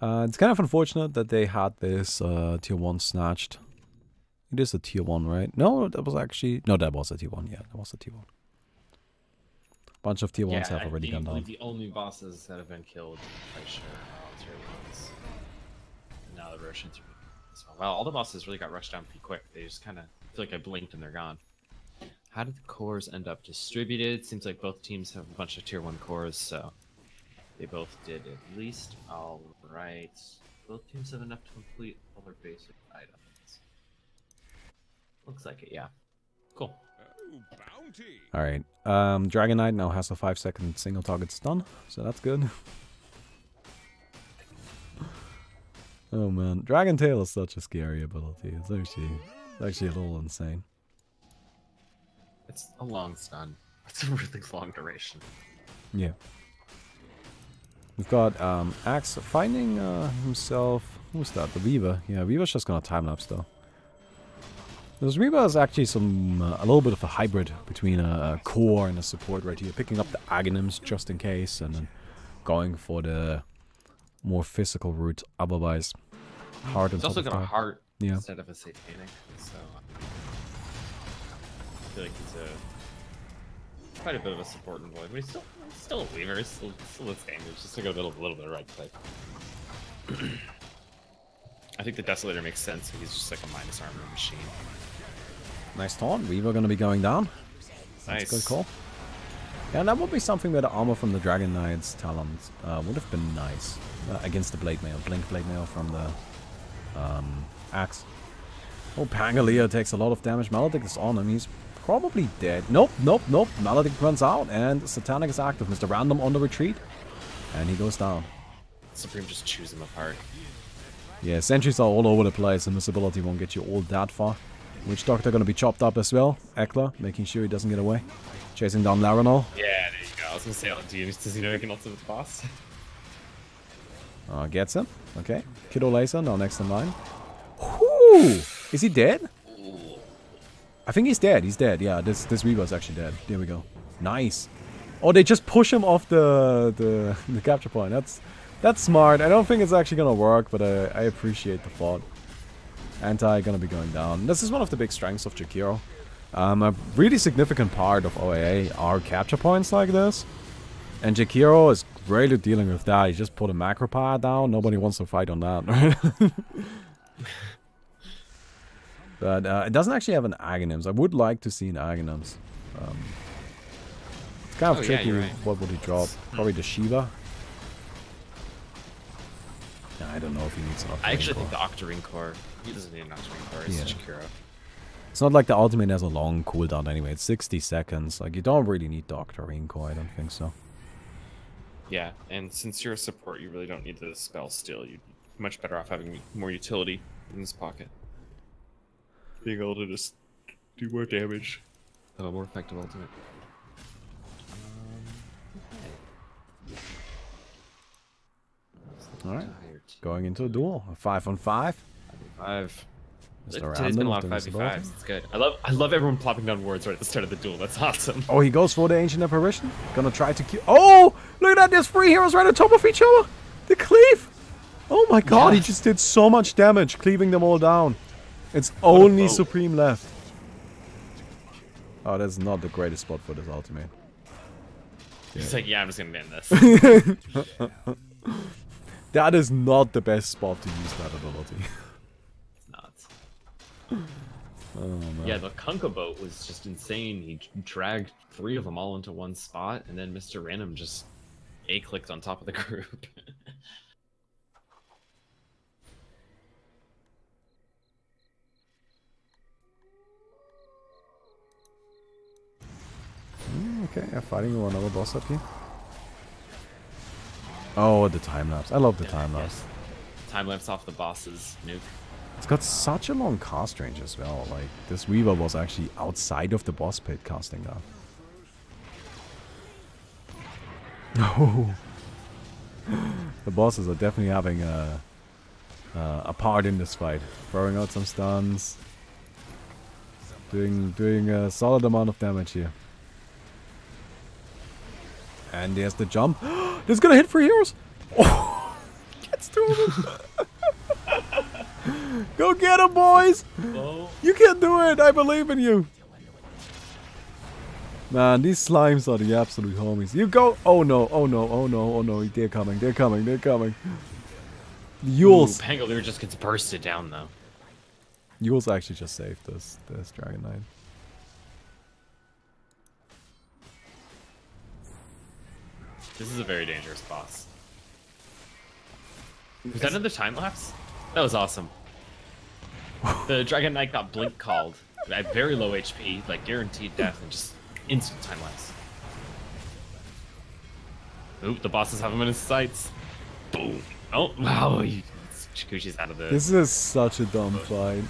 A: Uh, it's kind of unfortunate that they had this uh, tier 1 snatched. It is a tier 1, right? No, that was actually... No, that was a tier 1, yeah. That was a tier 1. Bunch of tier 1s
C: yeah,
A: have already gone down.
C: The only bosses that have been killed by sure are all tier ones. Now the Russians are as well. Well, all the bosses really got rushed down pretty quick. They just kind of feel like I blinked and they're gone. How did the cores end up distributed? Seems like both teams have a bunch of tier one cores, so they both did at least all right. Both teams have enough to complete all their basic items. Looks like it, yeah. Cool.
A: Alright. Um, Dragon Knight now has a 5 second single target stun, so that's good. (laughs) oh man. Dragon Tail is such a scary ability. It's actually, it's actually a little insane.
C: It's a long stun. (laughs) It's a really long duration.
A: Yeah. We've got um, Axe finding uh, himself. Who's that? The Weaver. Yeah, Weaver's just gonna time lapse though. This Weaver is actually some uh, a little bit of a hybrid between a, a core and a support right here, picking up the Aghanims just in case, and then going for the more physical route. Otherwise, hard and
C: He's also got a heart
A: Yeah.
C: instead of a satanic, so I feel like he's a quite a bit of a support and void, but he's still he's still a weaver. He's still still same. He's just like a little little bit of right click. (clears throat) I think the Desolator makes sense. He's just like a minus armor machine.
A: Nice taunt. Weaver gonna be going down.
C: Nice.
A: That's a good call. Yeah, that would be something where the armor from the Dragon Knight's talent uh, would have been nice uh, against the Blade Mail. Blink Blade Mail from the um, axe. Oh, Pangolier takes a lot of damage. Maledict is on him. He's probably dead. Nope, nope, nope. Maledict runs out and Satanic is active. Mr. Random on the retreat. And he goes down.
C: Supreme just chews him apart.
A: Yeah, sentries are all over the place and this ability won't get you all that far. Witch Doctor gonna be chopped up as well. Ekla, making sure he doesn't get away. Chasing down Laranol.
C: Yeah, there you go. I was gonna say, do you, does he know he can also boss? (laughs)
A: Uh, gets him. Okay. Kiddo Laser now next in line. Whoo! Is he dead? I think he's dead. He's dead. Yeah, this this Reaper's actually dead. There we go. Nice. Oh, they just push him off the the, (laughs) the capture point. That's that's smart. I don't think it's actually gonna work, but I, I appreciate the thought. Anti gonna be going down. This is one of the big strengths of Jakiro. Um, a really significant part of OAA are capture points like this. And Jakiro is great at dealing with that. He just put a Macropyre down. Nobody wants to fight on that, (laughs) right? but uh, it doesn't actually have an Aghanims. I would like to see an Aghanims. Um, it's kind of
C: Oh,
A: tricky.
C: you're right.
A: What would he drop? Probably the Shiva. Yeah, I don't know if he needs an Octarine
C: I actually
A: Octarine
C: think the Octarine core. He doesn't need an Octarine core. It's
A: Yeah.
C: Jakiro.
A: It's not like the ultimate has a long cooldown anyway. It's 60 seconds. Like, you don't really need the Octarine core. I don't think so.
C: Yeah, and since you're a support, you really don't need the spell still. You're much better off having more utility in this pocket. Being able to just do more damage. Have a more effective ultimate.
A: Um, Alright. Going into a duel. A 5 on 5.
C: Five.
A: Mr.
C: Today's been a lot of 5v5s. It's good. I love I love everyone plopping down wards right at the start of the duel. That's awesome.
A: Oh, he goes for the Ancient Apparition. Gonna try to kill. Oh! Look at that. There's three heroes right on top of each other. The cleave. Oh my god. He just did so much damage, cleaving them all down. It's only. Supreme left. Oh, that's not the greatest spot for this ultimate.
C: He's like, yeah, I'm just gonna end this. (laughs)
A: That is not the best spot to use that ability. (laughs)
C: It's not.
A: oh man.
C: Yeah, the Kunkka boat was just insane. He dragged three of them all into one spot, and then Mr. Random just a clicked on top of the (laughs) group.
A: Okay, I'm fighting another boss up here. Oh, the time lapse. I love the time lapse.
C: Time lapse off the boss's nuke.
A: It's got such a long cast range as well. Like, this Weaver was actually outside of the boss pit casting that. Oh. (laughs) the bosses are definitely having a, uh, a part in this fight. Throwing out some stuns. Doing, doing a solid amount of damage here. And there's the jump. (gasps) this is gonna hit three heroes! (laughs) Oh! Gets two of them! Go get him, boys! You can do it! I believe in you! Man, these slimes are the absolute homies. You go! Oh no, oh no, oh no, oh no, they're coming, they're coming, they're coming. Euls!
C: Pangolier just gets bursted down though.
A: Euls actually just saved this, this Dragon
C: This is a very dangerous boss. Was that another time lapse? That was awesome. the Dragon Knight got blink called at very low HP, like guaranteed death, and just instant time lapse. Oop, the bosses have him in his sights. Boom. Oh, wow. (laughs) Chikuchi's out of the.
A: This is such a dumb fight.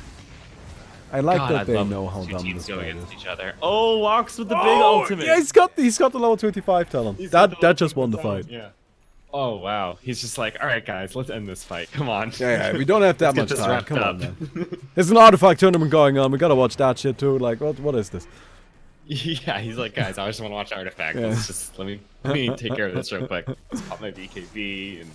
A: I like
C: God,
A: that
C: I
A: they know how
C: two
A: dumb
C: teams
A: this
C: go
A: fight
C: against
A: is.
C: each other. Oh, walks with the big
A: Oh,
C: ultimate.
A: Yeah, he's got he's got the level 25 talent.
C: He's
A: That that just won
C: ultimate
A: the
C: talent,
A: fight.
C: Yeah. Oh wow, he's just like, all right, guys, let's end this fight. Come on.
A: Yeah, yeah, we don't have that (laughs)
C: Let's
A: much time.
C: wrapped
A: Come on, man. There's an artifact tournament going on. We gotta watch that shit too. Like, what what is this? (laughs)
C: Yeah, he's like, guys, I just want to watch Artifact.
A: Yeah.
C: Let's just let me let me take care of this real quick. Let's pop my BKB and.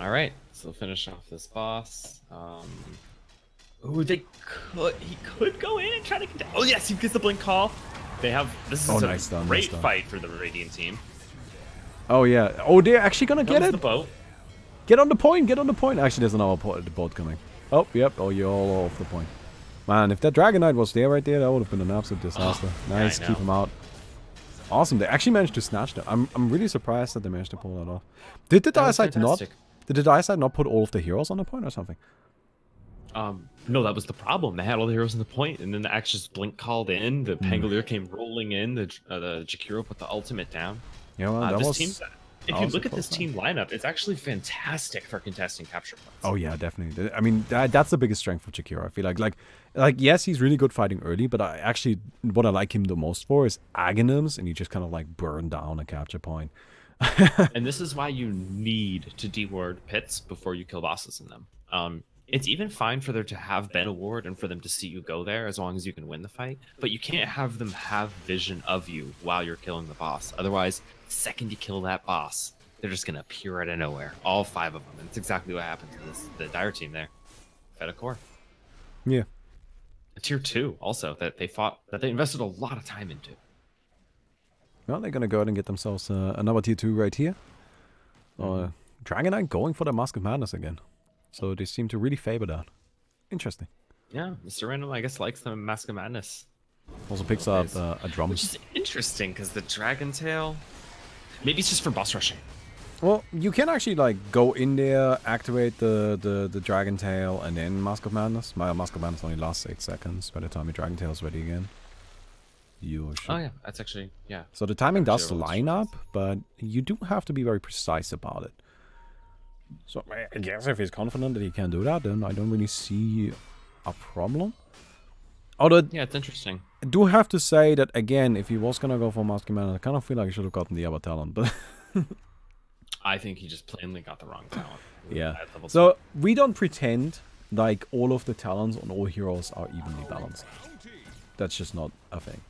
C: All right, so finish off this boss. Um, ooh, they could he could go in and try to get down. Oh yes, he gets the blink call. They have this is
A: Oh,
C: a
A: nice done,
C: great
A: done.
C: fight for the Radiant team.
A: Oh yeah. Oh, they're actually gonna get
C: Comes
A: it.
C: the boat.
A: Get on the point. Get on the point. Actually, there's another po- the boat coming. Oh, yep. Oh, you're all off the point. Man, if that Dragon Knight was there right there, that would have been an absolute (gasps) disaster.
C: yeah, I
A: nice, keep him out. Awesome. They actually managed to snatch that. I'm I'm really surprised that they managed to pull that off. Did the
C: That was
A: Dire side
C: not?
A: Did the Dire side not put all of the heroes on the point or something?
C: Um, no, that was the problem. They had all the heroes in the point, and then the Axe just blink called in. The
A: Hmm.
C: Pangolier came rolling in. The uh, the Jakiro put the ultimate down.
A: Yeah, well,
C: Uh,
A: that
C: this
A: was.
C: team, if you look at this team lineup, it's actually fantastic for contesting capture points.
A: Oh yeah, definitely. I mean, that, that's the biggest strength for Jakiro. I feel like, like, like yes, he's really good fighting early, but I actually what I like him the most for is Aghanims, and you just kind of like burn down a capture point. (laughs)
C: and this is why you need to deward pits before you kill bosses in them. Um, it's even fine for there to have been a ward and for them to see you go there as long as you can win the fight, but you can't have them have vision of you while you're killing the boss. Otherwise, second you kill that boss, they're just gonna appear out of nowhere. All five of them. And it's exactly what happened to this the dire team there. Fed a Core.
A: Yeah.
C: Tier two also that they fought that they invested a lot of time into.
A: Well, they're gonna go ahead and get themselves uh, another tier two right here. Uh, Dragon Knight going for the Mask of Madness again, so they seem to really favor that. Interesting.
C: Yeah, Mr. Random I guess likes the Mask of Madness.
A: Also picks up uh, a drum.
C: Which is interesting because the Dragon Tail. Maybe it's just for boss rushing.
A: Well, you can actually like go in there, activate the the, the Dragon Tail, and then Mask of Madness. My Mask of Madness only lasts eight seconds by the time your Dragon Tail is ready again. You should
C: Oh yeah, that's actually yeah.
A: So the timing does
C: Actually,
A: line up, but you do have to be very precise about it. So I guess if he's confident that he can do that, then I don't really see a problem. Although
C: Yeah, it's interesting.
A: I do have to say that again, if he was gonna go for Mask Man, I kind of feel like he should have gotten the other talent. But (laughs)
C: I think he just plainly got the wrong talent.
A: yeah. So we don't pretend like all of the talents on all heroes are evenly balanced. That's just not a thing.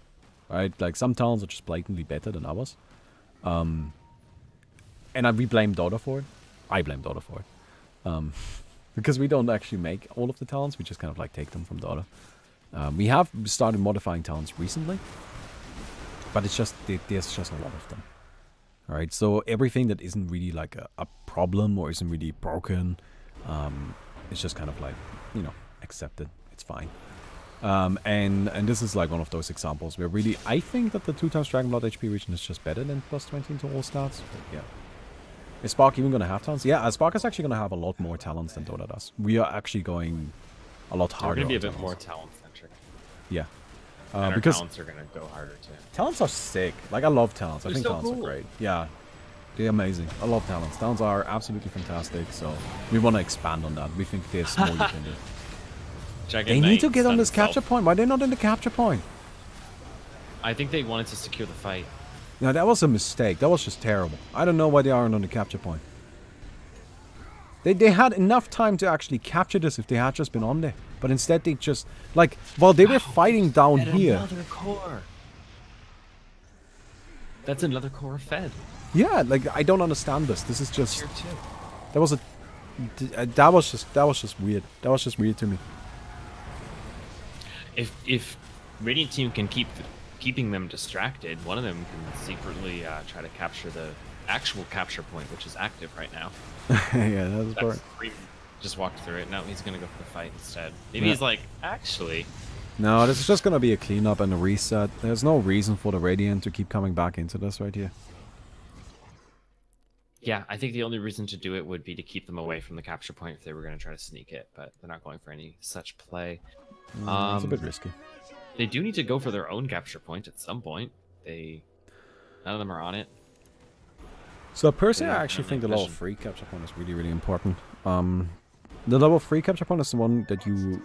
A: Right? Like some talents are just blatantly better than others. Um and I, we blame Dota for it. I blame Dota for it. Um (laughs) because we don't actually make all of the talents, we just kind of like take them from Dota. Um, we have started modifying talents recently. but it's just there- there's just a lot of them. Right, so everything that isn't really like a, a problem or isn't really broken, um, it's just kind of like you know accepted. It's fine. Um, and and this is like one of those examples where really I think that the two times Dragon Blood HP regen is just better than plus 20 into all stats. But yeah. Is Spark even going to have talents? Yeah, uh, Spark is actually going to have a lot more talents than Dota does. We are actually going a lot
C: They're
A: harder.
C: going to be a
A: on
C: bit more talent centric.
A: Yeah.
C: and
A: Uh,
C: our
A: because
C: talents are going to go harder too.
A: Talents are sick. Like I love talents. I
C: They're
A: think
C: so
A: talents
C: cool.
A: are great. Yeah. They're amazing. I love talents. Talents are absolutely fantastic. So we want to expand on that. We think there's more you can do. (laughs)
C: Dragon
A: They need to get on this
C: himself.
A: capture point. Why are they not in the capture point?
C: I think they wanted to secure the fight.
A: No, that was a mistake. That was just terrible. I don't know why they aren't on the capture point. They, they had enough time to actually capture this if they had just been on there. But instead they just like while they were fighting down here.
C: Another core. That's another core fed.
A: Yeah, like I don't understand this. This is just that was a d- uh, that was just that was just weird. That was just weird to me.
C: If if Radiant team can keep keeping them distracted, one of them can secretly uh, try to capture the actual capture point, which is active right now. (laughs)
A: yeah, that was part.
C: Just walked through it. Now he's gonna go for the fight instead. Maybe
A: Yeah.
C: he's like, actually,
A: No, this is just gonna be a cleanup and a reset. There's no reason for the Radiant to keep coming back into this right here.
C: Yeah. I think the only reason to do it would be to keep them away from the capture point if they were gonna try to sneak it, but they're not going for any such play.
A: Mm, it's a bit
C: Um,
A: risky.
C: They do need to go for their own capture point at some point. They none of them are on it.
A: So personally, I actually think the level three capture point is really, really important. Um, the level three capture point is the one that you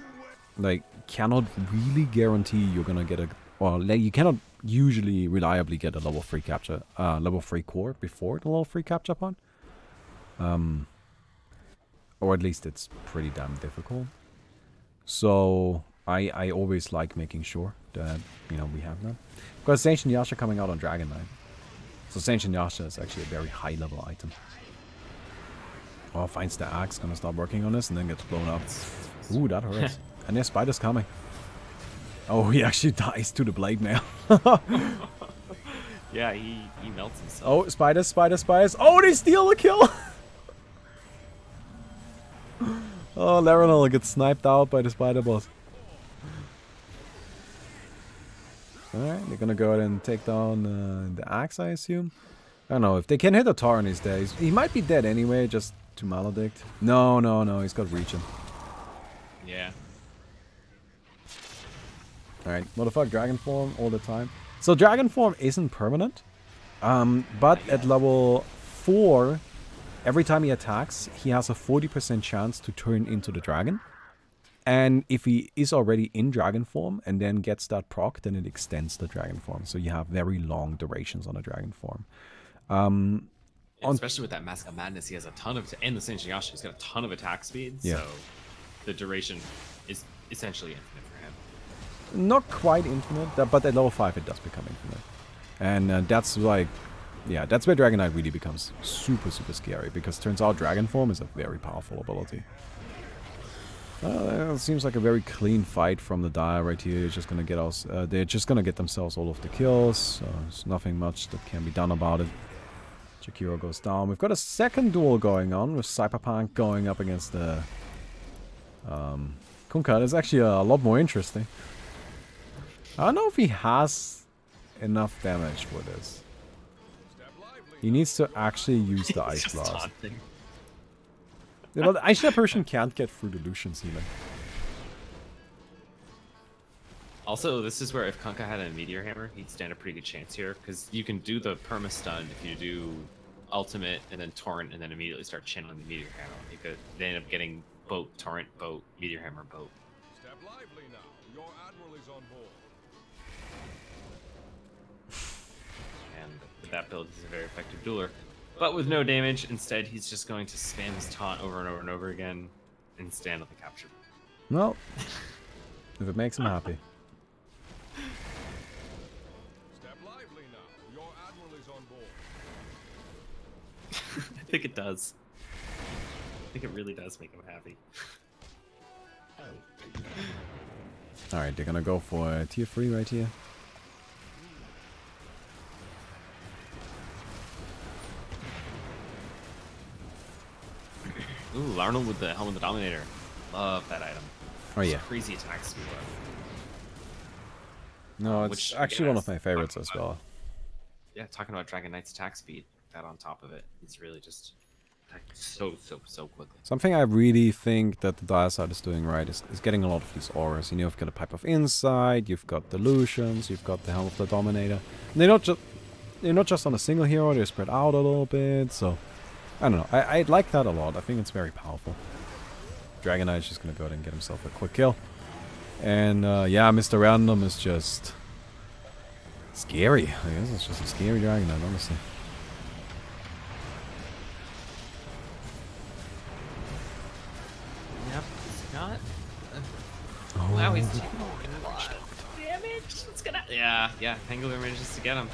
A: like cannot really guarantee you're gonna get a, Well, like, you cannot usually reliably get a level three capture, uh, level three core before the level three capture point. Um, or at least it's pretty damn difficult. So I I always like making sure that you know we have that. Because Sange Yasha coming out on Dragon Knight. So Sange Yasha is actually a very high level item. Oh, finds the axe, gonna start working on this and then gets blown up. (laughs) Ooh, that hurts. and there's spiders coming. Oh, he actually (laughs) dies to the blade mail. (laughs)
C: Yeah, he he melts himself.
A: oh, spiders, spiders, spiders. Oh, they steal the kill! (laughs) oh, Laranol gets sniped out by the spider boss. Alright, they're gonna go ahead and take down uh, the axe, I assume. I don't know, if they can hit a Tar in these days. He might be dead anyway, just to maledict. No, no, no, he's got reach him.
C: Yeah.
A: Alright, motherfuck Dragon Form all the time. So Dragon Form isn't permanent. Um, but at level 4, every time he attacks, he has a 40% chance to turn into the dragon. And if he is already in dragon form and then gets that proc, then it extends the dragon form. So you have very long durations on a dragon form. Um, On-
C: especially with that Mask of Madness, he has a ton of, and the Sange Yasha, he's got a ton of attack speed.
A: Yeah.
C: So the duration is essentially infinite.
A: Not quite infinite, but at level 5 it does become infinite. And uh, that's like, yeah, that's where Dragon Knight really becomes super, super scary because turns out Dragon Form is a very powerful ability. Uh, it seems like a very clean fight from the Dire right here. They're just gonna get us. Uh, they're just gonna get themselves all of the kills. So there's nothing much that can be done about it. Jakiro goes down. We've got a second duel going on with Cyberpunk going up against the um, Kunkka. It's actually a lot more interesting. I don't know if he has enough damage for this. He needs to actually use the (laughs) Ice Blast.
C: taunting.
A: Yeah, but the Ice Person can't get through the Lucian Seaman.
C: Also, this is where if Kunkka had a Meteor Hammer, he'd stand a pretty good chance here, because you can do the perma stun if you do Ultimate and then Torrent and then immediately start channeling the Meteor Hammer. You could they end up getting boat, Torrent, boat, Meteor Hammer, boat. That build, he's a very effective dueler. But with no damage, instead he's just going to spam his taunt over and over and over again and stand on the capture.
A: Well, (laughs) if it makes him happy.
F: Step lively now. Your admiral is on board. (laughs)
C: I think it does. I think it really does make him happy.
A: Alright, they're gonna go for tier 3 right here.
C: Ooh, Arnold with the Helm of the Dominator. Love that item.
A: Oh
C: It's
A: yeah.
C: Crazy attack speed.
A: No, um, it's
C: Which,
A: actually
C: again,
A: one of my favorites as well.
C: Yeah, talking about Dragon Knight's attack speed, that on top of it, it's really just so so so quickly.
A: Something I really think that the Dire side is doing right is, is getting a lot of these auras. You know, you've got a Pipe of Insight, you've got Delusions, you've got the Helm of the Dominator. And they're not just they're not just on a single hero, they're spread out a little bit, so I don't know. I, I like that a lot. I think it's very powerful. Dragon Knight is just gonna go ahead and get himself a quick kill. And uh, yeah, Mr. Random is just scary. I guess it's just a scary Dragon Knight, honestly.
C: Yep, he's got.
A: Oh,
C: Wow, he's taking a lot of damage. It's gonna. Yeah, yeah. Pangolier manages to get him.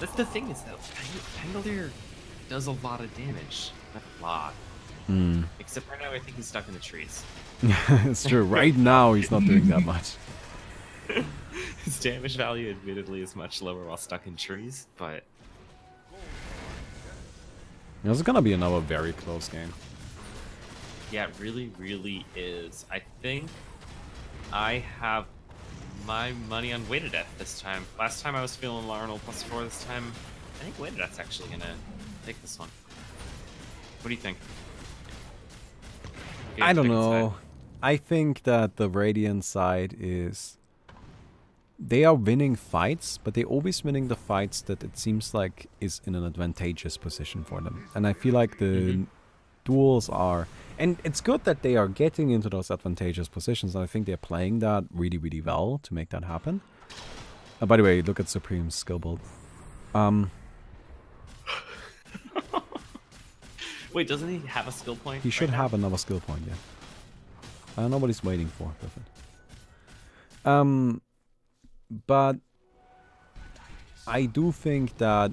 C: That's the thing is though, Pang- Pangolier does a lot of damage. Not a lot.
A: Hmm.
C: Except right now, I think he's stuck in the trees. (laughs)
A: it's true. Right now, he's not doing that much. (laughs)
C: His damage value, admittedly, is much lower while stuck in trees, but
A: This is gonna be another very close game.
C: yeah, it really, really is. I think I have my money on weighted death this time. Last time I was feeling Arnold plus four. This time, I think weighted death's actually gonna take this one. What do you think? You
A: I don't
C: pick a side.
A: know. I think that the Radiant side is. They are winning fights, but they're always winning the fights that it seems like is in an advantageous position for them. And I feel like the
C: Mhm.
A: duels are. And it's good that they are getting into those advantageous positions. And I think they're playing that really, really well to make that happen. Uh, by the way, look at Supreme's skill build. Um,
C: Wait, doesn't he have a skill point?
A: He should
C: right now?
A: have another skill point, yeah. I don't know what he's waiting for it. Um, but I do think that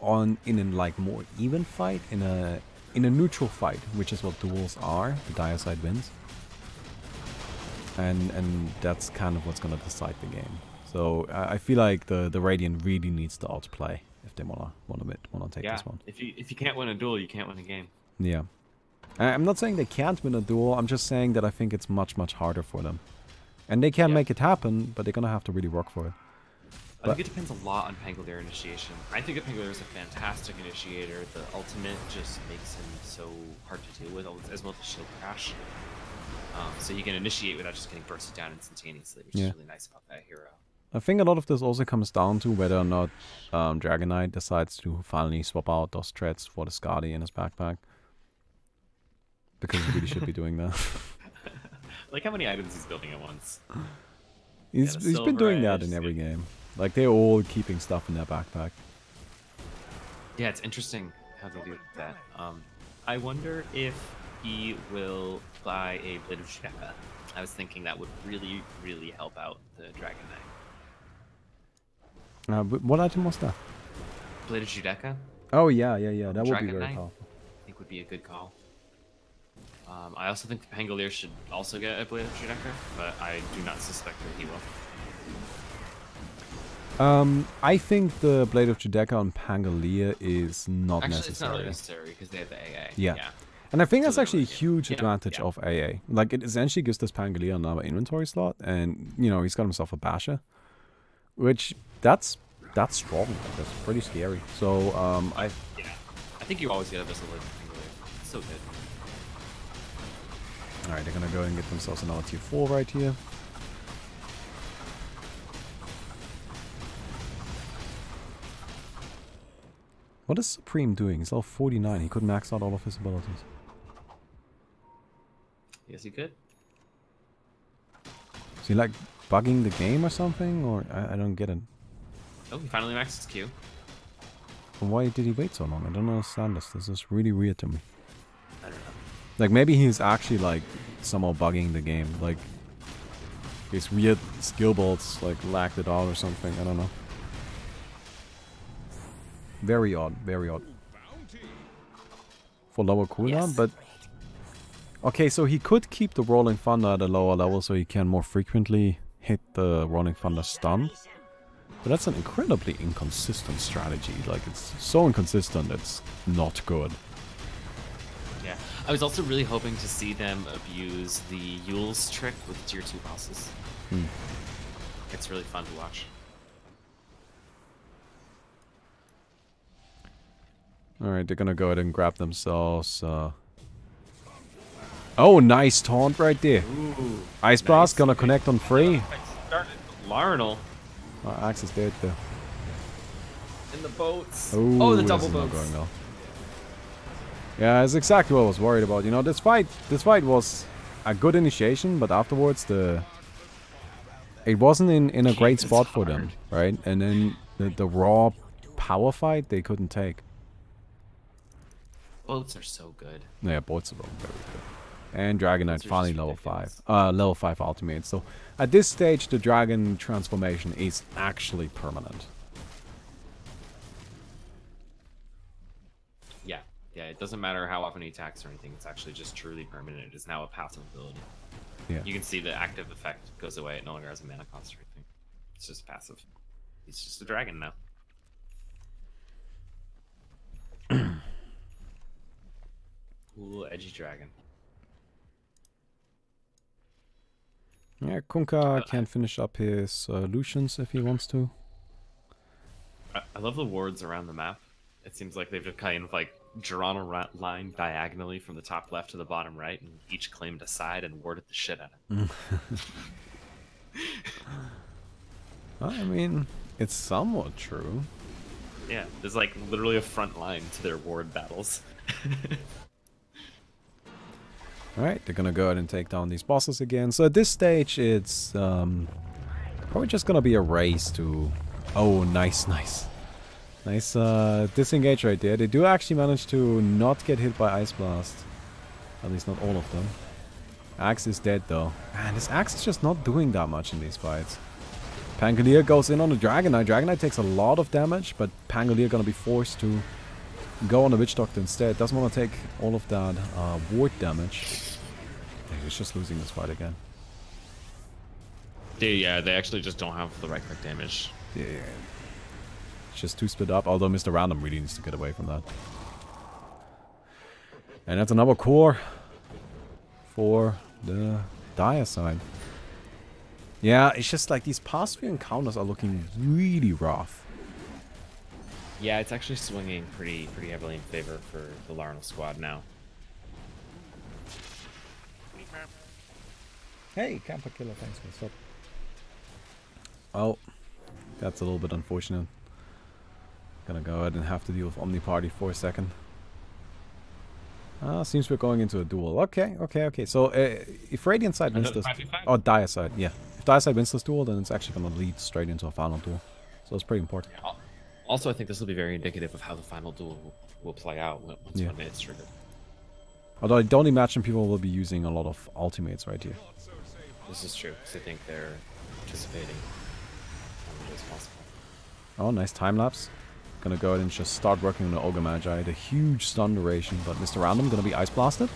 A: on in a like more even fight, in a in a neutral fight, which is what duels are, the dire side wins. And and that's kind of what's gonna decide the game. So I I feel like the the Radiant really needs to outplay if they wanna wanna win- wanna take
C: Yeah,
A: this one.
C: if you if you can't win a duel, you can't win a game.
A: Yeah. I- I'm not saying they can't win a duel. I'm just saying that I think it's much, much harder for them. And they can
C: Yeah.
A: make it happen, but they're gonna have to really work for it.
C: I
A: But-
C: think it depends a lot on Pangolier initiation. I think Pangolier is a fantastic initiator. The ultimate just makes him so hard to deal with, as well as shield crash. Um, so you can initiate without just getting bursted down instantaneously, which
A: Yeah.
C: is really nice about that hero.
A: I think a lot of this also comes down to whether or not um, Dragon Knight decides to finally swap out those threads for the Skadi in his backpack. Because he really should be doing that. (laughs)
C: like how many items he's building at once.
A: He's,
C: the
A: he's been
C: Silver
A: doing that in every
C: yeah.
A: game. Like they're all keeping stuff in their backpack.
C: Yeah, it's interesting how they do that. Um, I wonder if he will buy a Blade of Sheka. I was thinking that would really, really help out the Dragon Knight.
A: Uh, what item was that?
C: Blade of Judecca,
A: Oh yeah, yeah, yeah. That would be very
C: Knight?
A: powerful.
C: I think would be a good call. Um, I also think the Pangolier should also get a Blade of Judecca, but I do not suspect that he will.
A: Um, I think the Blade of Judecca on Pangolier is not
C: Actually, it's not
A: necessary.
C: really necessary because they have the AA.
A: Yeah. yeah. And I think
C: So
A: that's actually a huge
C: Yeah,
A: advantage
C: yeah.
A: of AA. Like it essentially gives this Pangolier another inventory slot, and you know he's got himself a Basher, which that's that's strong. That's pretty scary. So um, I
C: Yeah. I think you always get a Vessel with It's so good.
A: all right, they're gonna go and get themselves another tier four right here. What is Supreme doing? He's level 49. He could max out all of his abilities.
C: Yes, he could.
A: Is he like bugging the game or something? Or I, I don't get it.
C: Oh, he finally maxed his Q.
A: Why did he wait so long? I don't understand this. This is really weird to me.
C: I don't know.
A: Like maybe he's actually like somehow bugging the game. Like his weird skill bolts like lagged it out or something. I don't know. Very odd. Very odd. For lower cooldown,
C: Yes.
A: but okay. So he could keep the rolling thunder at a lower level, so he can more frequently hit the rolling thunder stun. But that's an incredibly inconsistent strategy. Like it's so inconsistent, it's not good.
C: Yeah. I was also really hoping to see them abuse the Eul's trick with tier two bosses.
A: Hmm.
C: It's really fun to watch.
A: Alright, they're gonna go ahead and grab themselves. Uh... Oh, nice taunt right there.
C: Ooh.
A: Ice Blast gonna connect on free.
C: Started Larnell
A: Oh, Axe is dead though.
C: in the boats.
A: Ooh,
C: oh, the double
A: is not going well. Yeah, it's exactly what I was worried about. You know, this fight, this fight was a good initiation, but afterwards the it wasn't in in a great spot for them, right? And then the, the raw power fight they couldn't take.
C: Boats are so good.
A: Yeah, boats are very good. And Dragon Knight
C: Those are
A: finally level 5. Uh, level 5 ultimate. So at this stage, the Dragon transformation is actually permanent.
C: Yeah, yeah. It doesn't matter how often he attacks or anything. It's actually just truly permanent. It is now a passive ability.
A: Yeah.
C: You can see the active effect goes away. It no longer has a mana cost or anything. It's just passive. He's just a dragon now. (clears throat) Cool, edgy dragon.
A: Yeah, Kunkka can finish up his uh, Lucians if he wants to.
C: I, I love the wards around the map. It seems like they've just kind of like drawn a line diagonally from the top left to the bottom right, and each claimed a side and warded the shit out of it. (laughs)
A: I mean, it's somewhat true.
C: Yeah, there's like literally a front line to their ward battles. (laughs)
A: Alright, they're gonna go ahead and take down these bosses again. So at this stage, it's um, probably just gonna be a race to... Oh, nice, (laughs) nice. Nice uh, disengage right there. They do actually manage to not get hit by Ice Blast. At least not all of them. Axe is dead though. Man, this Axe is just not doing that much in these fights. Pangolier goes in on the Dragon Knight. Dragon Knight takes a lot of damage, but Pangolier gonna be forced to go on the Witch Doctor instead. Doesn't want to take all of that uh, ward damage. Yeah, he's just losing this fight again.
C: They, yeah, they actually just don't have the right click damage.
A: Yeah. It's just too split up, although Mr. Random really needs to get away from that. And that's another core for the Dire side. Yeah, it's just like these past few encounters are looking really rough.
C: Yeah, it's actually swinging pretty pretty heavily in favor for the Larnell squad now.
A: Hey, Camper Killer, thanks for the sub. Oh, that's a little bit unfortunate. Gonna go ahead and have to deal with Omni Party for a second. Ah, seems we're going into a duel. Okay, okay, okay. So, uh, if Radiant side wins this...
C: 5v5?
A: Oh, Dire side, yeah. If Dire side wins this duel, then it's actually gonna lead straight into a final duel. So it's pretty important.
C: Al- Also, I think this will be very indicative of how the final duel will, play out once
A: Yeah.
C: one minute's triggered.
A: Although I don't imagine people will be using a lot of ultimates right here.
C: This is true, because I think they're anticipating as possible.
A: Oh, nice time lapse. Gonna go ahead and just start working on the Ogre Magi. The huge stun duration, but Mr. Random gonna be ice blasted.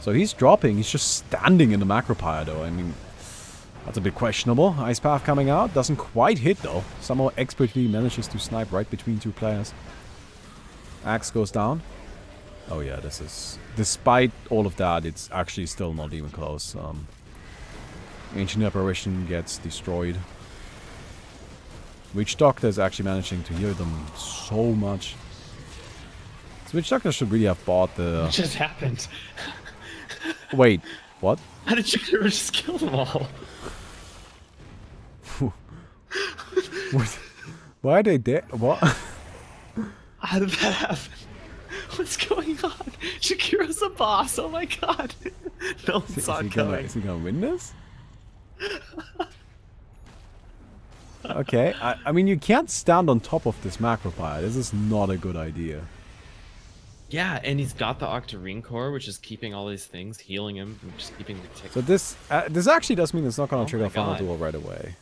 A: So he's dropping. He's just standing in the Macropyre though. I mean, that's a bit questionable. Ice Path coming out. Doesn't quite hit though. Somehow expertly manages to snipe right between two players. Axe goes down. Oh yeah, this is... Despite all of that, it's actually still not even close. Um, Ancient Apparition gets destroyed. Witch Doctor is actually managing to heal them so much. So Witch Doctor should really have bought the...
C: What just happened? (laughs)
A: Wait, what?
C: How did you just kill them all? (laughs)
A: What? Why are they dead? What?
C: How did that happen? What's going on? Jakiro's a boss. Oh my god. no one
A: Is,
C: saw it
A: gonna,
C: coming.
A: is he gonna win this? Okay, I, I mean you can't stand on top of this Macropyre. This is not a good idea.
C: Yeah, and he's got the Octarine core, which is keeping all these things, healing him, and just keeping the tick.
A: So this uh, this actually does mean it's not gonna
C: Oh
A: trigger a final duel right away.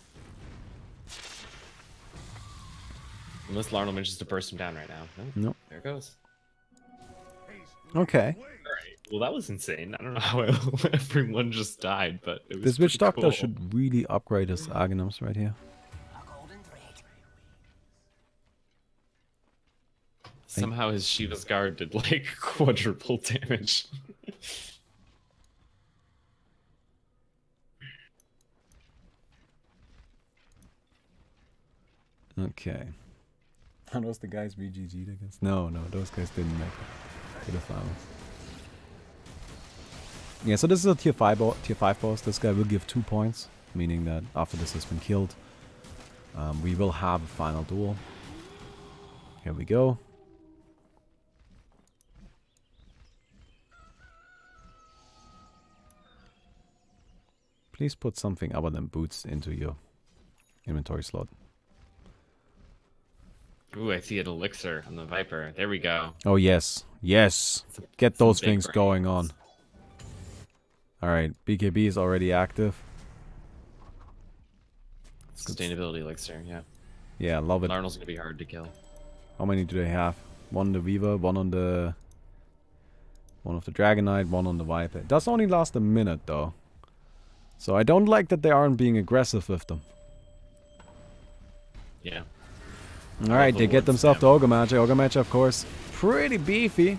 C: Unless Larnell manages to burst him down right now. No,
A: Nope.
C: There it goes.
A: Okay.
C: Alright. Well, that was insane. I don't know how (laughs) everyone just died, but it was
A: This Witch Doctor
C: cool.
A: should really upgrade his Aghanim's right here.
C: Somehow his Shiva's guard did like (laughs) quadruple damage.
A: Okay. (laughs) Those the guys we GG'd against? No, no, those guys didn't make it to the finals. Yeah, so this is a tier 5, bo- tier five boss. This guy will give 2 points, meaning that after this has been killed, um, we will have a final duel. Here we go. Please put something other than boots into your inventory slot.
C: Ooh, I see an elixir on the Viper. There we go.
A: Oh yes, yes. Get those things going on. All right, BKB is already active.
C: Sustainability elixir, yeah.
A: Yeah, love it.
C: Larnell's gonna be hard to kill.
A: How many do they have? One on the Weaver, one on the one of the Dragon Knight, one on the Viper. It does only last a minute though. So I don't like that they aren't being aggressive with them.
C: Yeah.
A: Alright, they get themselves Match. Ogre Magi, of course, pretty beefy.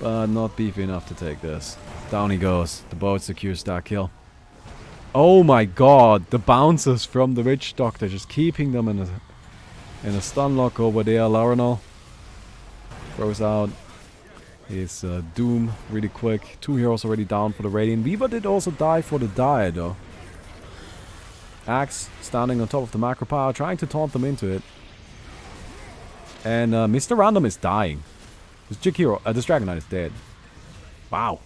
A: But not beefy enough to take this. Down he goes. The boat secures that kill. Oh my god, the bounces from the Witch Doctor, just keeping them in a in a stun lock over there. Larinal throws out his uh, Doom really quick. Two heroes already down for the Radiant. Weaver did also die for the Dire though. Axe standing on top of the Macropyre, trying to taunt them into it. And uh, Mr. Random is dying. This Jakiro, uh, this Dragon Knight is dead. Wow.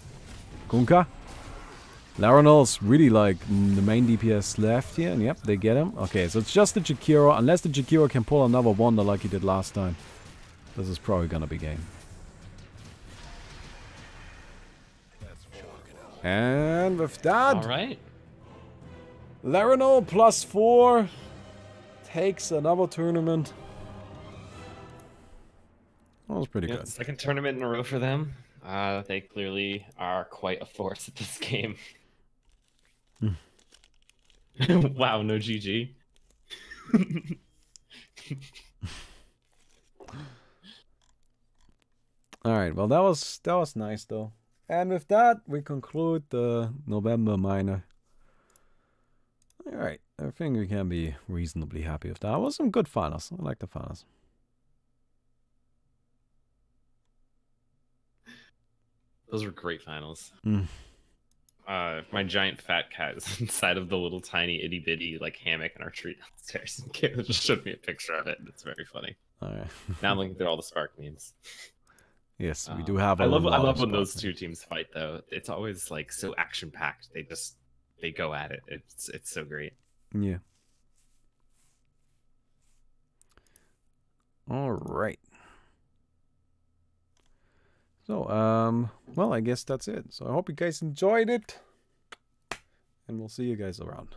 A: Kunkka. Laranol's really like mm, the main DPS left here. And yep, they get him. Okay, so it's just the Jakiro. Unless the Jakiro can pull another Wonder like he did last time. This is probably gonna be game. And with that,
C: All right.
A: Laranol plus four takes another tournament. That was pretty
C: Yeah,
A: good.
C: second tournament in a row for them. Uh, they clearly are quite a force at this game. (laughs) wow, no GG. (laughs)
A: All right. Well, that was that was nice though. And with that, we conclude the November minor. All right. I think we can be reasonably happy with that. It was some good finals. I like the finals.
C: Those were great finals.
A: Mm.
C: Uh, my giant fat cat is (laughs) inside of the little tiny itty bitty like hammock in our tree downstairs. And (laughs) Kayla just showed me a picture of it. It's very funny.
A: All right.
C: Now I'm looking through all the Spark memes.
A: yes, we
C: Um,
A: do have. I
C: I love. I love when
A: those.
C: those two teams fight though. It's always like so action packed. They just they go at it. It's it's so great.
A: Yeah. All right. So, um, well, I guess that's it. So I hope you guys enjoyed it. And we'll see you guys around.